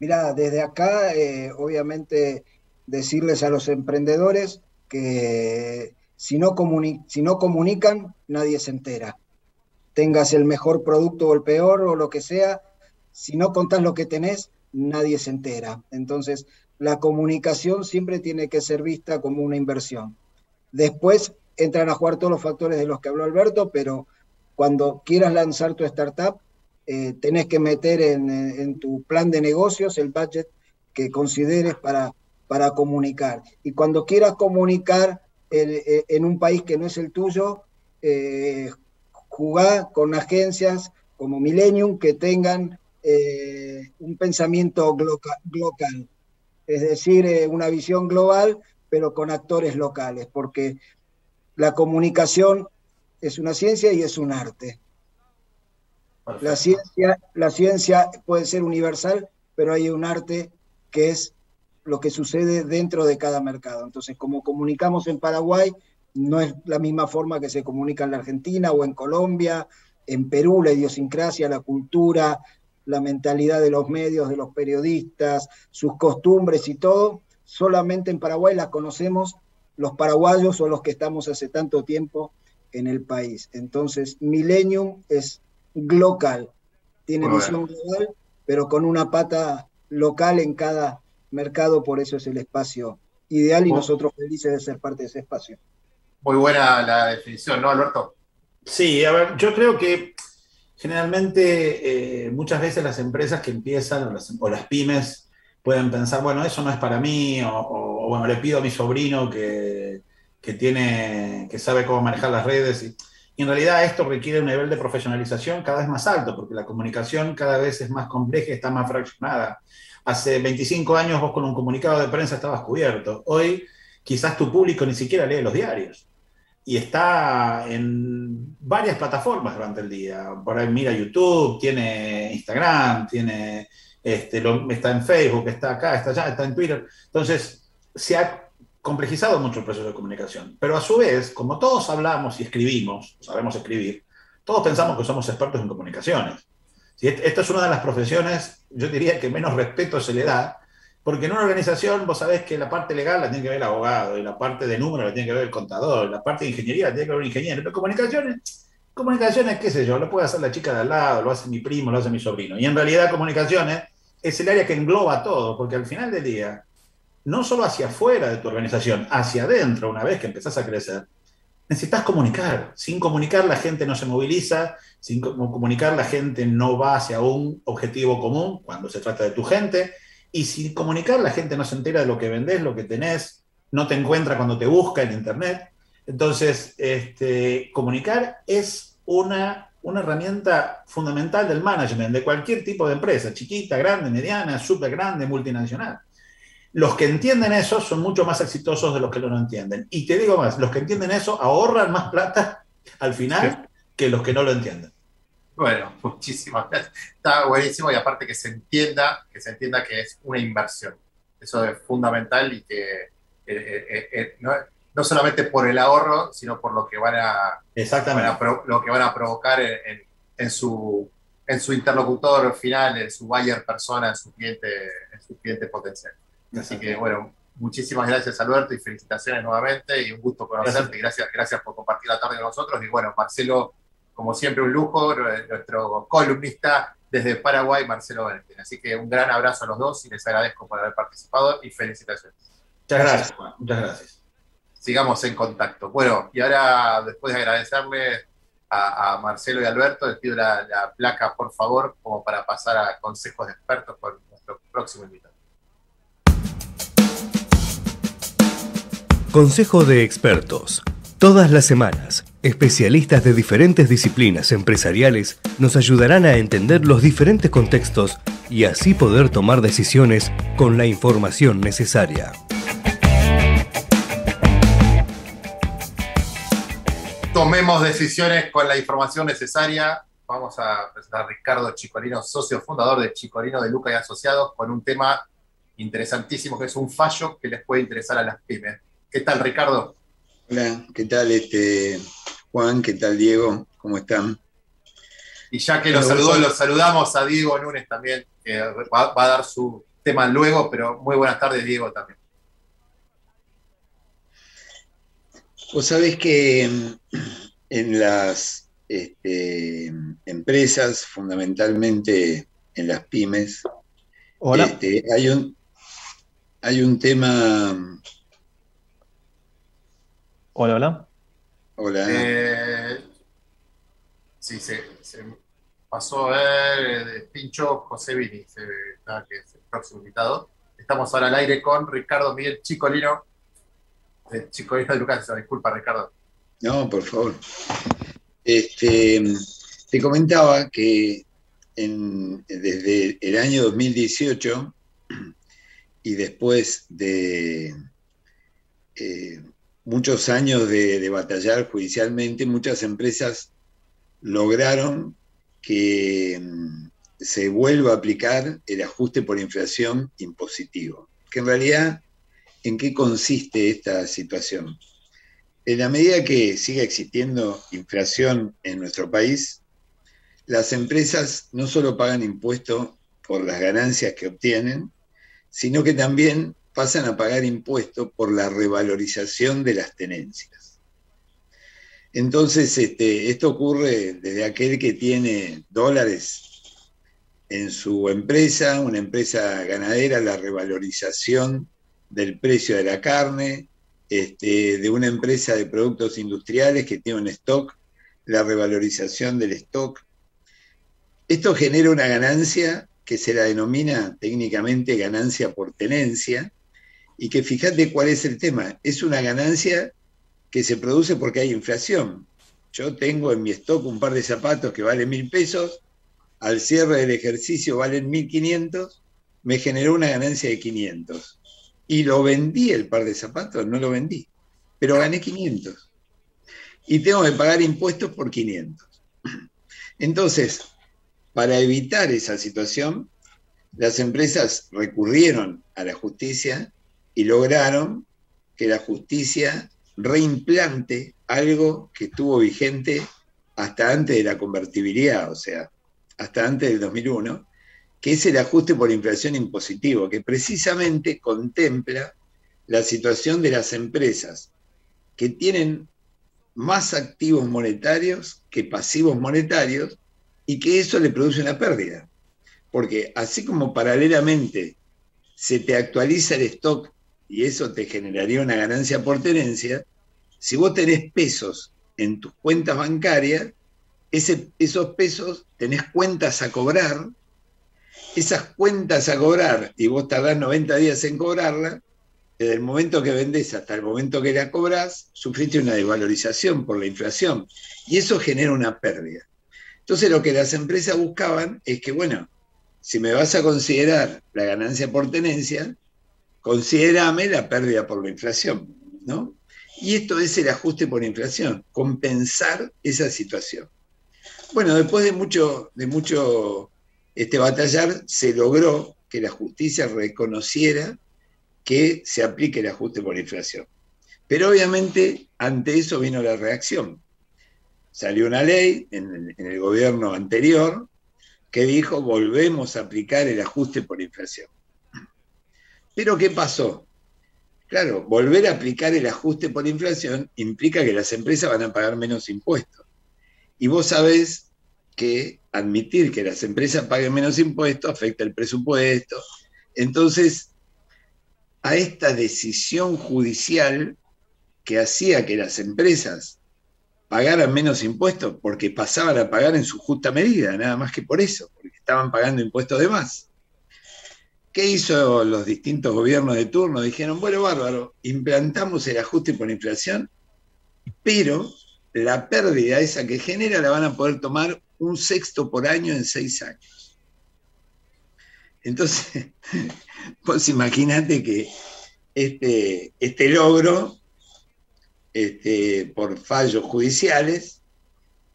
Mira, desde acá, eh, obviamente, decirles a los emprendedores que si no, comuni- si no comunican, nadie se entera. Tengas el mejor producto o el peor o lo que sea, si no contás lo que tenés, nadie se entera. Entonces, la comunicación siempre tiene que ser vista como una inversión. Después entran a jugar todos los factores de los que habló Alberto, pero cuando quieras lanzar tu startup, eh, tenés que meter en, en tu plan de negocios el budget que consideres para, para comunicar. Y cuando quieras comunicar en, eh, en un país que no es el tuyo, eh, jugá con agencias como Millennium que tengan eh, un pensamiento local, es decir, eh, una visión global, pero con actores locales, porque la comunicación es una ciencia y es un arte. La ciencia, la ciencia puede ser universal, pero hay un arte que es lo que sucede dentro de cada mercado. Entonces, como comunicamos en Paraguay, no es la misma forma que se comunica en la Argentina o en Colombia, en Perú, la idiosincrasia, la cultura, la mentalidad de los medios, de los periodistas, sus costumbres y todo, solamente en Paraguay las conocemos los paraguayos o los que estamos hace tanto tiempo en el país. Entonces, Millennium es local, tiene visión global, pero con una pata local en cada mercado, por eso es el espacio ideal y nosotros felices de ser parte de ese espacio. Muy buena la definición, ¿no, Alberto? Sí, a ver, yo creo que generalmente eh, muchas veces las empresas que empiezan o las, o las pymes pueden pensar, bueno, eso no es para mí, o, o, o, bueno, le pido a mi sobrino que, que tiene, que sabe cómo manejar las redes. Y, y en realidad esto requiere un nivel de profesionalización cada vez más alto, porque la comunicación cada vez es más compleja y está más fraccionada. Hace 25 años vos con un comunicado de prensa estabas cubierto. Hoy quizás tu público ni siquiera lee los diarios y está en varias plataformas durante el día. Por ahí mira YouTube, tiene Instagram, tiene, este, lo, está en Facebook, está acá, está allá, está en Twitter. Entonces, se ha complejizado mucho el proceso de comunicación. Pero a su vez, como todos hablamos y escribimos, sabemos escribir, todos pensamos que somos expertos en comunicaciones. Si esta es una de las profesiones, yo diría que menos respeto se le da, porque en una organización vos sabés que la parte legal la tiene que ver el abogado, y la parte de número la tiene que ver el contador, y la parte de ingeniería la tiene que ver un ingeniero. Pero comunicaciones, comunicaciones, qué sé yo, lo puede hacer la chica de al lado, lo hace mi primo, lo hace mi sobrino. Y en realidad comunicaciones es el área que engloba todo, porque al final del día, no solo hacia afuera de tu organización, hacia adentro, una vez que empezás a crecer, necesitas comunicar. Sin comunicar la gente no se moviliza, sin comunicar la gente no va hacia un objetivo común cuando se trata de tu gente. Y sin comunicar, la gente no se entera de lo que vendés, lo que tenés, no te encuentra cuando te busca en Internet. Entonces, este, comunicar es una, una herramienta fundamental del management de cualquier tipo de empresa, chiquita, grande, mediana, súper grande, multinacional. Los que entienden eso son mucho más exitosos de los que no lo entienden. Y te digo más, los que entienden eso ahorran más plata al final sí. que los que no lo entienden. Bueno, muchísimas gracias. Está buenísimo y aparte que se entienda, que se entienda que es una inversión. Eso es fundamental y que eh, eh, eh, no, no, solamente por el ahorro, sino por lo que van a, Exactamente. Van a pro, lo que van a provocar en, en, en, su, en su interlocutor final, en su buyer persona, en su cliente, en su cliente potencial. Así que bueno, muchísimas gracias Alberto y felicitaciones nuevamente y un gusto conocerte. Gracias, gracias, por compartir la tarde con nosotros. Y bueno, Marcelo como siempre, un lujo, nuestro columnista desde Paraguay, Marcelo Valentín. Así que un gran abrazo a los dos y les agradezco por haber participado y felicitaciones. Muchas gracias, Juan. Muchas gracias. Sigamos en contacto. Bueno, y ahora, después de agradecerle a, Marcelo y Alberto, les pido la, la, placa, por favor, como para pasar a consejos de expertos con nuestro próximo invitado. Consejo de expertos. Todas las semanas, especialistas de diferentes disciplinas empresariales nos ayudarán a entender los diferentes contextos y así poder tomar decisiones con la información necesaria. Tomemos decisiones con la información necesaria. Vamos a presentar a Ricardo Chicolino, socio fundador de Chicolino de Luca y Asociados, con un tema interesantísimo que es un fallo que les puede interesar a las pymes. ¿Qué tal, Ricardo? Hola, ¿qué tal este Juan? ¿Qué tal Diego? ¿Cómo están? Y ya que los saludó, los saludamos a Diego Núñez también, que va, a dar su tema luego, pero muy buenas tardes, Diego, también. Vos sabés que en las este, empresas, fundamentalmente en las pymes, este, hay, un, hay un tema Hola, hola. Hola. Eh, sí, se, pasó a ver eh, Pincho José Vini, que es el próximo invitado. Estamos ahora al aire con Ricardo Miguel Chicolino, de Chicolino de Lucas. Disculpa, Ricardo. No, por favor. Este, te comentaba que desde el año 2018 y después de eh, muchos años de, batallar judicialmente, muchas empresas lograron que mm, se vuelva a aplicar el ajuste por inflación impositivo. Que en realidad, ¿en qué consiste esta situación? En la medida que siga existiendo inflación en nuestro país, las empresas no solo pagan impuesto por las ganancias que obtienen, sino que también pasan a pagar impuestos por la revalorización de las tenencias. Entonces, este, esto ocurre desde aquel que tiene dólares en su empresa, una empresa ganadera, la revalorización del precio de la carne, este, de una empresa de productos industriales que tiene un stock, la revalorización del stock. Esto genera una ganancia que se la denomina técnicamente ganancia por tenencia, y que fíjate cuál es el tema. Es una ganancia que se produce porque hay inflación. Yo tengo en mi stock un par de zapatos que valen mil pesos, al cierre del ejercicio valen mil quinientos, me generó una ganancia de 500. Y lo vendí el par de zapatos, no lo vendí, pero gané 500. Y tengo que pagar impuestos por 500. Entonces, para evitar esa situación, las empresas recurrieron a la justicia y lograron que la justicia reimplante algo que estuvo vigente hasta antes de la convertibilidad, o sea, hasta antes del 2001, que es el ajuste por inflación impositivo, que precisamente contempla la situación de las empresas que tienen más activos monetarios que pasivos monetarios y que eso le produce una pérdida. Porque así como paralelamente se te actualiza el stock y eso te generaría una ganancia por tenencia, si vos tenés pesos en tus cuentas bancarias, esos pesos tenés cuentas a cobrar, esas cuentas a cobrar, y vos tardás 90 días en cobrarla, desde el momento que vendés hasta el momento que la cobrás, sufriste una desvalorización por la inflación, y eso genera una pérdida. Entonces lo que las empresas buscaban es que, bueno, si me vas a considerar la ganancia por tenencia, considerame la pérdida por la inflación, ¿no? Y esto es el ajuste por inflación, compensar esa situación. Bueno, después de mucho, de mucho este, batallar, se logró que la justicia reconociera que se aplique el ajuste por inflación. Pero obviamente ante eso vino la reacción. Salió una ley en, en el gobierno anterior que dijo volvemos a aplicar el ajuste por inflación. Pero ¿qué pasó? Claro, volver a aplicar el ajuste por inflación implica que las empresas van a pagar menos impuestos. Y vos sabés que admitir que las empresas paguen menos impuestos afecta el presupuesto. Entonces, a esta decisión judicial que hacía que las empresas pagaran menos impuestos porque pasaban a pagar en su justa medida, nada más que por eso, porque estaban pagando impuestos de más. ¿Qué hizo los distintos gobiernos de turno? Dijeron, bueno, bárbaro, implantamos el ajuste por inflación, pero la pérdida esa que genera la van a poder tomar un sexto por año en seis años. Entonces, vos imaginate que este, este logro, este, por fallos judiciales,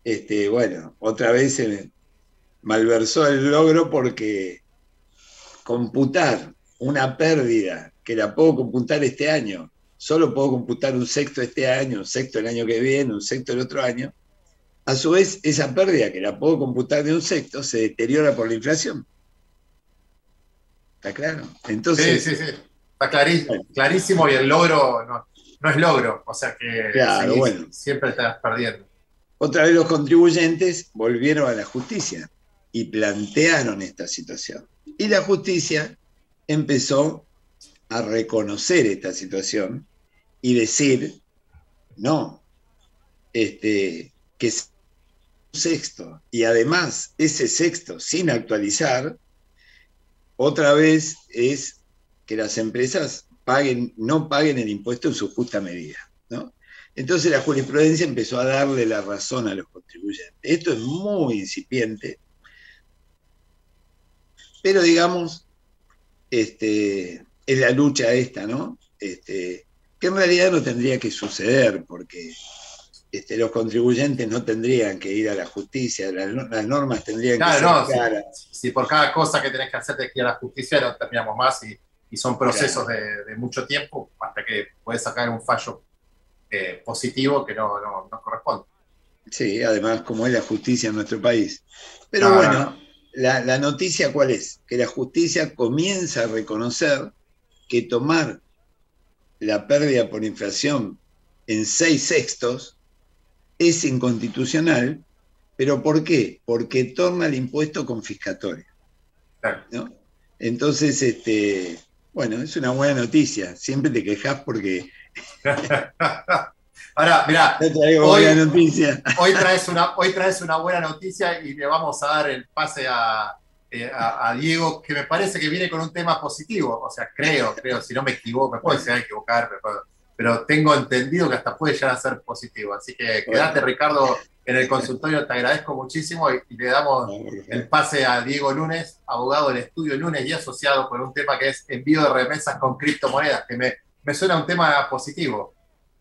este, bueno, otra vez se malversó el logro porque computar una pérdida que la puedo computar este año, solo puedo computar un sexto este año, un sexto el año que viene, un sexto el otro año, a su vez esa pérdida que la puedo computar de un sexto se deteriora por la inflación. ¿Está claro? Entonces, sí, sí, sí. Está clarísimo, clarísimo y el logro no, no es logro, o sea que Claro, bueno. siempre estás perdiendo. Otra vez los contribuyentes volvieron a la justicia y plantearon esta situación. Y la justicia empezó a reconocer esta situación y decir, no, este, que es un sexto. Y además, ese sexto, sin actualizar, otra vez es que las empresas paguen, no paguen el impuesto en su justa medida. ¿no? Entonces la jurisprudencia empezó a darle la razón a los contribuyentes. Esto es muy incipiente, pero digamos, este, es la lucha esta, ¿no? Este, que en realidad no tendría que suceder, porque este, los contribuyentes no tendrían que ir a la justicia, las, no- las normas tendrían que ser Claro, no, claras. si, si por cada cosa que tenés que hacer te que ir a la justicia, no terminamos más y, y son procesos de, de mucho tiempo hasta que puedes sacar un fallo eh, positivo que no, no, no corresponde. Sí, además, como es la justicia en nuestro país. Pero No, bueno, no. La, la noticia cuál es? Que la justicia comienza a reconocer que tomar la pérdida por inflación en seis sextos es inconstitucional, pero ¿por qué? Porque torna el impuesto confiscatorio. ¿no? Entonces, este, bueno, es una buena noticia. Siempre te quejas porque Ahora, mirá, hoy, buena noticia. hoy traes, una, hoy traes una buena noticia y le vamos a dar el pase a, eh, a- a Diego, que me parece que viene con un tema positivo. O sea, creo, creo, si no me equivoco, me puedo llegar a equivocar, pero, pero tengo entendido que hasta puede llegar a ser positivo. Así que quédate, Ricardo, en el consultorio, te agradezco muchísimo y, y le damos el pase a Diego Lunes, abogado del estudio Lunes y asociado con un tema que es envío de remesas con criptomonedas, que me, me suena un tema positivo.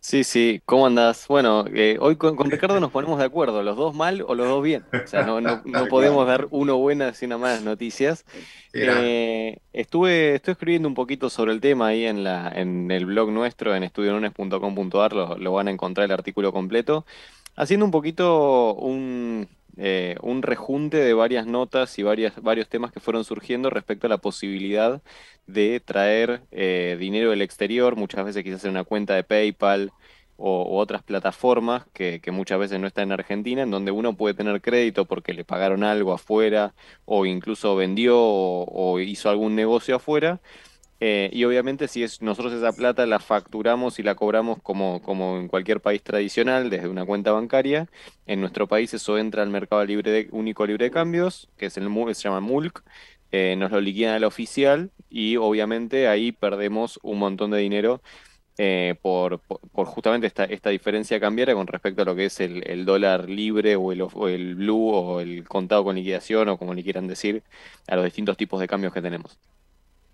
Sí, sí, ¿cómo andás? Bueno, eh, hoy con, con Ricardo nos ponemos de acuerdo, los dos mal o los dos bien. O sea, no, no, no Tal podemos dar uno buenas y una malas noticias. Eh, estuve, estoy escribiendo un poquito sobre el tema ahí en la, en el blog nuestro, en estudionunes.com.ar, lo, lo van a encontrar el artículo completo, haciendo un poquito un, eh, un rejunte de varias notas y varias, varios temas que fueron surgiendo respecto a la posibilidad de traer eh, dinero del exterior, muchas veces quizás en una cuenta de PayPal o, otras plataformas que, que muchas veces no están en Argentina, en donde uno puede tener crédito porque le pagaron algo afuera o incluso vendió o hizo algún negocio afuera. Eh, y obviamente si es, nosotros esa plata la facturamos y la cobramos como, como en cualquier país tradicional, desde una cuenta bancaria, en nuestro país eso entra al mercado libre único libre de cambios, que es el, se llama MULC, eh, nos lo liquidan al oficial y obviamente ahí perdemos un montón de dinero eh, por, por, por justamente esta, esta diferencia cambiaria con respecto a lo que es el, el dólar libre o el, o el blue o el contado con liquidación o como le quieran decir a los distintos tipos de cambios que tenemos.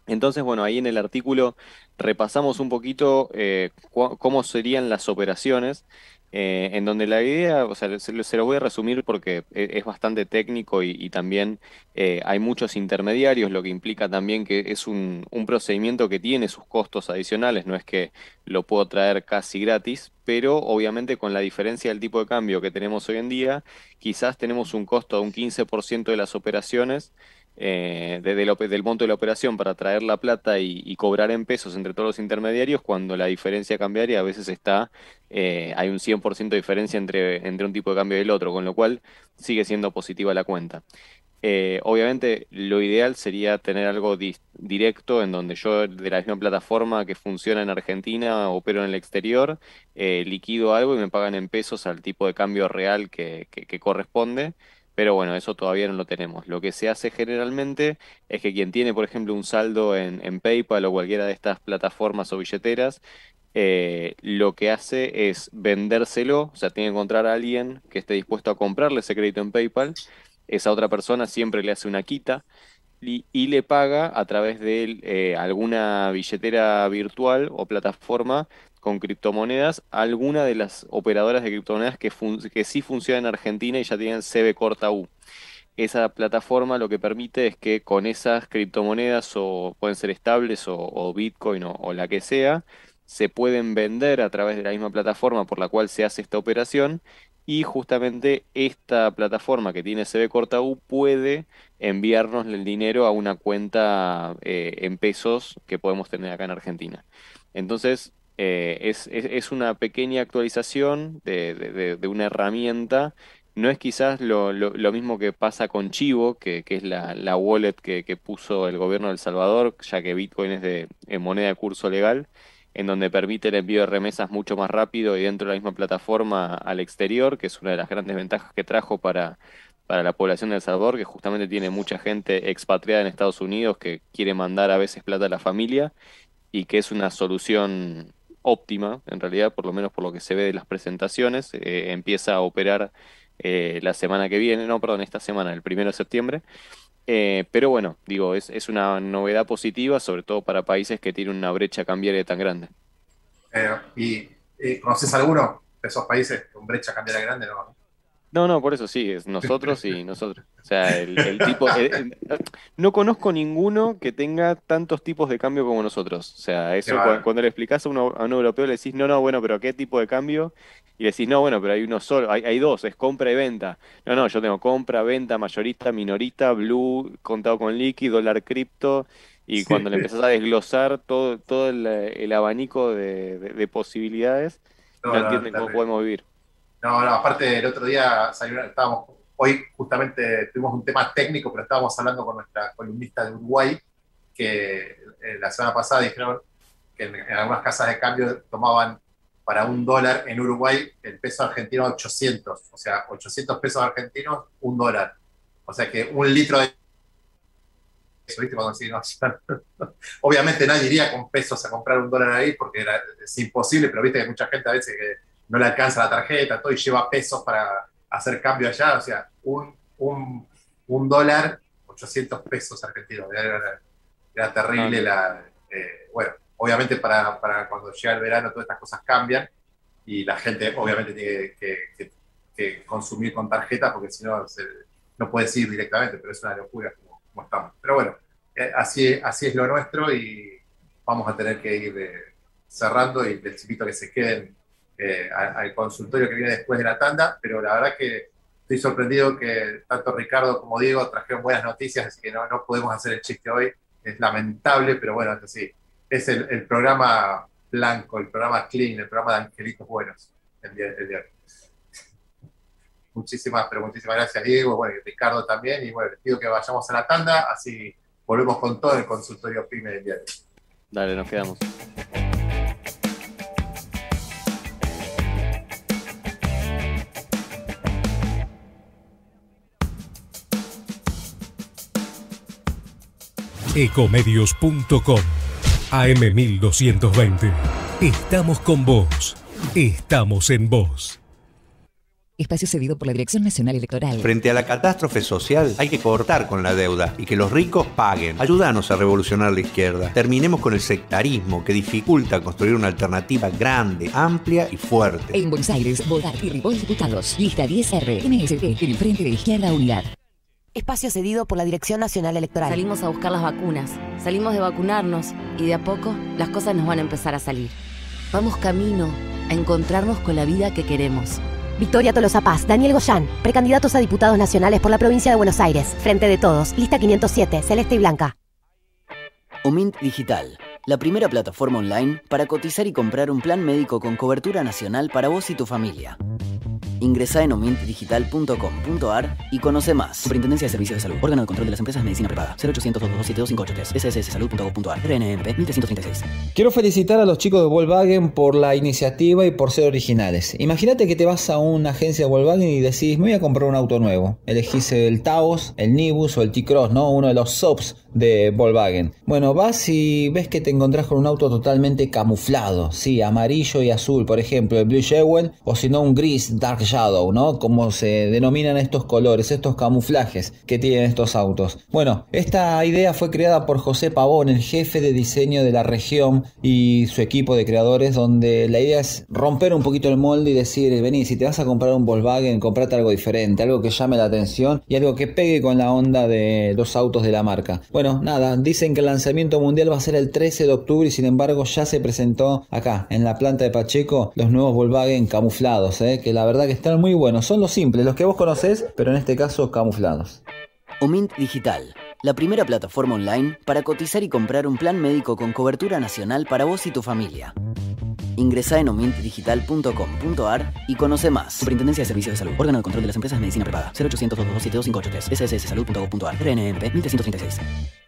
Entonces, bueno, ahí en el artículo repasamos un poquito eh, cómo serían las operaciones, eh, en donde la idea, o sea, se, lo- voy a resumir porque e- es bastante técnico y, y también eh, hay muchos intermediarios, lo que implica también que es un, un procedimiento que tiene sus costos adicionales, no es que lo puedo traer casi gratis, pero obviamente con la diferencia del tipo de cambio que tenemos hoy en día, quizás tenemos un costo de un 15% de las operaciones eh, de- ope- del monto de la operación para traer la plata y, cobrar en pesos entre todos los intermediarios, cuando la diferencia cambiaria a veces está, eh, hay un 100% de diferencia entre, entre un tipo de cambio y el otro, con lo cual sigue siendo positiva la cuenta. Eh, obviamente lo ideal sería tener algo directo en donde yo de la misma plataforma que funciona en Argentina opero en el exterior, eh, liquido algo y me pagan en pesos al tipo de cambio real que, que- que corresponde. Pero bueno, eso todavía no lo tenemos. Lo que se hace generalmente es que quien tiene, por ejemplo, un saldo en, en PayPal o cualquiera de estas plataformas o billeteras, eh, lo que hace es vendérselo, o sea, tiene que encontrar a alguien que esté dispuesto a comprarle ese crédito en PayPal. Esa otra persona siempre le hace una quita y, le paga a través de eh, alguna billetera virtual o plataforma con criptomonedas alguna de las operadoras de criptomonedas que, que sí funcionan en Argentina y ya tienen CB corta. Esa plataforma lo que permite es que con esas criptomonedas o pueden ser estables o, Bitcoin o, la que sea, se pueden vender a través de la misma plataforma por la cual se hace esta operación y justamente esta plataforma que tiene CB corta puede enviarnos el dinero a una cuenta eh, en pesos que podemos tener acá en Argentina. Entonces, eh, es, es- una pequeña actualización de- de una herramienta. No es quizás lo, lo- lo mismo que pasa con Chivo, que, que es la, la wallet que, que puso el gobierno de El Salvador, ya que Bitcoin es de, eh, moneda de curso legal, en donde permite el envío de remesas mucho más rápido y dentro de la misma plataforma al exterior, que es una de las grandes ventajas que trajo para, para la población de El Salvador, que justamente tiene mucha gente expatriada en Estados Unidos que quiere mandar a veces plata a la familia y que es una solución óptima, en realidad, por lo menos por lo que se ve de las presentaciones. Eh, empieza a operar eh, la semana que viene, no, perdón, esta semana, el primero de septiembre. Eh, pero bueno, digo, es, es una novedad positiva, sobre todo para países que tienen una brecha cambiaria tan grande. ¿Y y conoces alguno de esos países con brecha cambiaria grande? No, No, no, por eso sí, es nosotros y nosotros. O sea, el, el tipo. eh, eh, no conozco ninguno que tenga tantos tipos de cambio como nosotros. O sea, eso cuando, le explicás a, uno- a un europeo le decís, no, no, bueno, pero ¿qué tipo de cambio? Y le decís, no, bueno, pero hay uno solo, hay, hay dos, es compra y venta. No, no, yo tengo compra, venta, mayorista, minorista, blue, contado con liqui, dólar cripto. Y Sí. cuando le empezás a desglosar todo, todo el, el abanico de, de- de posibilidades, No, no, no, entienden cómo podemos vivir. No, no, aparte el otro día salió, estábamos, hoy justamente tuvimos un tema técnico, pero estábamos hablando con nuestra columnista de Uruguay, que eh, la semana pasada dijeron que en, algunas casas de cambio tomaban para un dólar en Uruguay el peso argentino 800, o sea, 800 pesos argentinos, un dólar. O sea que un litro de eso, ¿viste? Cuando decís, no, obviamente nadie iría con pesos a comprar un dólar ahí porque era, es imposible, pero viste que mucha gente a veces que no le alcanza la tarjeta, todo y lleva pesos para hacer cambio allá, o sea, un, un, un dólar, 800 pesos argentinos, era, era- terrible la... eh, bueno, obviamente para, para cuando llega el verano todas estas cosas cambian y la gente obviamente tiene que, que- que consumir con tarjeta porque si no no puedes ir directamente, pero es una locura como, como estamos. Pero bueno, eh, así, así es lo nuestro y vamos a tener que ir eh, cerrando y les invito a que se queden eh, al consultorio que viene después de la tanda, pero la verdad que estoy sorprendido que tanto Ricardo como Diego trajeron buenas noticias, así que no, no podemos hacer el chiste hoy, es lamentable, pero bueno, es así. Es el, programa blanco, el programa clean, el programa de angelitos buenos, el día, el día. Muchísimas, pero muchísimas gracias Diego, bueno, y Ricardo también, y bueno, les pido que vayamos a la tanda, así volvemos con todo el consultorio PYME del día. Dale, nos quedamos. Ecomedios.com AM1220. Estamos con vos. Estamos en vos. Espacio cedido por la Dirección Nacional Electoral. Frente a la catástrofe social hay que cortar con la deuda y que los ricos paguen. Ayúdanos a revolucionar la izquierda. Terminemos con el sectarismo que dificulta construir una alternativa grande, amplia y fuerte. En Buenos Aires, votar y Ripoll Diputados. Lista 10R. MST. El Frente de Izquierda Unidad. Espacio cedido por la Dirección Nacional Electoral. Salimos a buscar las vacunas, salimos de vacunarnos y de a poco las cosas nos van a empezar a salir. Vamos camino a encontrarnos con la vida que queremos. Victoria Tolosa Paz, Daniel Goyán, precandidatos a diputados nacionales por la provincia de Buenos Aires. Frente de todos, lista 507, celeste y blanca. Omint Digital, la primera plataforma online para cotizar y comprar un plan médico con cobertura nacional para vos y tu familia. Ingresa en omintdigital.com.ar y conoce más. Superintendencia de Servicios de Salud. Órgano de control de las empresas de medicina privada. 0800 227 sssalud.gov.ar. RNMP 1336. Quiero felicitar a los chicos de Volkswagen por la iniciativa y por ser originales. Imagínate que te vas a una agencia de Volkswagen y decís, me voy a comprar un auto nuevo. Elegís el Taos, el Nibus o el T-Cross, ¿no? Uno de los SOPs de Volkswagen. Bueno, vas y ves que te encontrás con un auto totalmente camuflado. Sí, amarillo y azul, por ejemplo, el Blue Jewel o si no un gris Dark Shadow, ¿no? Como se denominan estos colores, estos camuflajes que tienen estos autos. Bueno, esta idea fue creada por José Pavón, el jefe de diseño de la región y su equipo de creadores, donde la idea es romper un poquito el molde y decir, vení, si te vas a comprar un Volkswagen, comprate algo diferente, algo que llame la atención y algo que pegue con la onda de los autos de la marca. Bueno, nada, dicen que el lanzamiento mundial va a ser el 13 de octubre y sin embargo ya se presentó acá, en la planta de Pacheco, los nuevos Volkswagen camuflados, ¿eh? que la verdad que están muy buenos. Son los simples, los que vos conocés, pero en este caso camuflados. Omint Digital, la primera plataforma online para cotizar y comprar un plan médico con cobertura nacional para vos y tu familia. Ingresa en omintdigital.com.ar y conoce más. Superintendencia de Servicios de Salud. Órgano de control de las empresas de medicina privada. 0800 227 2583 sssalud.gov.ar. RNMP 1336.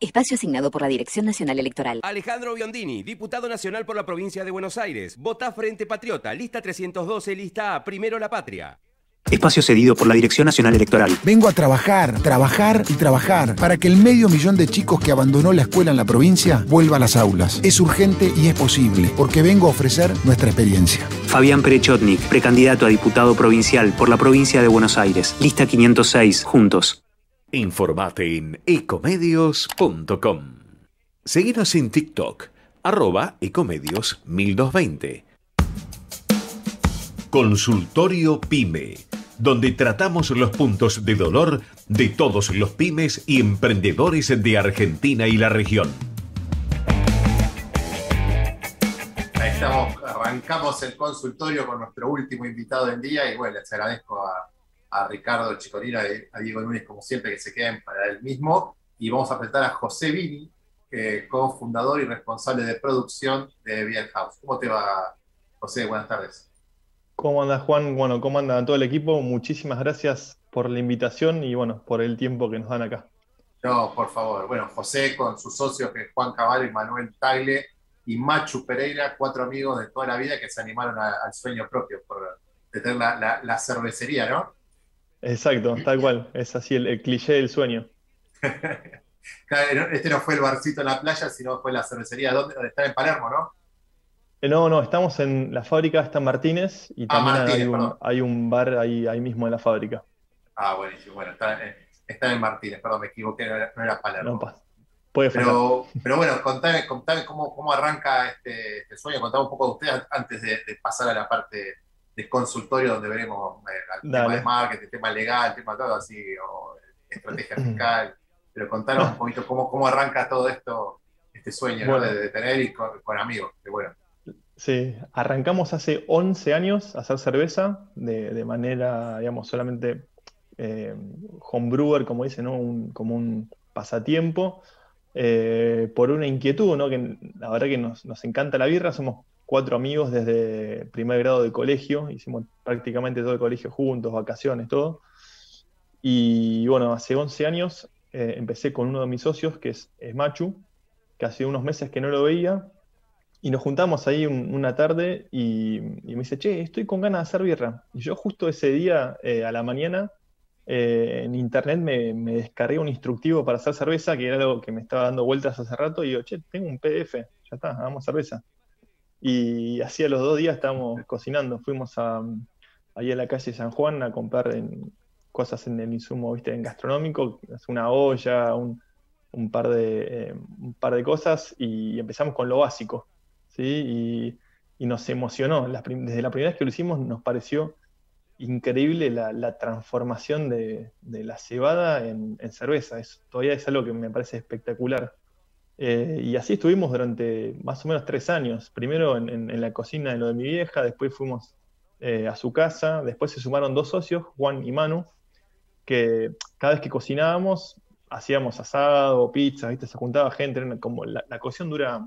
Espacio asignado por la Dirección Nacional Electoral. Alejandro Biondini, diputado nacional por la provincia de Buenos Aires. Vota Frente Patriota, lista 312, lista A, Primero la Patria. Espacio cedido por la Dirección Nacional Electoral. Vengo a trabajar, trabajar y trabajar para que el medio millón de chicos que abandonó la escuela en la provincia vuelva a las aulas. Es urgente y es posible, porque vengo a ofrecer nuestra experiencia. Fabián Perechotnik, precandidato a diputado provincial por la provincia de Buenos Aires. Lista 506, juntos. Informate en ecomedios.com. Seguinos en TikTok, arroba ecomedios 1220. Consultorio Pyme, donde tratamos los puntos de dolor de todos los pymes y emprendedores de Argentina y la región. Ahí estamos, arrancamos el consultorio con nuestro último invitado del día y bueno, les agradezco a, a Ricardo Chicolina y a Diego Núñez, como siempre, que se queden para él mismo. Y vamos a presentar a José Vini, cofundador y responsable de producción de Bien House. ¿Cómo te va, José? Buenas tardes. ¿Cómo anda Juan? Bueno, ¿cómo anda todo el equipo? Muchísimas gracias por la invitación y bueno, por el tiempo que nos dan acá. No, por favor. Bueno, José con sus socios, que es Juan Caballo y Manuel Tagle, y Machu Pereira, cuatro amigos de toda la vida que se animaron a- al sueño propio por de tener la, la- la cervecería, ¿no? Exacto, tal cual. Es así el, el cliché del sueño. Claro, Este no fue el barcito en la playa, sino fue la cervecería. ¿Dónde? Está en Palermo, ¿no? Eh, No, no, estamos en la fábrica, está en Martínez y Ah, también Martínez, hay un, perdón. hay un bar ahí, ahí mismo en la fábrica. Ah, buenísimo. Bueno, está, eh, está en Martínez, perdón, me equivoqué, no era, no era Palermo. No pasa. Puede. Pero, pero bueno, contame, contame cómo, cómo arranca este, este sueño, contame un poco de ustedes antes de, de pasar a la parte de consultorio donde veremos eh, el tema Dale. de marketing, tema legal, tema todo así, o estrategia fiscal. Pero contanos un poquito cómo, cómo arranca todo esto, este sueño ¿no? De, de tener y con, con amigos. Que bueno, Sí, arrancamos hace 11 años a hacer cerveza de, de manera, digamos, solamente eh, homebrewer, como dicen, ¿no? Un- como un pasatiempo, eh, por una inquietud, ¿no? Que la verdad que nos, nos encanta la birra, somos cuatro amigos desde primer grado de colegio, hicimos prácticamente todo el colegio juntos, vacaciones, todo. Y bueno, hace 11 años eh, empecé con uno de mis socios, que es, es Machu, que hace unos meses que no lo veía, y nos juntamos ahí un- una tarde y, y me dice, che, estoy con ganas de hacer birra. Y yo justo ese día, eh, a la mañana, eh, en internet me, me descargué un instructivo para hacer cerveza, que era algo que me estaba dando vueltas hace rato, y digo, che, tengo un PDF. ya está, hagamos cerveza. Y así a los dos días estábamos cocinando. Fuimos a, ahí a la calle San Juan a comprar cosas en el insumo, viste, en gastronómico, una olla, un, un par, de, eh, un par de cosas y empezamos con lo básico, ¿sí? Y, nos emocionó. desde la primera vez que lo hicimos nos pareció increíble la, la transformación de, la cebada en, cerveza. Todavía es algo que me parece espectacular. Eh, y así estuvimos durante más o menos tres años. Primero en, la cocina de lo de mi vieja, después fuimos eh, a su casa, después se sumaron dos socios, Juan y Manu, que cada vez que cocinábamos hacíamos asado, pizza, ¿viste? se juntaba gente, como la, cocción dura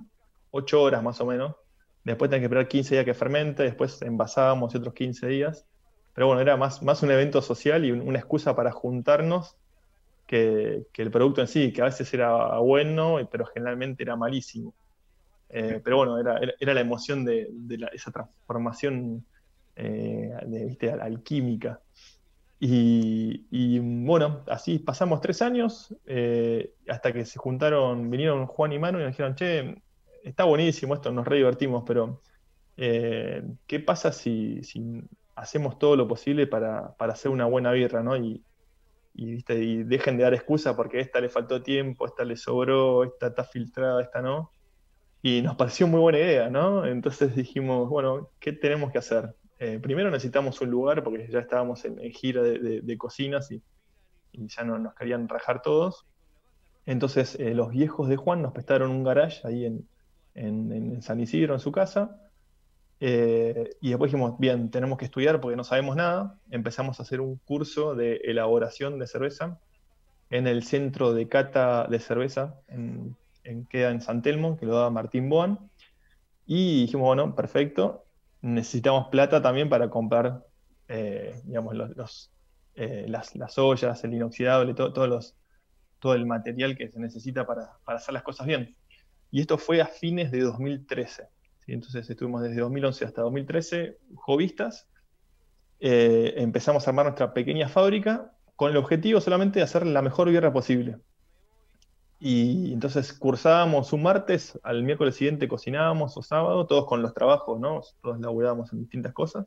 ocho horas más o menos, después tenés que esperar 15 días que fermente, después envasábamos otros 15 días, pero bueno, era más, más un evento social y una excusa para juntarnos que, el producto en sí, que a veces era bueno, pero generalmente era malísimo. Eh, pero bueno, era, era, la emoción de, esa transformación eh, de, ¿viste? alquímica. Y, bueno, así pasamos tres años eh, hasta que se juntaron, vinieron Juan y Manu y nos dijeron, che, está buenísimo esto, nos re divertimos, pero ¿qué pasa si, hacemos todo lo posible para, hacer una buena birra, ¿no? Y, y, ¿viste? dejen de dar excusa porque esta le faltó tiempo, esta le sobró, esta está filtrada, esta no. Y nos pareció muy buena idea, ¿no? Entonces dijimos, bueno, ¿qué tenemos que hacer? Eh, primero necesitamos un lugar porque ya estábamos en, gira de, cocinas y, ya no, nos querían rajar todos. Entonces eh, los viejos de Juan nos prestaron un garage ahí en, en San Isidro, en su casa, eh, y después dijimos, bien, tenemos que estudiar porque no sabemos nada. Empezamos a hacer un curso de elaboración de cerveza en el centro de cata de cerveza, en, queda en San Telmo, que lo da Martín Boan. Y dijimos, bueno, perfecto, necesitamos plata también para comprar, eh, digamos, los, eh, las, ollas, el inoxidable, todo, los, todo el material que se necesita para, para hacer las cosas bien. Y esto fue a fines de 2013. Entonces estuvimos desde 2011 hasta 2013 jovistas. Eh, empezamos a armar nuestra pequeña fábrica con el objetivo solamente de hacer la mejor guerra posible. Y entonces cursábamos un martes, al miércoles siguiente cocinábamos o sábado, todos con los trabajos, ¿no? Todos laburábamos en distintas cosas.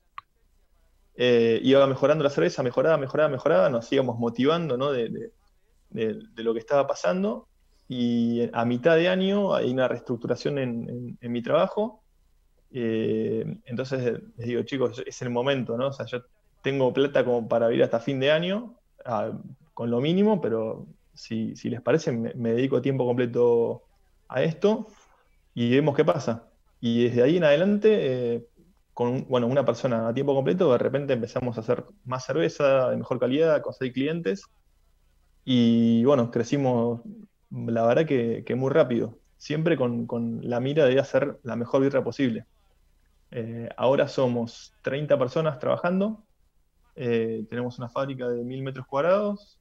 Eh, iba mejorando la cerveza, mejoraba, mejoraba, mejoraba, nos íbamos motivando, ¿no? de, de lo que estaba pasando. Y a mitad de año hay una reestructuración en mi trabajo eh, entonces les digo, chicos, es el momento, ¿no? O sea, yo tengo plata como para vivir hasta fin de año, con lo mínimo, pero si, les parece, me, dedico tiempo completo a esto y vemos qué pasa. Y desde ahí en adelante, eh, con bueno, una persona a tiempo completo, de repente empezamos a hacer más cerveza de mejor calidad, conseguir clientes. Y bueno, crecimos, la verdad que, muy rápido, siempre con, con, la mira de hacer la mejor birra posible. Eh, ahora somos 30 personas trabajando, eh, tenemos una fábrica de 1000 metros cuadrados,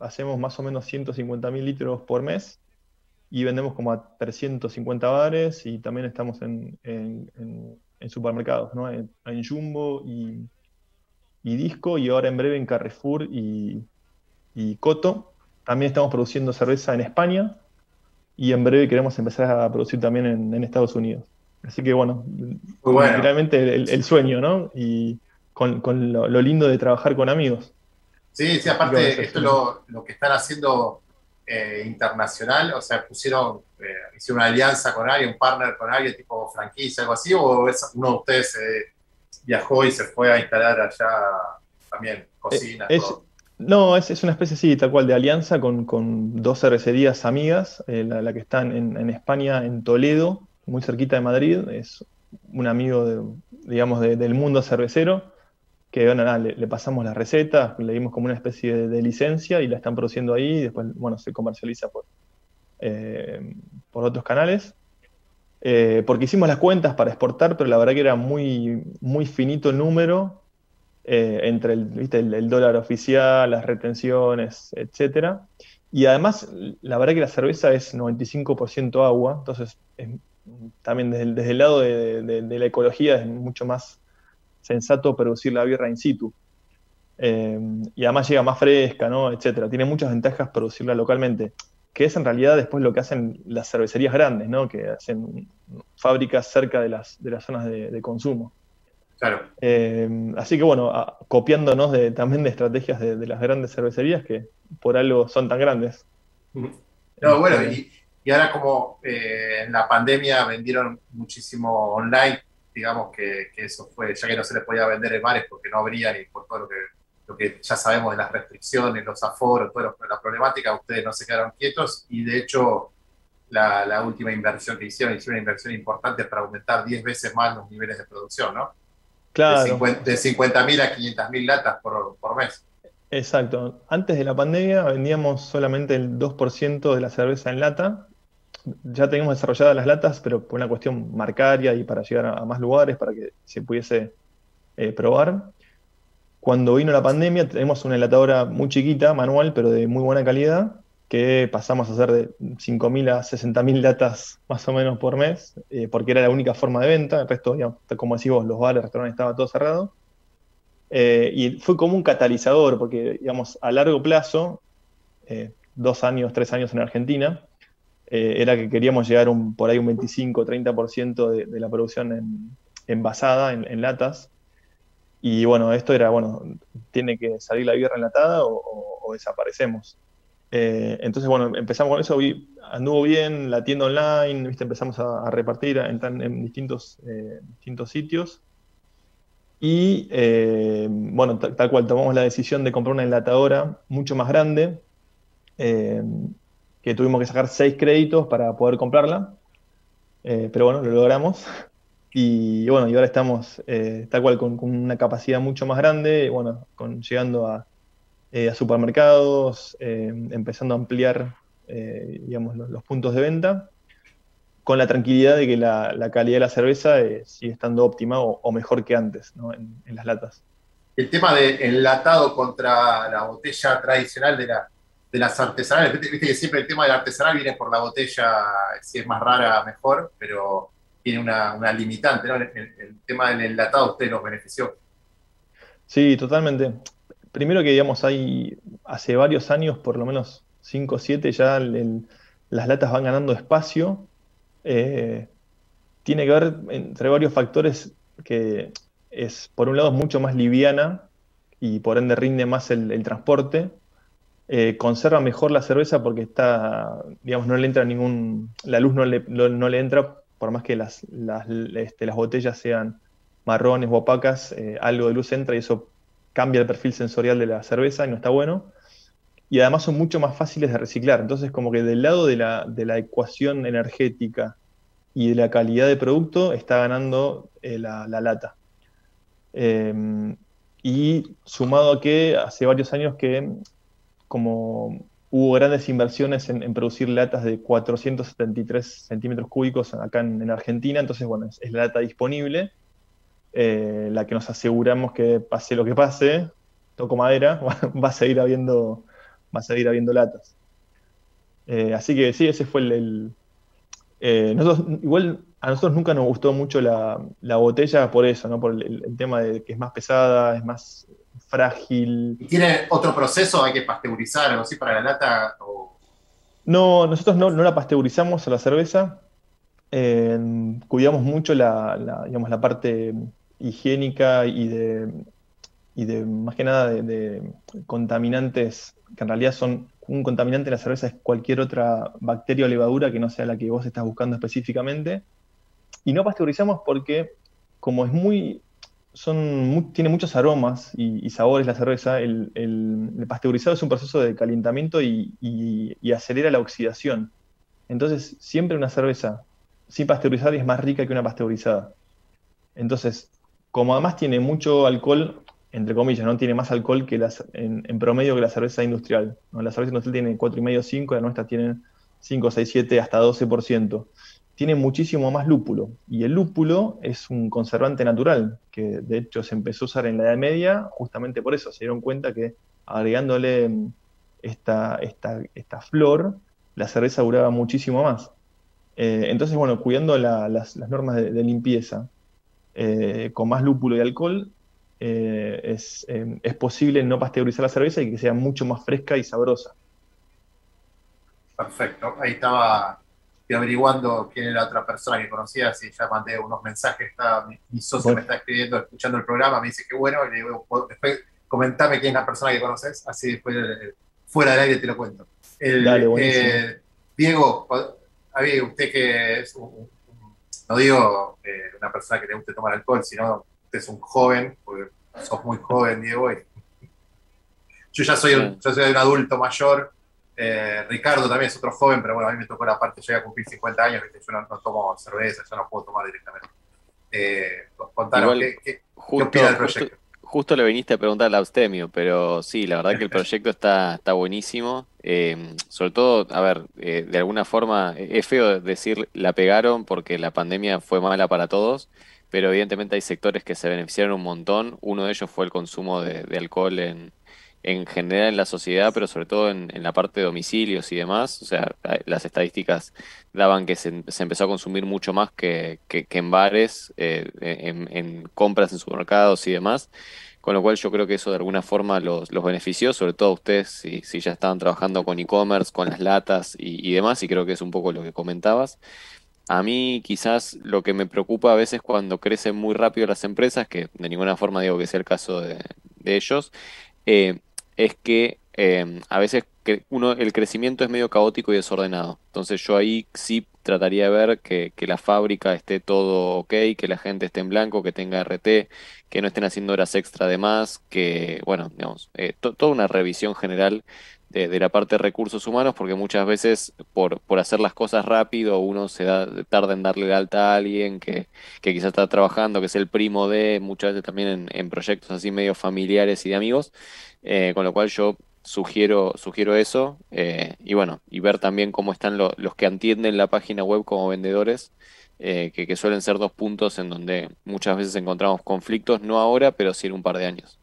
hacemos más o menos 150 mil litros por mes y vendemos como a 350 bares y también estamos en, supermercados, ¿no? en, Jumbo y, Disco y ahora en breve en Carrefour y, y Coto. También estamos produciendo cerveza en España y en breve queremos empezar a producir también en Estados Unidos. Así que bueno, realmente el, sueño, ¿no? Y con, lo, lindo de trabajar con amigos. Sí, sí, aparte, esto es lo, que están haciendo eh, internacional, o sea, pusieron, eh, hicieron una alianza con alguien, un partner con alguien, tipo franquicia, algo así, o es, uno de ustedes eh, viajó y se fue a instalar allá también, cocina. no, es, una especie, sí, tal cual, de alianza con, dos cervecerías amigas, la, que están en, en España, en Toledo, muy cerquita de Madrid, es un amigo, digamos, del mundo cervecero, que bueno, le, pasamos las recetas, le dimos como una especie de, licencia y la están produciendo ahí y después, bueno, se comercializa por, eh, por otros canales. Eh, porque hicimos las cuentas para exportar, pero la verdad que era muy, muy finito el número eh, entre el, ¿viste? El, dólar oficial, las retenciones, etc. Y además, la verdad que la cerveza es 95% agua, entonces es también desde el, lado de, la ecología es mucho más sensato producir la birra in situ. Eh, y además llega más fresca, ¿no? etcétera. Tiene muchas ventajas producirla localmente. que es en realidad después lo que hacen las cervecerías grandes, ¿no? que hacen fábricas cerca de las, de las zonas de, consumo. Claro. Eh, así que bueno, copiándonos de, también de estrategias de, las grandes cervecerías que por algo son tan grandes. No, bueno, y, y ahora como eh, en la pandemia vendieron muchísimo online, digamos que, que, eso fue, ya que no se les podía vender en bares porque no abrían y por todo lo que lo que ya sabemos de las restricciones, los aforos, toda la problemática, ustedes no se quedaron quietos y de hecho la, última inversión que hicieron, hicieron una inversión importante para aumentar 10 veces más los niveles de producción, ¿no? Claro. De 50.000 a 500.000 latas por, por mes. Exacto. Antes de la pandemia vendíamos solamente el 2% de la cerveza en lata. Ya teníamos desarrolladas las latas, pero por una cuestión marcaria y para llegar a, más lugares, para que se pudiese eh, probar. Cuando vino la pandemia, tenemos una enlatadora muy chiquita, manual, pero de muy buena calidad, que pasamos a hacer de 5.000 a 60.000 latas más o menos por mes, eh, porque era la única forma de venta. El resto, como decís vos, los bares, restaurantes, estaba todo cerrado. Eh, y fue como un catalizador, porque, digamos, a largo plazo, dos años, tres años en Argentina, era que queríamos llegar por ahí un 25-30% de, de la producción envasada en latas y bueno, esto era, bueno, tiene que salir la birra enlatada o, desaparecemos. Eh, entonces, bueno, empezamos con eso, anduvo bien la tienda online, ¿viste? empezamos a, repartir en, en distintos, eh, distintos sitios. Y eh, bueno, tal, cual tomamos la decisión de comprar una enlatadora mucho más grande, que tuvimos que sacar seis créditos para poder comprarla. pero bueno, lo logramos. Y bueno, y ahora estamos eh, tal cual con, una capacidad mucho más grande, bueno, con, llegando a, eh, supermercados, eh, empezando a ampliar digamos, los, puntos de venta, con la tranquilidad de que la, calidad de la cerveza sigue estando óptima o, mejor que antes ¿no? en, las latas. El tema del enlatado contra la botella tradicional de, la, de las artesanales, viste que siempre el tema del artesanal viene por la botella, si es más rara, mejor, pero tiene una, limitante, ¿no? El, tema del enlatado usted los benefició. Sí, totalmente. Primero que, digamos, hay hace varios años, por lo menos 5 o 7, ya las latas van ganando espacio. Eh, tiene que ver entre varios factores que es, por un lado, mucho más liviana y por ende rinde más el, transporte. Eh, conserva mejor la cerveza porque está, digamos, no le entra ningún, la luz no le, no le entra por más que las, las, este, las botellas sean marrones o opacas, eh, algo de luz entra y eso cambia el perfil sensorial de la cerveza y no está bueno. Y además son mucho más fáciles de reciclar. Entonces, como que del lado de la, de la ecuación energética y de la calidad de producto está ganando eh, la, lata. Em, y sumado a que hace varios años que como hubo grandes inversiones en, producir latas de 473 centímetros cúbicos acá en, Argentina, entonces, bueno, es, la lata disponible, eh, la que nos aseguramos que pase lo que pase, toco madera, va a seguir habiendo, va a seguir habiendo latas. Eh, así que sí, ese fue el... Eh, igual a nosotros nunca nos gustó mucho la, botella por eso, ¿no? Por el, tema de que es más pesada, es más frágil. ¿Y tiene otro proceso? ¿Hay que pasteurizar algo así para la lata? No, nosotros no, la pasteurizamos a la cerveza. Eh, cuidamos mucho la, digamos, la parte higiénica y de, y de más que nada de, contaminantes, que en realidad son un contaminante de la cerveza es cualquier otra bacteria o levadura que no sea la que vos estás buscando específicamente. Y no pasteurizamos porque como es muy son tiene muchos aromas y, sabores la cerveza. El, pasteurizado es un proceso de calentamiento y, acelera la oxidación. Entonces, siempre una cerveza sin pasteurizar es más rica que una pasteurizada. Entonces, como además tiene mucho alcohol, entre comillas, no tiene más alcohol que las, en, promedio que la cerveza industrial. La cerveza industrial tiene 4,5, 5, la nuestra tiene 5, 6, 7, hasta 12% tiene muchísimo más lúpulo. Y el lúpulo es un conservante natural, que de hecho se empezó a usar en la Edad Media justamente por eso. Se dieron cuenta que agregándole mm, esta, esta, esta flor, la cerveza duraba muchísimo más. Eh, entonces, bueno, cuidando las, normas de, limpieza eh, con más lúpulo y alcohol, eh, es, es posible no pasteurizar la cerveza y que sea mucho más fresca y sabrosa. Perfecto. Ahí estaba averiguando quién era la otra persona que conocía, si ya mandé unos mensajes, está, mi, socio me está escribiendo, escuchando el programa, me dice que bueno, y le digo, después comentame quién es la persona que conoces, así después eh, fuera del aire te lo cuento. Dale, eh, Diego, usted que es un, no digo eh, una persona que le guste tomar alcohol, sino usted es un joven, porque sos muy joven, Diego, yo ya soy un, yo soy un adulto mayor, eh, Ricardo también es otro joven, pero bueno, a mí me tocó la parte, yo voy a cumplir 50 años, yo no, tomo cerveza, yo no puedo tomar directamente. Eh, contanos, ¿qué, qué, opina del proyecto? Justo, le viniste a preguntar al Austemio, pero sí, la verdad que el proyecto está, está buenísimo. Eh, sobre todo, a ver, eh, de alguna forma es feo decir la pegaron porque la pandemia fue mala para todos, pero evidentemente hay sectores que se beneficiaron un montón. Uno de ellos fue el consumo de alcohol en, en general en la sociedad, pero sobre todo en, la parte de domicilios y demás. O sea, las estadísticas daban que se, empezó a consumir mucho más que, en bares, eh, en, compras en supermercados y demás. Con lo cual yo creo que eso de alguna forma los, benefició, sobre todo a ustedes si, si ya estaban trabajando con e-commerce, con las latas y, demás, y creo que es un poco lo que comentabas. A mí quizás lo que me preocupa a veces cuando crecen muy rápido las empresas, que de ninguna forma digo que sea el caso de, ellos, eh, es que em, a veces uno, el crecimiento es medio caótico y desordenado. Entonces yo ahí sí trataría de ver que, la fábrica esté todo ok, que la gente esté en blanco, que tenga RT, que no estén haciendo horas extra de más, que, bueno, digamos, eh, toda una revisión general de, la parte de recursos humanos, porque muchas veces por, por hacer las cosas rápido uno se da, tarda en darle la alta a alguien que, que quizás está trabajando, que es el primo de, muchas veces también en, en proyectos así medio familiares y de amigos, eh, con lo cual yo sugiero, sugiero eso eh, y bueno, y ver también cómo están los que entienden la página web como vendedores, eh, que, suelen ser dos puntos en donde muchas veces encontramos conflictos, no ahora, pero sí en un par de años.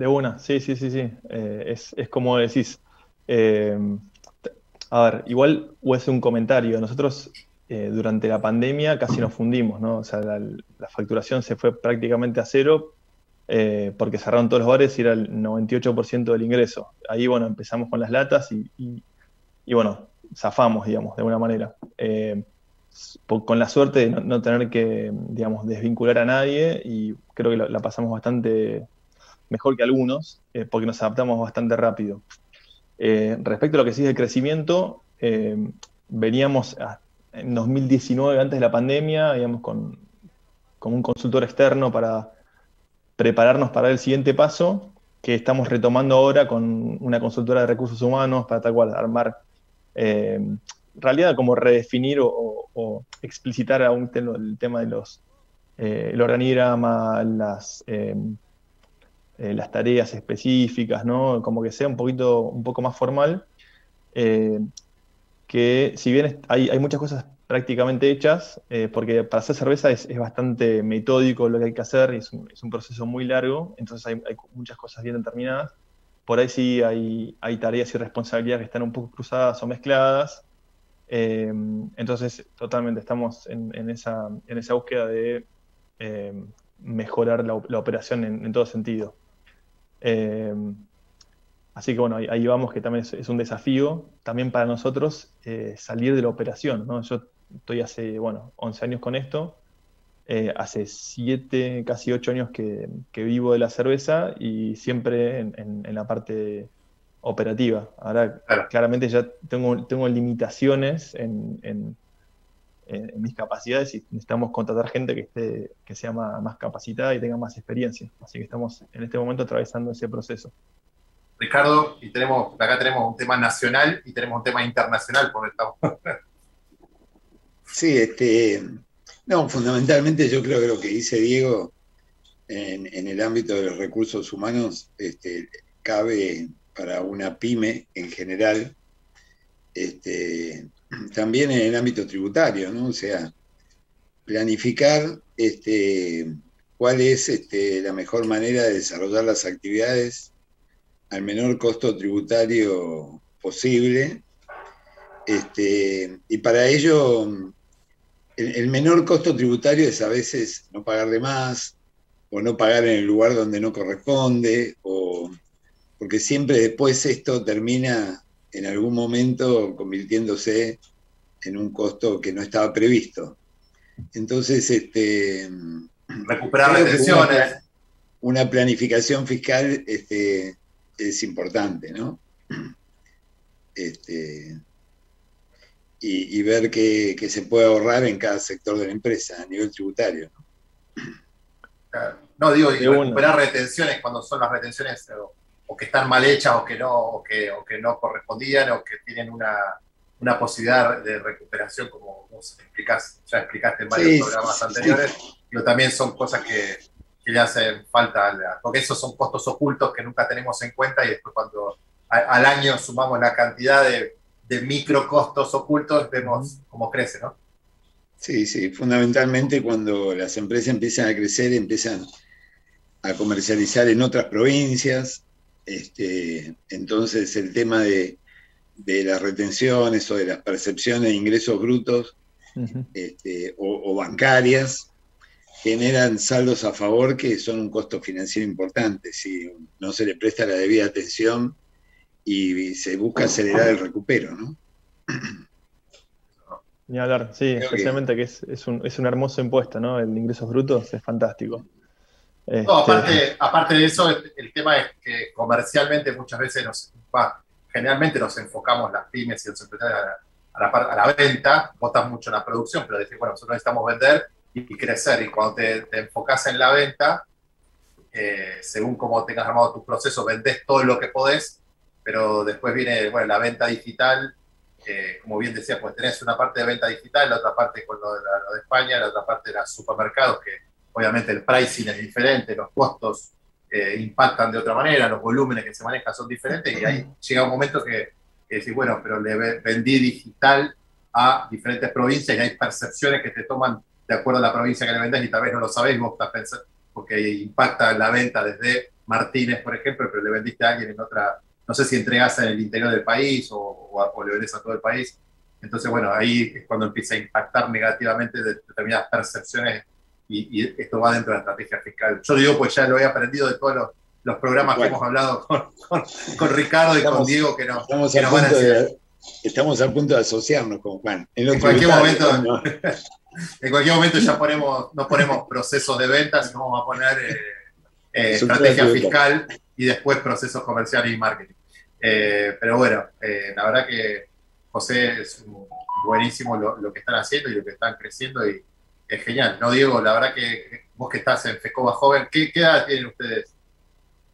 De una, sí, sí, sí, sí. es, como decís. a ver, igual voy a hacer un comentario. Nosotros durante la pandemia casi nos fundimos, ¿no? O sea, la facturación se fue prácticamente a cero, eh, porque cerraron todos los bares y era el 98% del ingreso. Ahí, bueno, empezamos con las latas y, bueno, zafamos, digamos, de alguna manera. Eh, con la suerte de no, tener que, digamos, desvincular a nadie y creo que la, pasamos bastante mejor que algunos, eh, porque nos adaptamos bastante rápido. respecto a lo que sigue el crecimiento, veníamos en 2019, antes de la pandemia, digamos, con, con un consultor externo para prepararnos para el siguiente paso, que estamos retomando ahora con una consultora de recursos humanos para tal cual armar, eh, realidad como redefinir o, explicitar aún el tema de los, eh, el organigrama, las, eh, las tareas específicas, ¿no? Como que sea un poquito, un poco más formal, que si bien hay, hay muchas cosas prácticamente hechas, eh, porque para hacer cerveza es, bastante metódico lo que hay que hacer, y es un, proceso muy largo, entonces hay, muchas cosas bien determinadas. Por ahí sí hay, tareas y responsabilidades que están un poco cruzadas o mezcladas. Eh, entonces, totalmente estamos en, esa, en esa búsqueda de eh, mejorar la, operación en, todo sentido. Así que bueno, ahí, vamos, que también es, un desafío también para nosotros salir de la operación. ¿no? Yo estoy hace, bueno, 11 años con esto. Eh, hace 7, casi 8 años que, vivo de la cerveza y siempre en, la parte operativa. Ahora, claramente ya tengo, tengo limitaciones en, mis capacidades y necesitamos contratar gente que, esté, que sea más, capacitada y tenga más experiencia. Así que estamos en este momento atravesando ese proceso. Ricardo, y tenemos, acá tenemos un tema nacional y tenemos un tema internacional, porque estamos Sí, este, no, fundamentalmente yo creo que lo que dice Diego en, el ámbito de los recursos humanos este, cabe para una pyme en general, este, también en el ámbito tributario, ¿no? O sea, planificar este, cuál es este, la mejor manera de desarrollar las actividades al menor costo tributario posible. Este, y para ello el, menor costo tributario es a veces no pagar de más o no pagar en el lugar donde no corresponde, o porque siempre después esto termina en algún momento convirtiéndose en un costo que no estaba previsto. Entonces, este, recuperar que retenciones. Una, una planificación fiscal este, es importante, ¿no? Este, y, y ver qué, qué se puede ahorrar en cada sector de la empresa a nivel tributario. ¿no? Claro. No, digo, y recuperar retenciones cuando son las retenciones o, que están mal hechas o que no, o que, o que no correspondían o que tienen una, una posibilidad de recuperación, como vos explicás, ya explicaste en varios Sí, programas sí, anteriores, pero también son cosas que, que le hacen falta, porque esos son costos ocultos que nunca tenemos en cuenta y después cuando a- al año sumamos la cantidad de, de microcostos ocultos, vemos cómo crece, ¿no? Sí, sí, fundamentalmente cuando las empresas empiezan a crecer, empiezan a comercializar en otras provincias, este, entonces el tema de, de las retenciones o de las percepciones de ingresos brutos este, o, o bancarias generan saldos a favor que son un costo financiero importante si no se le presta la debida atención y se busca acelerar el recupero, ¿no? Ni hablar, sí, que- especialmente que es, es un, es un hermoso impuesto, ¿no? El ingresos brutos es fantástico. No, Este, aparte, aparte de eso, el, el tema es que comercialmente muchas veces nos, va, generalmente nos enfocamos las pymes y los empresarios a la, a la a la venta, votan mucho en la producción, pero decir, bueno, nosotros necesitamos vender y, y crecer. Y cuando te, te enfocas en la venta, eh, según cómo tengas armado tu proceso, vendés todo lo que podés, pero después viene, bueno, la venta digital, eh, como bien decía, pues tenés una parte de venta digital, la otra parte con lo de, la- lo de España, la otra parte de los supermercados, que obviamente el pricing es diferente, los costos eh, impactan de otra manera, los volúmenes que se manejan son diferentes y ahí llega un momento que, que decís, bueno, pero le ve- vendí digital a diferentes provincias y hay percepciones que te toman de acuerdo a la provincia que le vendés y tal vez no lo sabés, vos estás pensando, porque impacta la venta desde Martínez, por ejemplo, pero le vendiste a alguien en otra, no sé si entregás en el interior del país o, o, o le vendés a todo el país. Entonces, bueno, ahí es cuando empieza a impactar negativamente de determinadas percepciones y, y esto va dentro de la estrategia fiscal. Yo digo, pues ya lo he aprendido de todos los, los programas Bueno. que hemos hablado con, con- con Ricardo y con Diego, que, no, Estamos, que nos van a punto enseñar. de, estamos a punto de asociarnos con Juan. En, cualquier momento, ¿no? en cualquier momento ya ponemos, no ponemos procesos de ventas, sino vamos a poner eh, eh, estrategia fiscal y después procesos comerciales y marketing. Eh, pero bueno, la verdad que José es buenísimo lo, lo que están haciendo y lo que están creciendo y es genial. No, Diego, la verdad que vos que estás en FECOBA joven, ¿qué, qué edad tienen ustedes?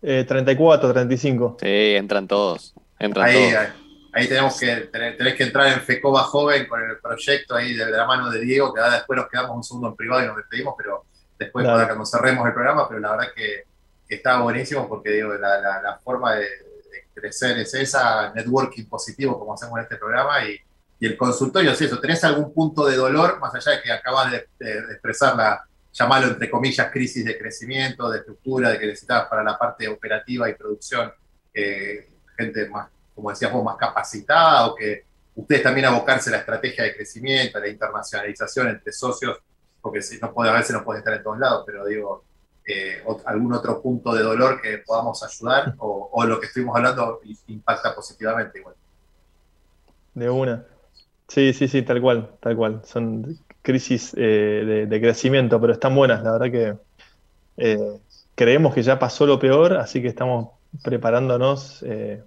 eh, 34, 35. Sí, entran todos. Entran Ahí, todos. ahí, ahí tenemos que, tener- tenés que entrar en FECOBA joven con el proyecto ahí de, de la mano de Diego, que ahora después nos quedamos un segundo en privado y nos despedimos, pero después Claro. para cuando cerremos el programa, pero la verdad que, que está buenísimo porque digo, la, la- la forma de, de crecer es esa, networking positivo como hacemos en este programa y, y el consultorio es eso, ¿tenés algún punto de dolor, más allá de que acabas de, expresar la, llamarlo entre comillas, crisis de crecimiento, de estructura, de que necesitas para la parte operativa y producción eh, gente más, como decías vos, más capacitada o que ustedes también abocarse a la estrategia de crecimiento, a la internacionalización entre socios, porque si no puede, a veces no puede estar en todos lados, pero digo, eh, algún otro punto de dolor que podamos ayudar o, o lo que estuvimos hablando impacta positivamente igual. De una. Sí, sí, sí, tal cual, tal cual. Son crisis eh, de, de crecimiento, pero están buenas. La verdad que eh, creemos que ya pasó lo peor, así que estamos preparándonos eh,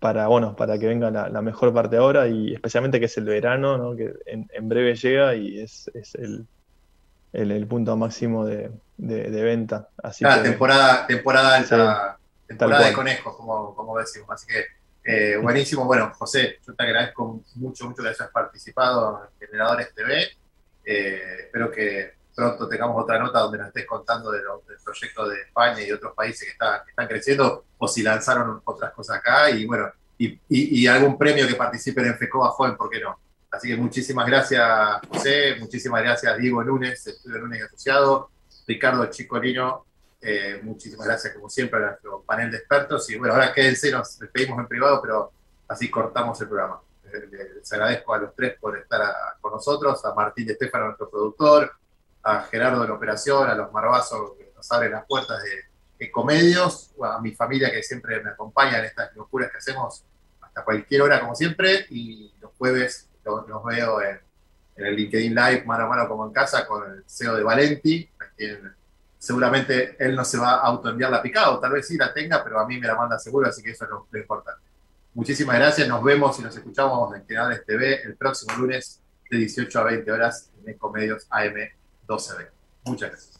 para, bueno, para que venga la, la mejor parte ahora y especialmente que es el verano, ¿no? Que en, en breve llega y es, es el, el, el punto máximo de, de- de venta. Así Claro, que temporada, temporada alta, Sí, temporada de conejos, como, como decimos. Así que eh, buenísimo. Bueno, José, yo te agradezco mucho, mucho que hayas participado en Generadores TV. Eh, espero que pronto tengamos otra nota donde nos estés contando de lo- del proyecto de España y de otros países que, están que están creciendo o si lanzaron otras cosas acá y bueno, y, y- y algún premio que participen en FECOBA Joven, ¿por qué no? Así que muchísimas gracias, José, muchísimas gracias, Diego Núñez, Estudio Núñez Asociado, Ricardo Chicolino, eh, muchísimas gracias como siempre a nuestro panel de expertos y bueno, ahora quédense, nos despedimos en privado, pero así cortamos el programa. Eh, Les agradezco a los tres por estar con nosotros, a Martín de Estefano, nuestro productor, a Gerardo de la operación, a los Marbazos que nos abren las puertas de Ecomedios, a mi familia que siempre me acompaña en estas locuras que hacemos. Hasta cualquier hora como siempre y los jueves los, veo en, en, el LinkedIn Live mano a mano como en casa con el CEO de Valenti, a quien seguramente él no se va a autoenviar la picada, o tal vez sí la tenga, pero a mí me la manda seguro, así que eso es lo, importante. Muchísimas gracias, nos vemos y nos escuchamos en Canales TV el próximo lunes de 18 a 20 horas en Ecomedios AM 12B. Muchas gracias.